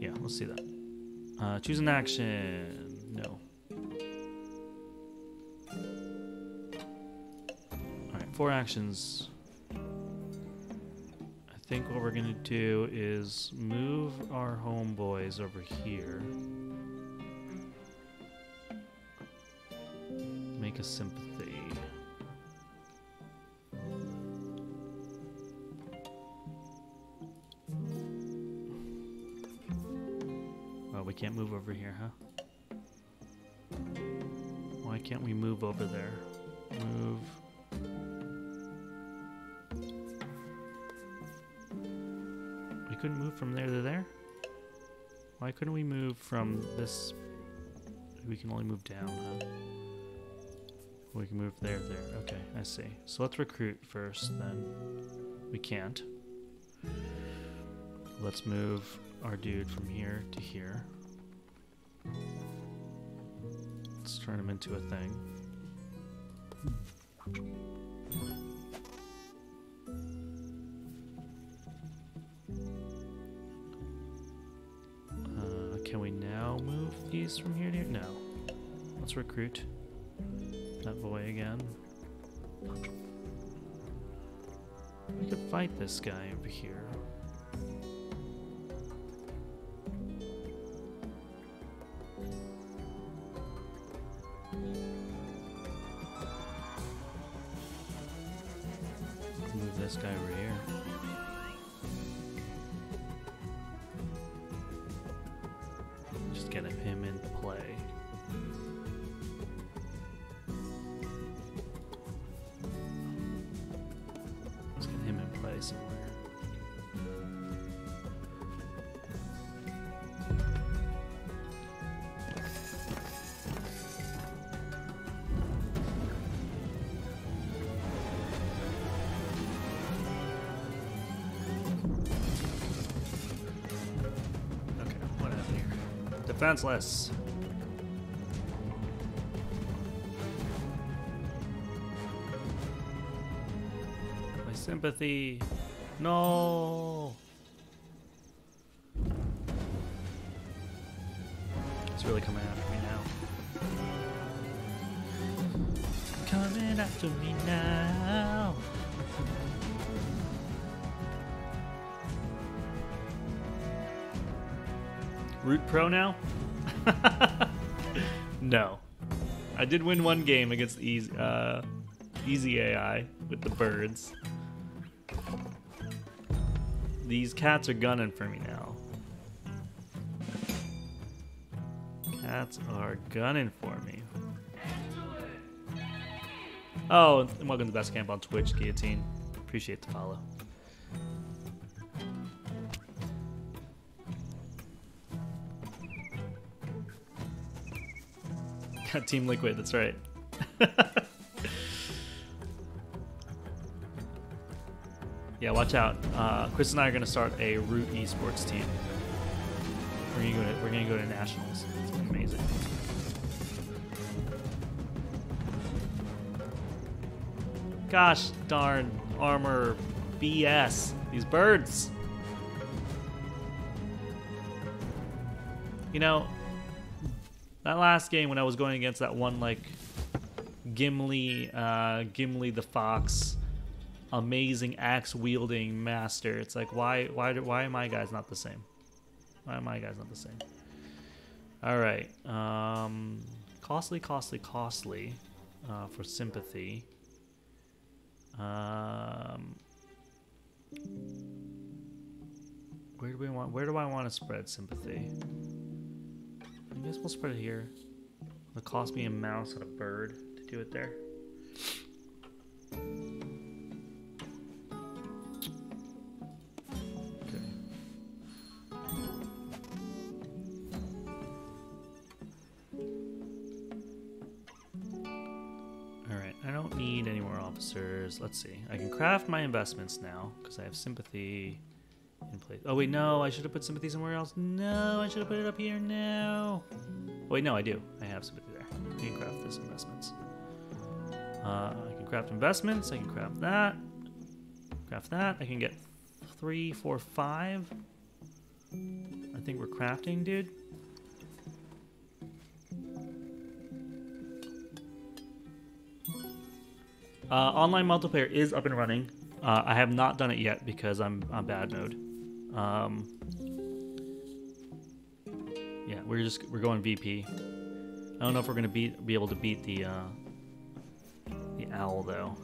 Yeah, let's see that. Uh, choose an action. No. Alright, four actions. I think what we're gonna do is move our homeboys over here. Make a sympathy. We can't move over here, huh? Why can't we move over there? Move. We couldn't move from there to there? Why couldn't we move from this? We can only move down, huh? We can move there, there. Okay, I see. So let's recruit first, then. We can't. Let's move our dude from here to here. Let's turn him into a thing. Uh, can we now move these from here to here? No. Let's recruit that boy again. We could fight this guy over here. Get him in play. Defenseless. My sympathy. No. It's really coming after me now. Coming after me now. Root Pro now? no. I did win one game against easy, uh, easy AI with the birds. These cats are gunning for me now. Cats are gunning for me. Oh, and welcome to the Best Camp on Twitch, Guillotine. Appreciate the follow. Got Team Liquid, that's right. yeah, watch out. Uh, Chris and I are gonna start a Root Esports team. We're gonna go to we're gonna go to nationals. It's gonna be amazing. Gosh darn armor BS. These birds. You know, that last game when I was going against that one like Gimli, uh, Gimli the fox, amazing axe wielding master. It's like why why do, why are my guys not the same? Why are my guys not the same? All right, um, costly, costly, costly uh, for sympathy. Um, where do we want? Where do I want to spread sympathy? I guess we'll spread it here. It'll cost me a mouse and a bird to do it there. Okay. Alright, I don't need any more officers. Let's see. I can craft my investments now because I have sympathy place. Oh wait, no, I should have put sympathy somewhere else. No, I should have put it up here. No. Wait, no, I do. I have sympathy there. I can craft this investments. Uh, I can craft investments. I can craft that. Craft that. I can get three, four, five. I think we're crafting, dude. Uh, online multiplayer is up and running. Uh, I have not done it yet because I'm on bad mode. Um, yeah, we're just we're going VP. I don't know if we're gonna beat be able to beat the uh, the owl though.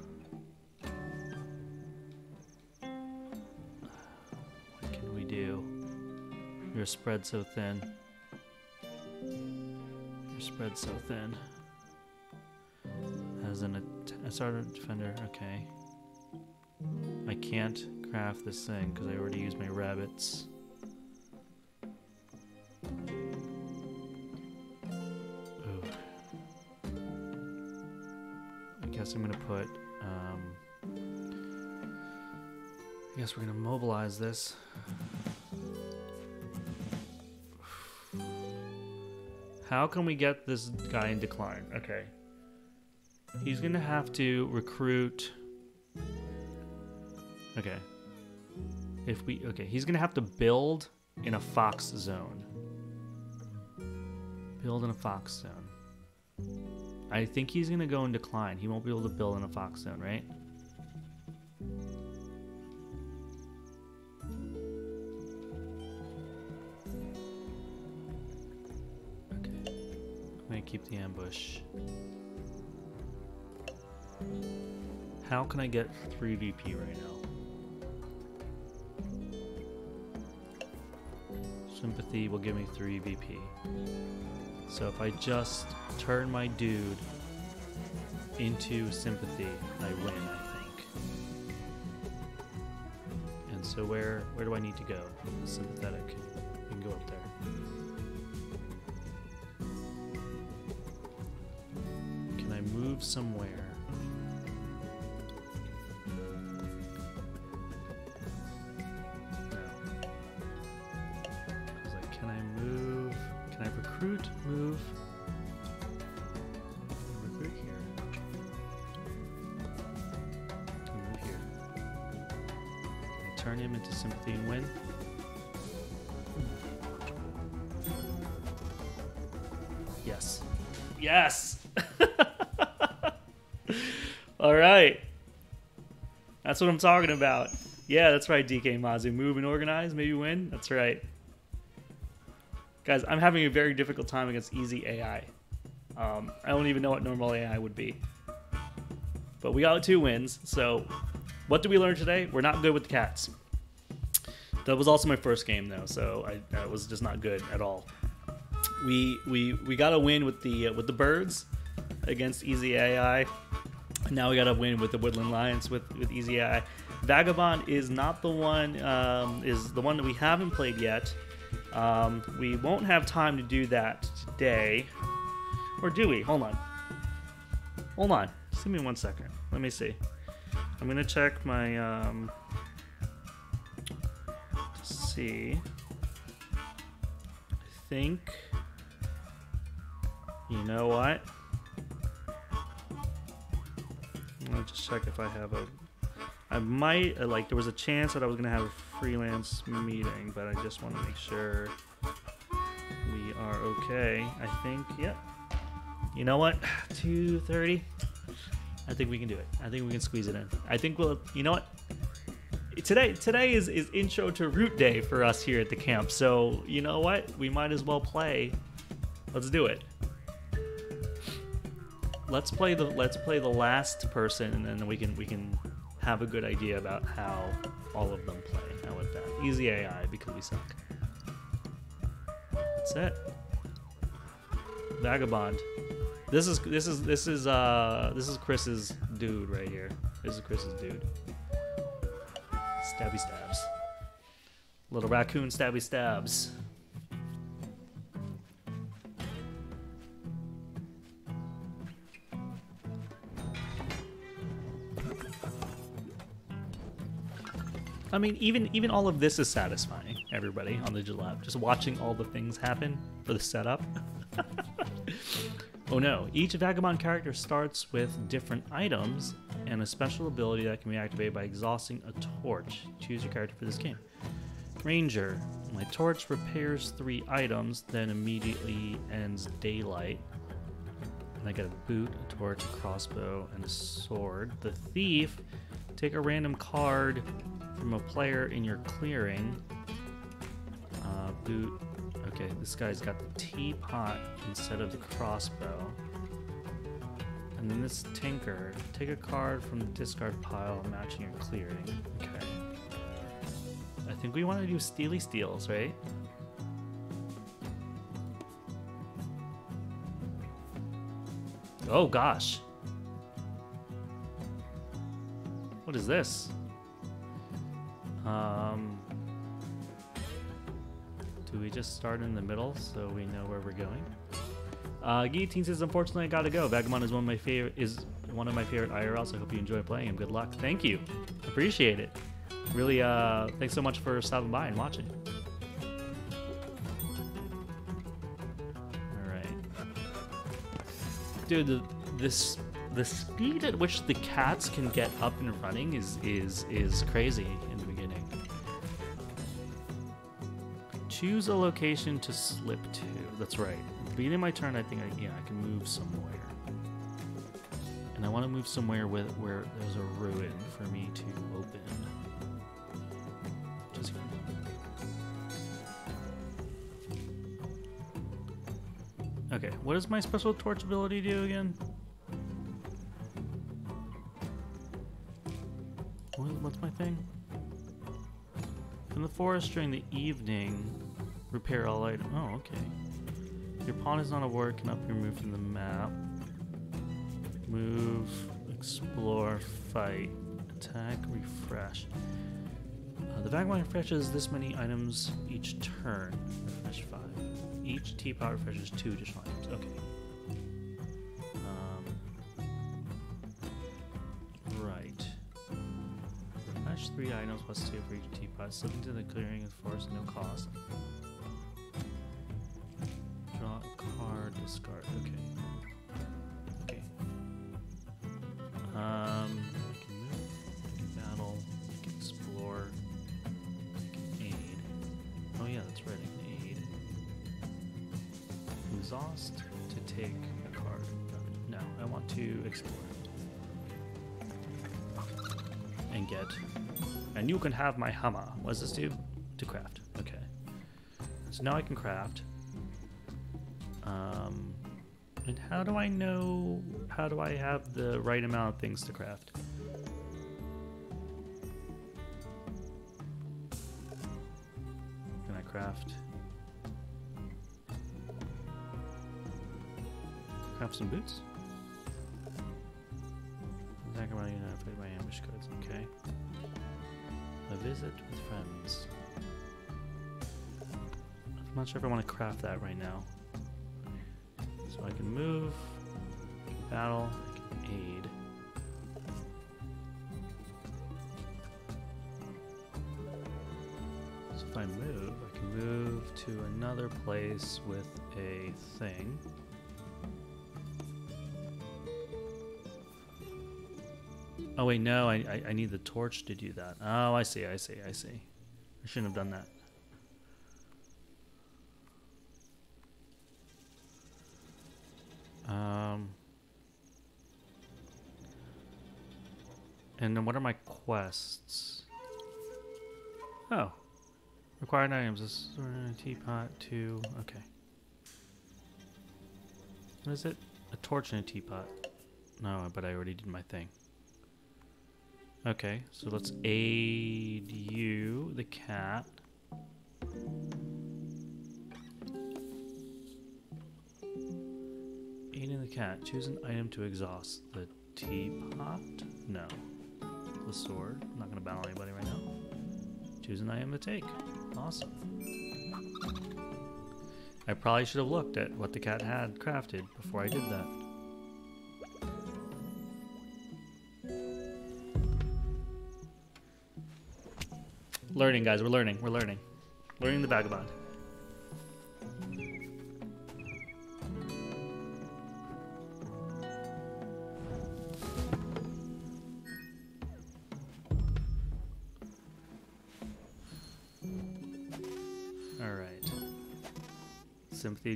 What can we do? You're spread so thin. You're spread so thin. As an a starter defender, okay. I can't craft this thing because I already used my rabbits. Ooh. I guess I'm gonna put. Um, I guess we're gonna mobilize this. How can we get this guy in decline? Okay. He's gonna have to recruit. Okay. If we okay, he's gonna have to build in a fox zone. Build in a fox zone. I think he's gonna go in decline. He won't be able to build in a fox zone, right? Okay. I'm gonna keep the ambush. How can I get 3 VP right now? Sympathy will give me 3 VP. So if I just turn my dude into sympathy, I win, I think. And so where where do I need to go? Sympathetic. We can go up there. Can I move somewhere? That's what I'm talking about. Yeah, that's right, DK Mazu. Move and organize, maybe win. That's right. Guys, I'm having a very difficult time against easy AI. Um, I don't even know what normal AI would be. But we got two wins, so what did we learn today? We're not good with the cats. That was also my first game, though, so I, that was just not good at all. We we we got a win with the uh, with the birds against easy AI. Now we got to win with the Woodland Alliance with with easy AI. Vagabond is not the one um, is the one that we haven't played yet. Um, we won't have time to do that today, or do we? Hold on. Hold on. Just give me one second. Let me see. I'm gonna check my um, see. I think. You know what? I'll just check if I have a. I might uh, like. There was a chance that I was gonna have a freelance meeting, but I just want to make sure we are okay. I think. Yep. You know what? Two thirty. I think we can do it. I think we can squeeze it in. I think we'll. You know what? Today, today is, is intro to root day for us here at the camp. So you know what? We might as well play. Let's do it. Let's play the let's play the last person, and then we can we can have a good idea about how all of them play. How about that? Easy AI because we suck. That's it. Vagabond. This is this is this is uh this is Chris's dude right here. This is Chris's dude. Stabby stabs. Little raccoon stabby stabs. I mean, even even all of this is satisfying. Everybody on the Gillette, just watching all the things happen for the setup. oh no! Each Vagabond character starts with different items and a special ability that can be activated by exhausting a torch. Choose your character for this game. Ranger. My torch repairs three items, then immediately ends daylight. And I get a boot, a torch, a crossbow, and a sword. The thief. Take a random card from a player in your clearing. Uh, boot. Okay, this guy's got the teapot instead of the crossbow. And then this tinker. Take a card from the discard pile matching your clearing. Okay. I think we want to do Steely Steals, right? Oh gosh. What is this? Um, do we just start in the middle so we know where we're going? Uh, Guillotine says, "Unfortunately, I gotta go. Vagabond is one of my favorite is one of my favorite IRLs. I hope you enjoy playing him. Good luck. Thank you. Appreciate it. Really, uh, thanks so much for stopping by and watching. All right, dude. The, this the speed at which the cats can get up and running is is is crazy Choose a location to slip to. That's right. At the beginning of my turn, I think I yeah I can move somewhere, and I want to move somewhere with where there's a ruin for me to open. Okay, what does my special torch ability do again? What's my thing? In the forest during the evening, Repair all items. Oh, okay. Your pawn is not a ward, cannot be removed from the map. Move, explore, fight, attack, refresh. Uh, the Vagabond refreshes this many items each turn. Refresh five. Each teapot refreshes two additional items. Okay. Um, right. Refresh three items plus two for each teapot. Slip into the clearing the forest, no cost. Draw a card, discard. Okay. Okay. Um, I can move, I can battle, I can explore, I can aid. Oh yeah, that's right, I can aid. Exhaust to take a card. No, I want to explore. And get. And you can have my hammer. What does this do? To craft. Okay. So now I can craft. Um, and how do I know? How do I have the right amount of things to craft? Can I craft? Craft some boots? Attack around affected by ambush cards. Okay. A visit with friends. I'm not sure if I want to craft that right now. So I can move, I can battle, I can aid. So if I move, I can move to another place with a thing. Oh wait, no, I, I I need the torch to do that. Oh, I see, I see, I see. I shouldn't have done that. Um, and then what are my quests? Oh, required items. This is a teapot, two. Okay. What is it? A torch and a teapot. No, but I already did my thing. Okay, so let's aid you, the cat. Aiding the cat. Choose an item to exhaust. The teapot? No. The sword. I'm not going to battle anybody right now. Choose an item to take. Awesome. I probably should have looked at what the cat had crafted before I did that. Learning, guys. We're learning. We're learning. Learning the vagabond.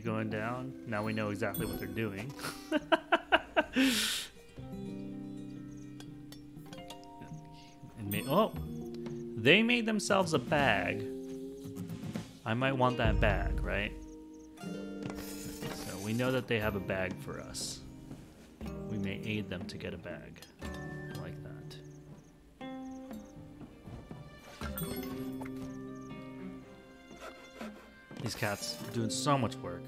Going down. Now we know exactly what they're doing. oh, they made themselves a bag. I might want that bag, right? So we know that they have a bag for us. We may aid them to get a bag These cats are doing so much work.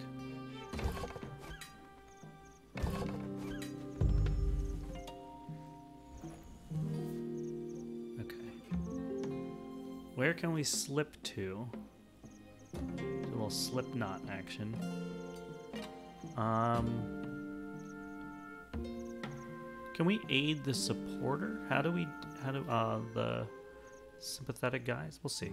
Okay. Where can we slip to? A little slip knot action. Um, can we aid the supporter? How do we? How do uh the sympathetic guys? We'll see.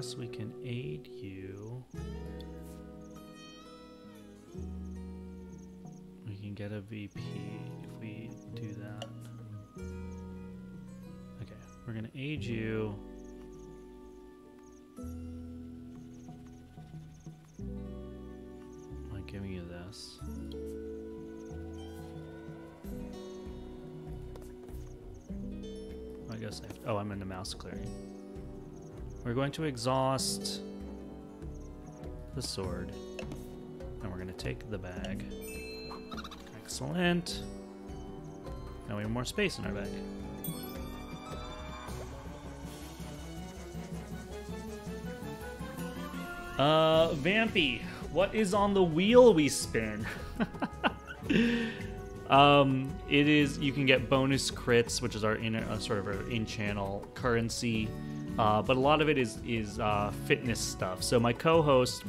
We can aid you. We can get a VP if we do that. Okay, we're gonna aid you. By giving you this. I guess I have oh, I'm in the mouse clearing. We're going to exhaust the sword. And we're going to take the bag. Excellent. Now we have more space in our bag. Uh, Vampy, what is on the wheel we spin? um, it is you can get bonus crits, which is our in uh, sort of our in-channel currency, uh, but a lot of it is is uh, fitness stuff. So my co-host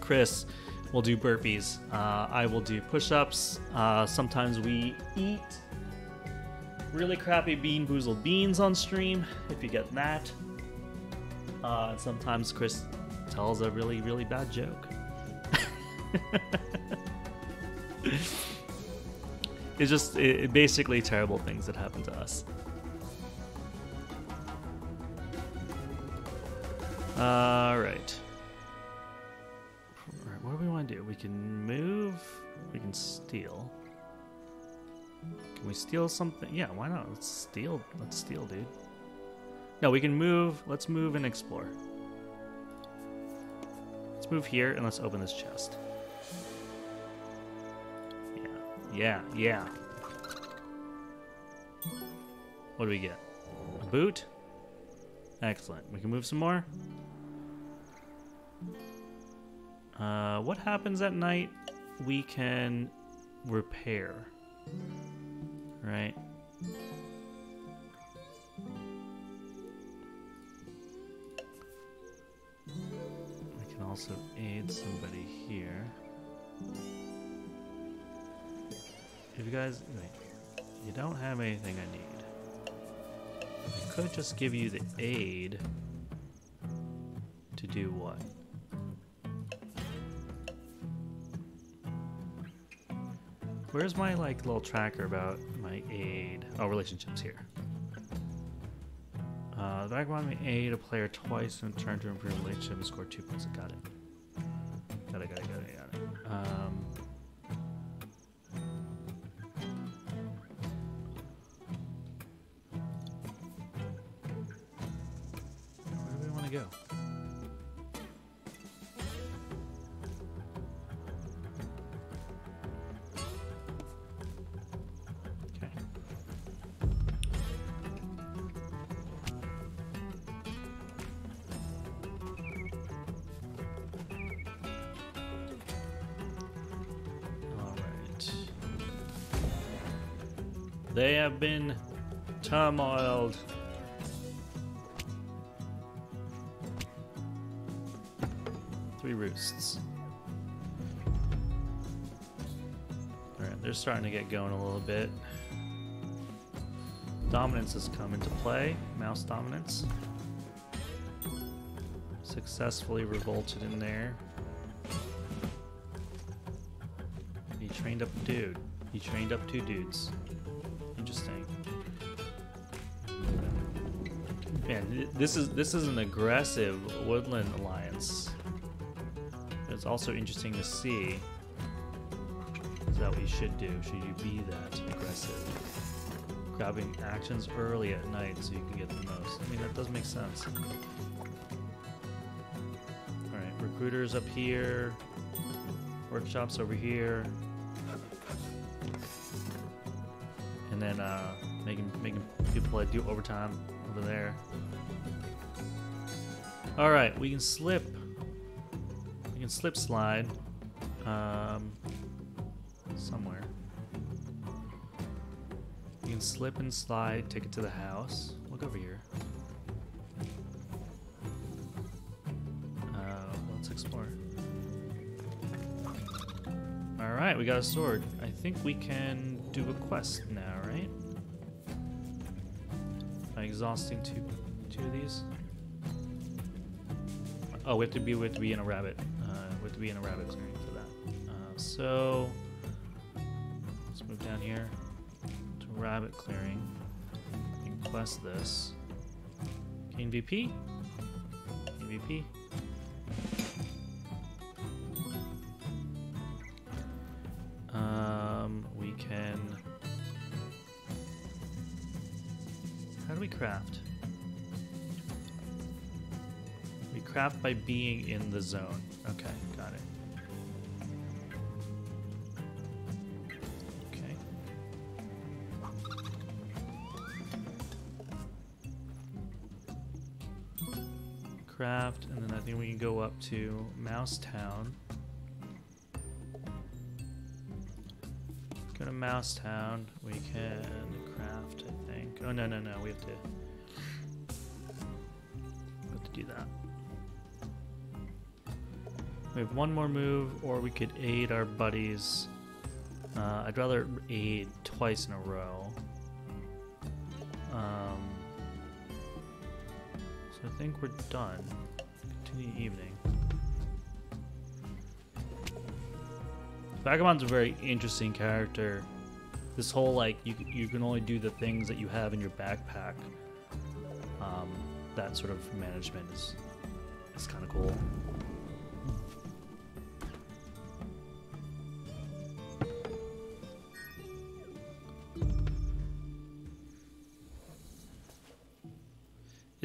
Chris will do burpees. Uh, I will do push-ups. Uh, sometimes we eat really crappy BeanBoozled beans on stream if you get that. Uh, sometimes Chris tells a really really bad joke. it's just it basically terrible things that happen to us. All right. All right, what do we want to do? We can move. We can steal. Can we steal something? Yeah, why not? Let's steal. Let's steal, dude. No, we can move. Let's move and explore. Let's move here and let's open this chest. Yeah, yeah, yeah. What do we get? A boot? Excellent. We can move some more. Uh, what happens at night? We can repair. Right? We can also aid somebody here. If you guys, wait, you don't have anything I need. I could just give you the aid to do what? Where's my like little tracker about my aid? Oh, relationships here. Uh, the Vagabond may aid a player twice in turn to improve relationship and score two points. Got it. They're starting to get going a little bit. Dominance has come into play. Mouse dominance. Successfully revolted in there. He trained up a dude. He trained up two dudes. Interesting. Man, this is this is an aggressive woodland alliance. It's also interesting to see. That we should do? Should you be that aggressive? Grabbing actions early at night so you can get the most. I mean, that does make sense. Alright, recruiters up here. Workshops over here. And then uh, making making people like do overtime over there. All right, we can slip. We can slip slide. Um, can slip and slide, take it to the house. Look over here. Uh, let's explore. All right, we got a sword. I think we can do a quest now, right? By exhausting two, two of these. Oh, we have to be we have to be in a rabbit. Uh, we have to be in a rabbit for that. Uh, so let's move down here rabbit clearing. Quest this. King VP. King VP. Um, we can. How do we craft? We craft by being in the zone. Okay, got it. Think we can go up to Mouse Town. Go to Mouse Town. We can craft, I think. Oh, no, no, no. We have to, we have to do that. We have one more move, or we could aid our buddies. Uh, I'd rather aid twice in a row. Um, so I think we're done. Continue evening. Vagabond's a very interesting character. This whole like you you can only do the things that you have in your backpack. Um, that sort of management is is kind of cool.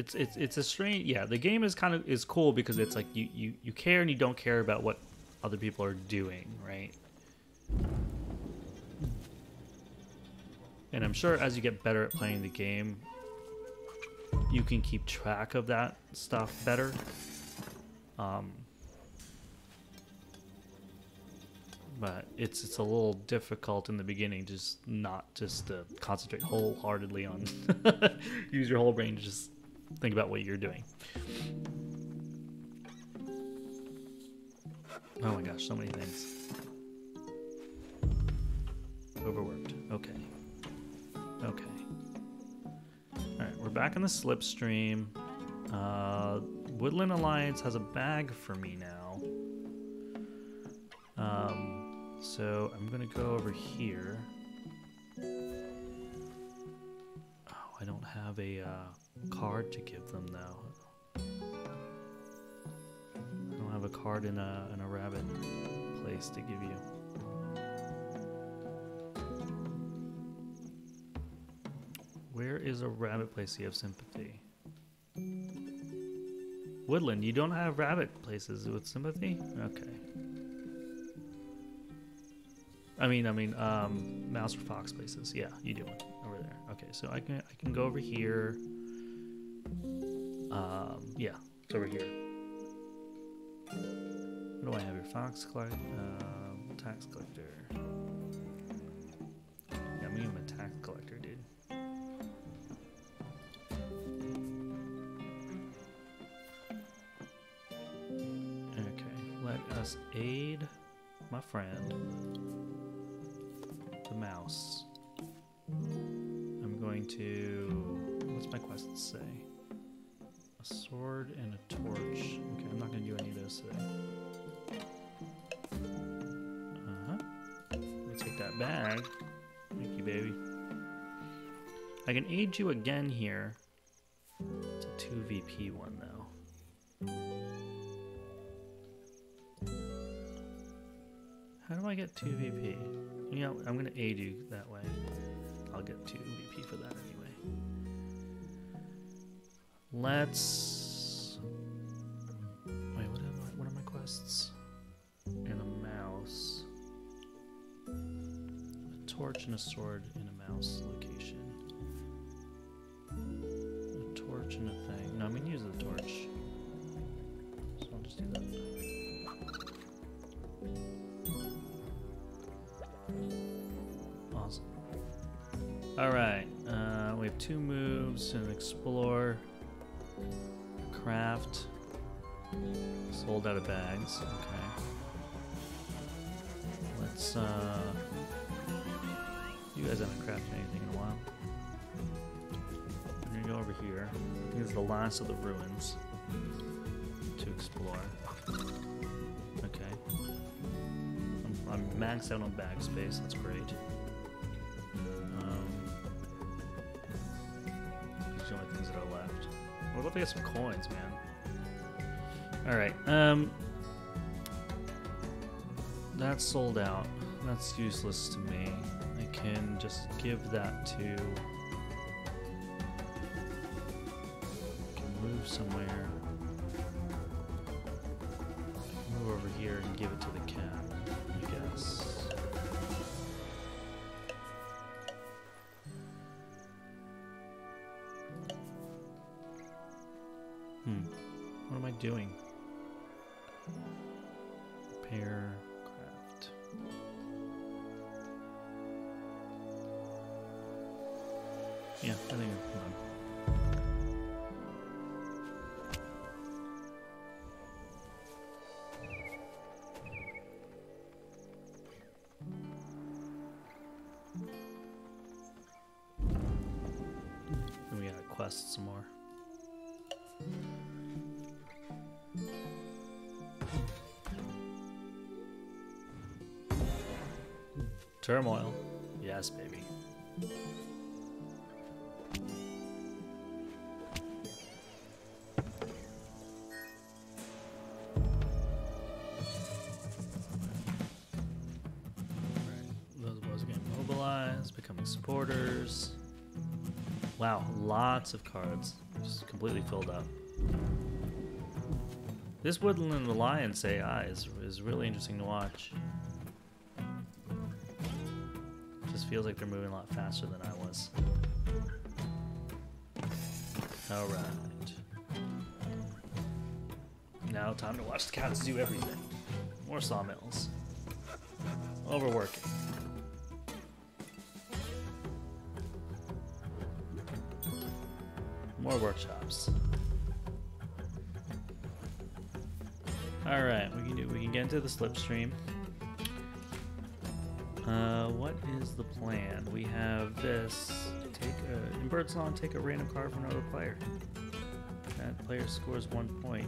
It's it's it's a strange yeah. The game is kind of is cool because it's like you you you care and you don't care about what other people are doing, right? And I'm sure as you get better at playing the game, you can keep track of that stuff better. Um, but it's it's a little difficult in the beginning, just not just to concentrate wholeheartedly on use your whole brain to just think about what you're doing. Oh my gosh, so many things. Overworked. Okay. Okay. Alright, we're back in the slipstream. Uh, Woodland Alliance has a bag for me now. Um, so I'm gonna go over here. Oh, I don't have a uh, card to give them now. I don't have a card in a in a rabbit place to give you. Where is a rabbit place you have sympathy? Woodland, you don't have rabbit places with sympathy? Okay. I mean, I mean, um, mouse or fox places. Yeah, you do over there. Okay, so I can I can go over here. Um, yeah, it's over here. What do I have here? Fox collect, um, tax collector. Yeah, I'm a tax collector, dude. Okay, let us aid my friend, the mouse. I'm going to. What's my quest say? A sword and a torch. Okay, I'm not to do any of those today. Uh huh. Let me take that bag. Thank you, baby. I can aid you again here. It's a 2VP one, though. How do I get 2VP? You know, I'm to aid you that way. I'll get 2VP for that. Let's. Wait, what what are my quests? And a mouse. A torch and a sword in a mouse location. A torch and a thing. No, I'm gonna use the torch. So I'll just do that. Awesome. Alright, uh, we have two moves and explore, craft, sold out of bags. Okay. Let's, uh, you guys haven't crafted anything in a while. I'm gonna go over here. This is the last of the ruins to explore. Okay. I'm, I'm maxed out on bag space, that's great. Um, these are the only things that are left. What if to get some coins, man? Alright, um. That's sold out. That's useless to me. I can just give that to. I can move somewhere. Turmoil. Yes, baby. Those boys are getting mobilized, becoming supporters. Wow, lots of cards. Just completely filled up. This Woodland Alliance AI is, is really interesting to watch. Feels like they're moving a lot faster than I was. Alright. Now, time to watch the cats do everything. More sawmills. Overworking. More workshops. All right, we can do. We can get into the slipstream. What is the plan? We have this. Take a in Birdsong. Take a random card from another player. That player scores one point.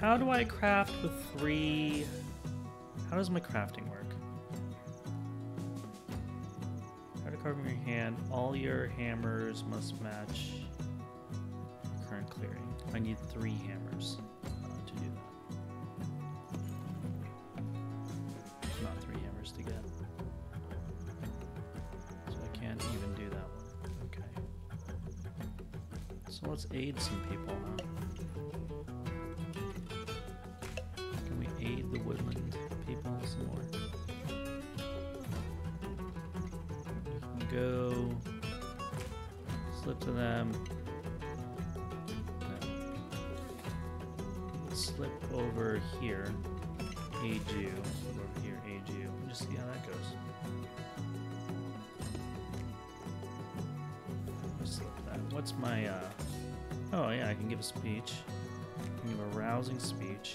How do I craft with three? How does my crafting work? Card to card from your hand. All your hammers must match current clearing. I need three hammers aid some people, huh? Can we aid the woodland people some more? Can go slip to them. No. Slip over here. Aid you. Over here, aid you. Just see how that goes. What's my uh Oh yeah, I can give a speech. I can give a rousing speech.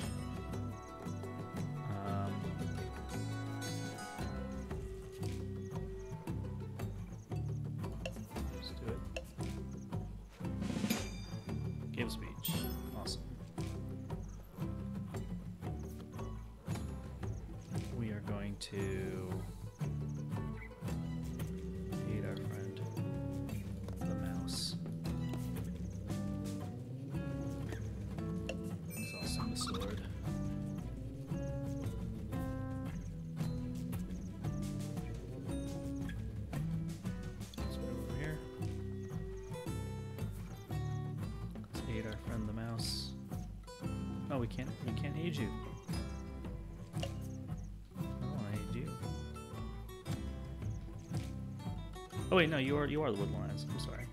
No, you are you are the wood lions. I'm sorry.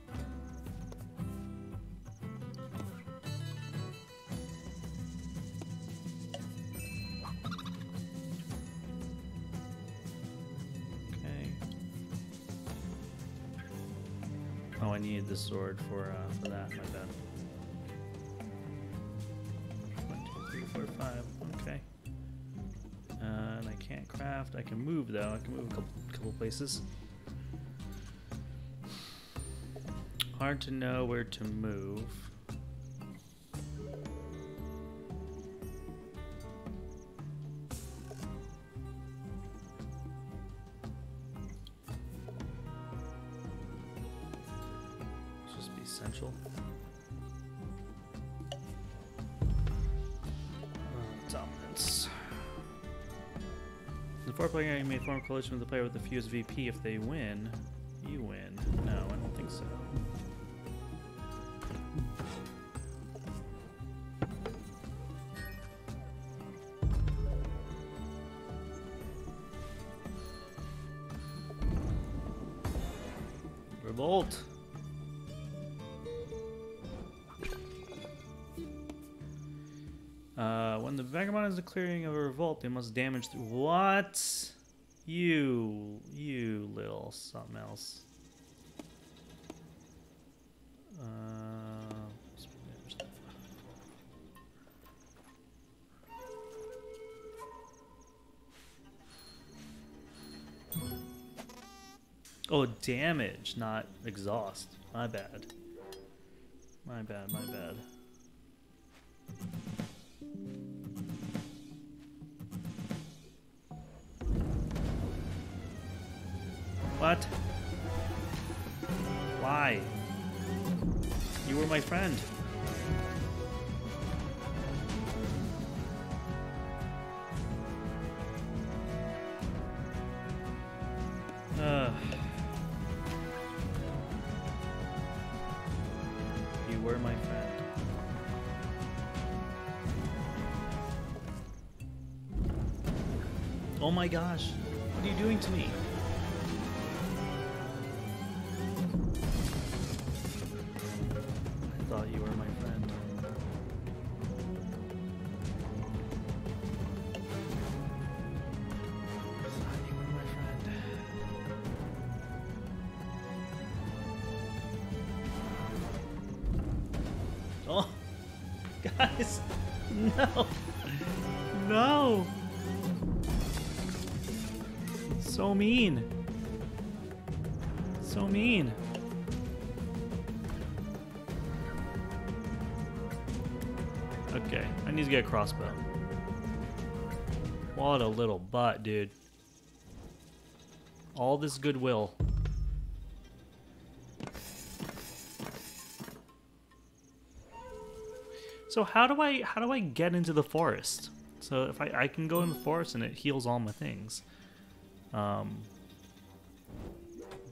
Okay. Oh, I needed the sword for uh, for that. My bad. One, two, three, four, five. Okay. Uh, and I can't craft. I can move though. I can move a couple couple places. To know where to move. Just be central. Dominance. The four player may form a coalition with the player with the fewest VP. If they win, declaring of a revolt, they must damage. Th- what? You, you little something else. Uh, oh, damage, not exhaust. My bad. My bad, my bad. What? Why? You were my friend. Ugh. You were my friend. Oh my gosh. What are you doing to me? Little butt, dude. All this goodwill. So how do I how do I get into the forest? So if I, I can go in the forest and it heals all my things. Um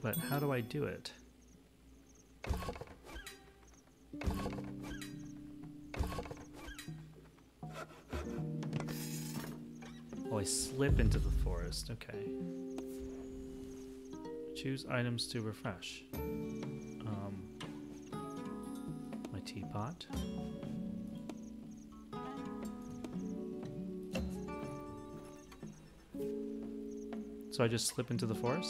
but how do I do it? Oh, I slip into the forest. Okay. Choose items to refresh. Um, my teapot. So I just slip into the forest?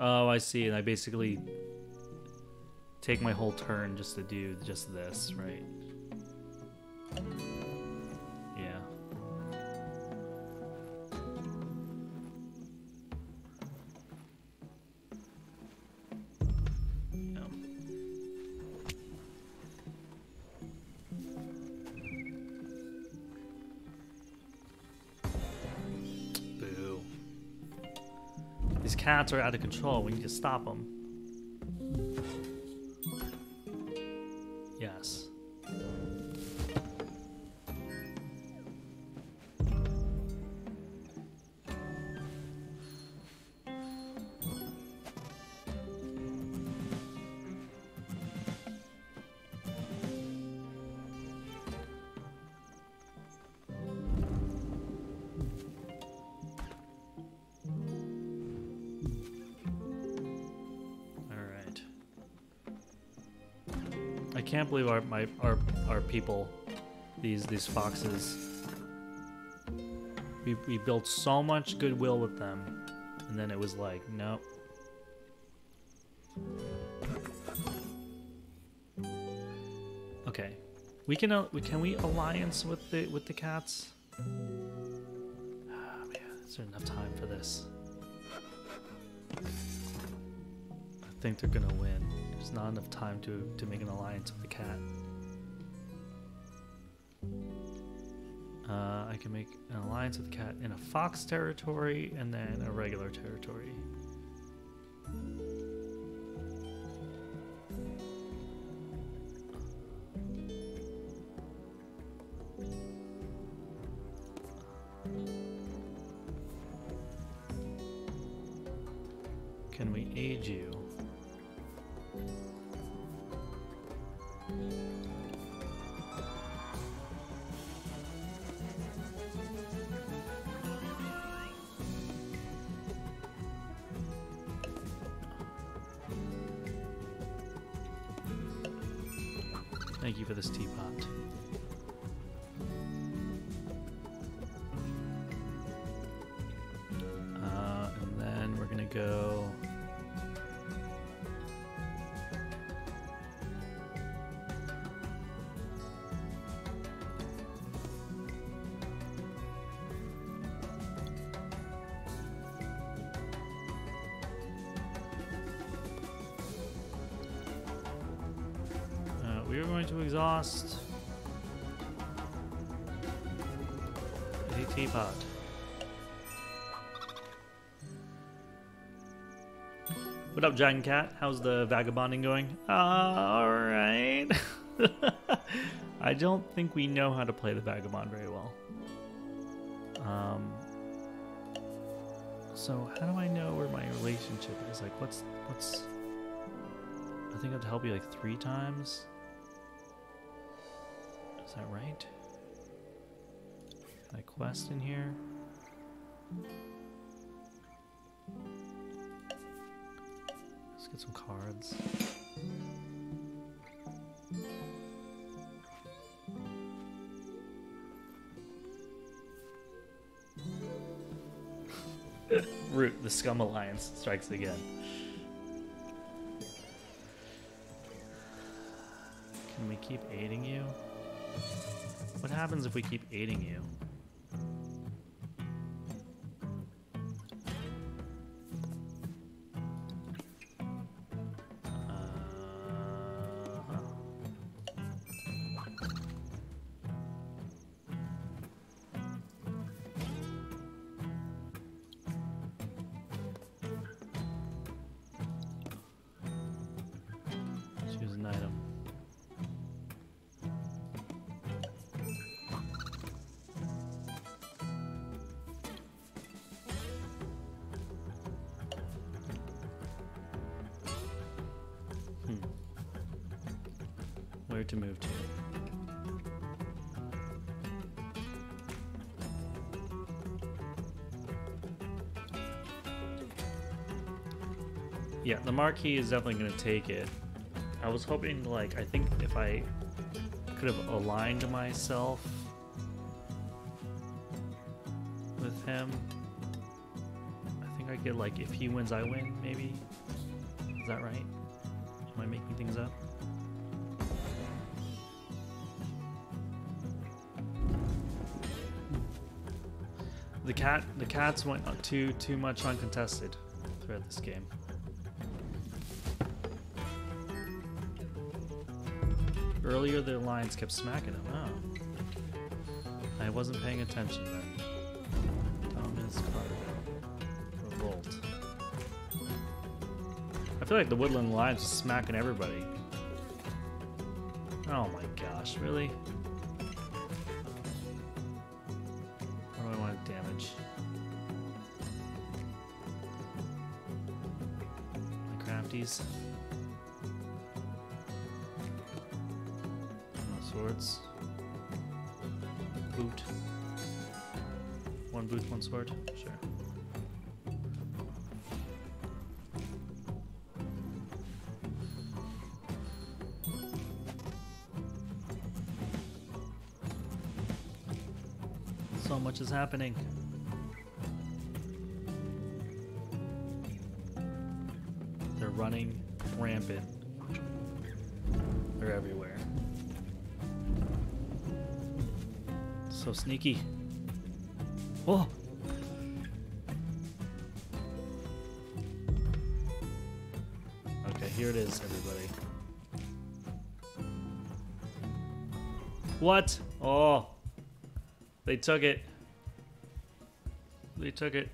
Oh, I see. And I basically take my whole turn just to do just this, right? Yeah. Boo. These cats are out of control. We need to stop them. People, these these foxes. We we built so much goodwill with them, and then it was like, nope. Okay, we can uh, we can we alliance with the with the cats? Ah man, is there enough time for this? I think they're gonna win. There's not enough time to to make an alliance with the cat. I can make an alliance with the cat in a fox territory and then a regular territory. Up, Giant Cat? How's the vagabonding going? Uh, alright. I don't think we know how to play the vagabond very well. Um, so how do I know where my relationship is? Like, what's what's? I think I have to help you like three times. Is that right? Can I quest in here? Cards. Root, the Scum Alliance strikes again. Can we keep aiding you? What happens if we keep aiding you? Marquee is definitely going to take it. I was hoping, like, I think if I could have aligned myself with him, I think I could, like, if he wins, I win, maybe? Is that right? Am I making things up? The cat, the cats went too too much uncontested throughout this game. Earlier, the alliance kept smacking him. Oh, I wasn't paying attention then. Carter, revolt. I feel like the Woodland Alliance are smacking everybody. Oh my gosh, really? Happening. They're running rampant. They're everywhere. So sneaky. Oh! Okay, here it is, everybody. What? Oh! They took it. Took it.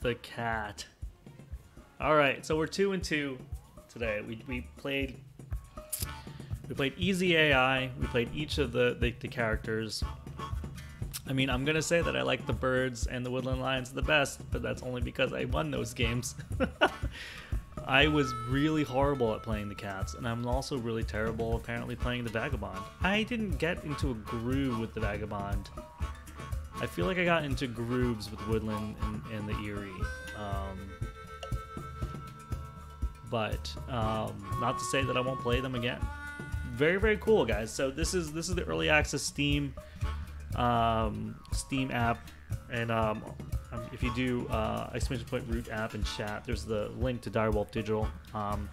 The cat. All right, so we're two and two today. We we played. We played easy AI. We played each of the, the, the characters. I mean, I'm gonna say that I like the birds and the woodland alliance the best, but that's only because I won those games. I was really horrible at playing the cats, and I'm also really terrible apparently playing the vagabond. I didn't get into a groove with the vagabond. I feel like I got into grooves with woodland and, and the Eyrie. Um, but um, not to say that I won't play them again. Very very cool, guys. So this is this is the early access Steam um, Steam app, and um, if you do uh, exclamation point root app and chat, there's the link to Dire Wolf Digital. Um,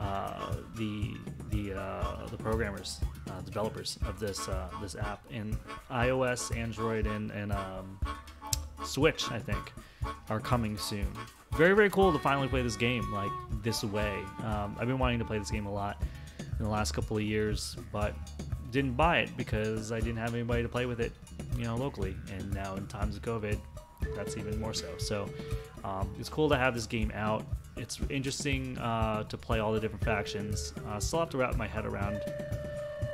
uh, the the uh, the programmers, uh, developers of this uh, this app in iOS, Android, and and um, Switch, I think, are coming soon. Very very cool to finally play this game like this way. Um, I've been wanting to play this game a lot in the last couple of years, but didn't buy it because I didn't have anybody to play with it, you know, locally. And now in times of COVID, that's even more so. So um, it's cool to have this game out. It's interesting uh, to play all the different factions. Uh, still have to wrap my head around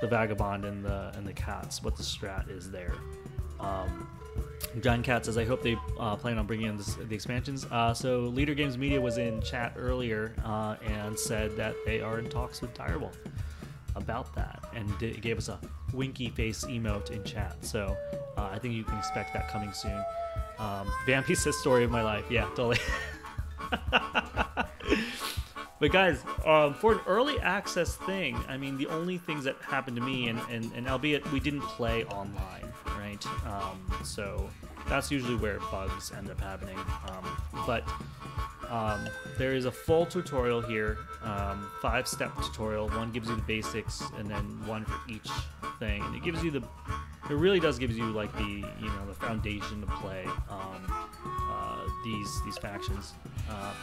the vagabond and the and the cats. What the strat is there. Um, John Cat says, "I hope they uh, plan on bringing in this, the expansions." Uh, so, Leder Games Media was in chat earlier uh, and said that they are in talks with Dire Wolf about that, and gave us a winky face emote in chat. So, uh, I think you can expect that coming soon. Um, Vampy says, "Story of my life." Yeah, totally. but guys, um, for an early access thing, I mean, the only things that happened to me, and, and, and albeit we didn't play online, right? Um, so that's usually where bugs end up happening. Um, but um, there is a full tutorial here, um, five step tutorial. One gives you the basics, and then one for each thing. And it gives you the, it really does gives you like the you know the foundation to play um, uh, these these factions uh,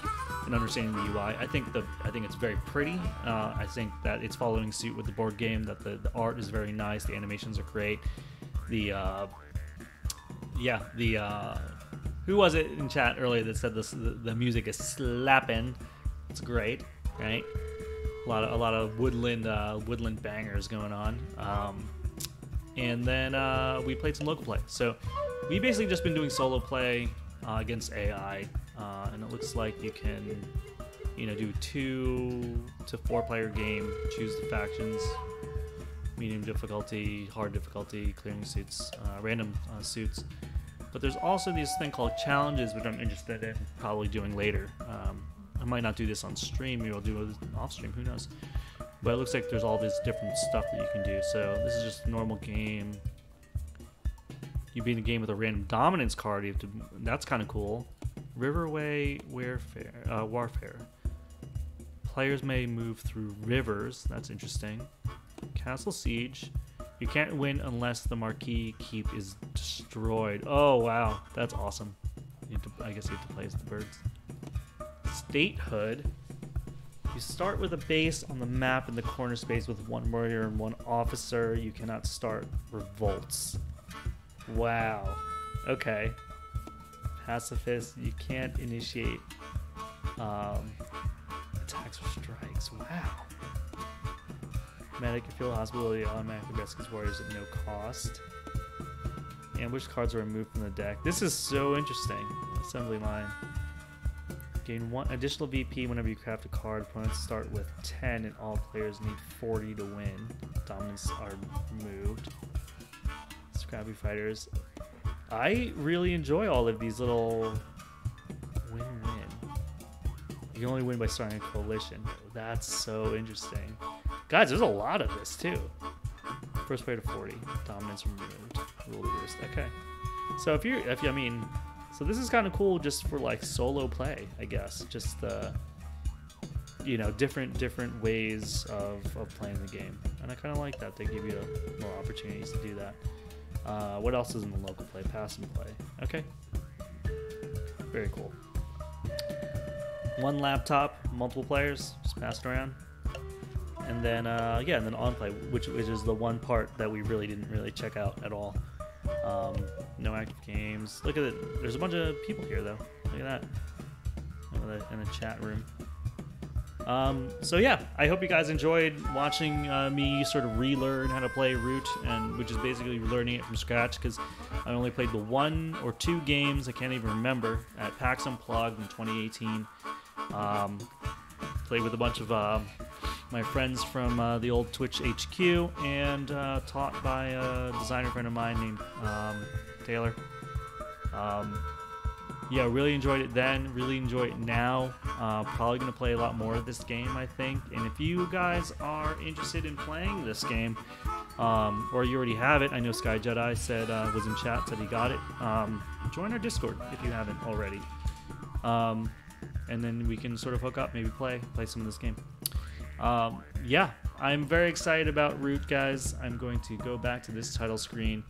and understanding the UI. I think the I think it's very pretty. Uh, I think that it's following suit with the board game. That the, the art is very nice. The animations are great. The uh, yeah the uh, who was it in chat earlier that said this the, the music is slapping? It's great, right? A lot of a lot of woodland uh, woodland bangers going on. Um, and then uh, we played some local play. So we basically just been doing solo play uh, against AI, uh, and it looks like you can, you know, do two to four player game, choose the factions, medium difficulty, hard difficulty, clearing suits, uh, random uh, suits. But there's also this thing called challenges, which I'm interested in probably doing later. Um, I might not do this on stream, maybe I'll do it off stream, who knows. But it looks like there's all this different stuff that you can do. So this is just a normal game. You beat a game with a random dominance card. You have to. That's kind of cool. Riverway warfare. Uh, warfare. Players may move through rivers. That's interesting. Castle siege. You can't win unless the Marquise keep is destroyed. Oh wow, that's awesome. To, I guess you have to play as the birds. Statehood. You start with a base on the map in the corner space with one warrior and one officer. You cannot start revolts. Wow. Okay. Pacifist. You can't initiate um, attacks or strikes. Wow. Medic and field hospitality automatically rescues warriors at no cost. Ambush cards are removed from the deck. This is so interesting. Assembly line. Gain one additional VP whenever you craft a card. Opponents start with 10 and all players need 40 to win. Dominance are removed. Scrappy fighters. I really enjoy all of these little win-win. You can only win by starting a coalition. That's so interesting. Guys, there's a lot of this too. First player to 40. Dominance removed. Rule reversed. Okay. So if you're, if you, I mean, so this is kind of cool just for like solo play, I guess. Just the, you know, different different ways of, of playing the game, and I kind of like that. They give you more opportunities to do that. Uh, what else is in the local play? Pass and play. Okay. Very cool. One laptop, multiple players, just pass it around and then uh, yeah, and then on play, which which is the one part that we really didn't really check out at all. Um, no active games. Look at it. There's a bunch of people here though. Look at that in the, chat room. Um, so yeah, I hope you guys enjoyed watching uh, me sort of relearn how to play Root, and which is basically learning it from scratch because I only played the one or two games I can't even remember at PAX Unplugged in 2018. Um, played with a bunch of uh, my friends from uh, the old Twitch HQ, and uh, taught by a designer friend of mine named um, Taylor. Um, yeah, really enjoyed it then. Really enjoy it now. Uh, probably gonna play a lot more of this game, I think. And if you guys are interested in playing this game, um, or you already have it, I know Sky Jedi said uh, was in chat said he got it. Um, join our Discord if you haven't already. Um, and then we can sort of hook up, maybe play play some of this game. Um, yeah, I'm very excited about Root, guys. I'm going to go back to this title screen.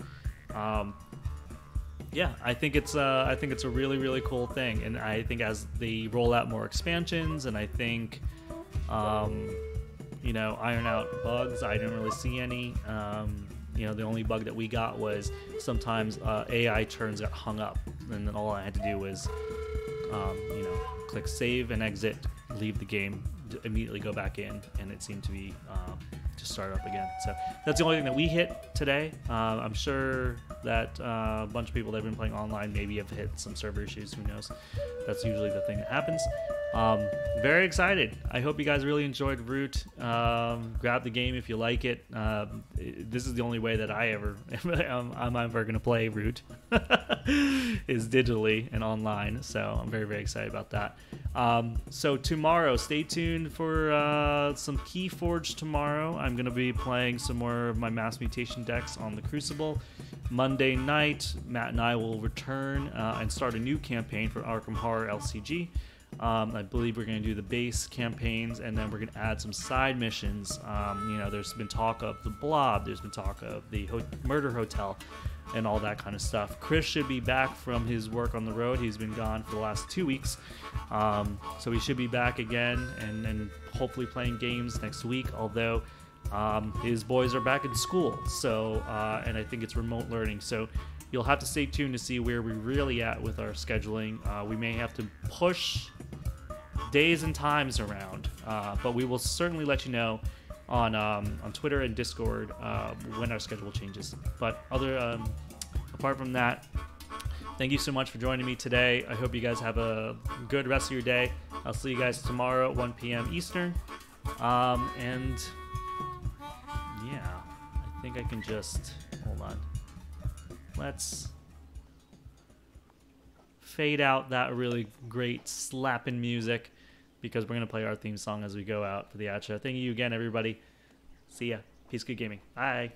Yeah, I think it's uh, I think it's a really really cool thing, and I think as they roll out more expansions, and I think, um, you know, iron out bugs. I didn't really see any. Um, you know, the only bug that we got was sometimes uh, AI turns got hung up, and then all I had to do was, um, you know, click save and exit, leave the game, immediately go back in, and it seemed to be um, just start up again. So that's the only thing that we hit today. Uh, I'm sure that uh, a bunch of people that have been playing online maybe have hit some server issues. Who knows? That's usually the thing that happens. Um, very excited. I hope you guys really enjoyed Root. Um, grab the game if you like it. Um, this is the only way that I ever I'm, I'm ever going to play Root is digitally and online. So I'm very very excited about that. Um, so tomorrow, stay tuned for uh, some KeyForge tomorrow. I'm going to be playing some more of my Mass Mutation decks on the Crucible. Monday night, Matt and I will return uh, and start a new campaign for Arkham Horror LCG. Um, I believe we're going to do the base campaigns, and then we're going to add some side missions. Um, you know, there's been talk of the Blob, there's been talk of the ho- Murder Hotel, and all that kind of stuff. Chris should be back from his work on the road. He's been gone for the last two weeks, um, so he should be back again, and, and hopefully playing games next week. Although um, his boys are back in school, so uh, and I think it's remote learning, so you'll have to stay tuned to see where we're really at with our scheduling. Uh, we may have to push days and times around, uh, but we will certainly let you know on um, on Twitter and Discord uh, when our schedule changes. But other um, apart from that, thank you so much for joining me today. I hope you guys have a good rest of your day. I'll see you guys tomorrow at 1 p.m. Eastern. Um, and yeah, I think I can just hold on. Let's fade out that really great slapping music because we're going to play our theme song as we go out for the outro. Thank you again, everybody. See ya. Peace, good gaming. Bye.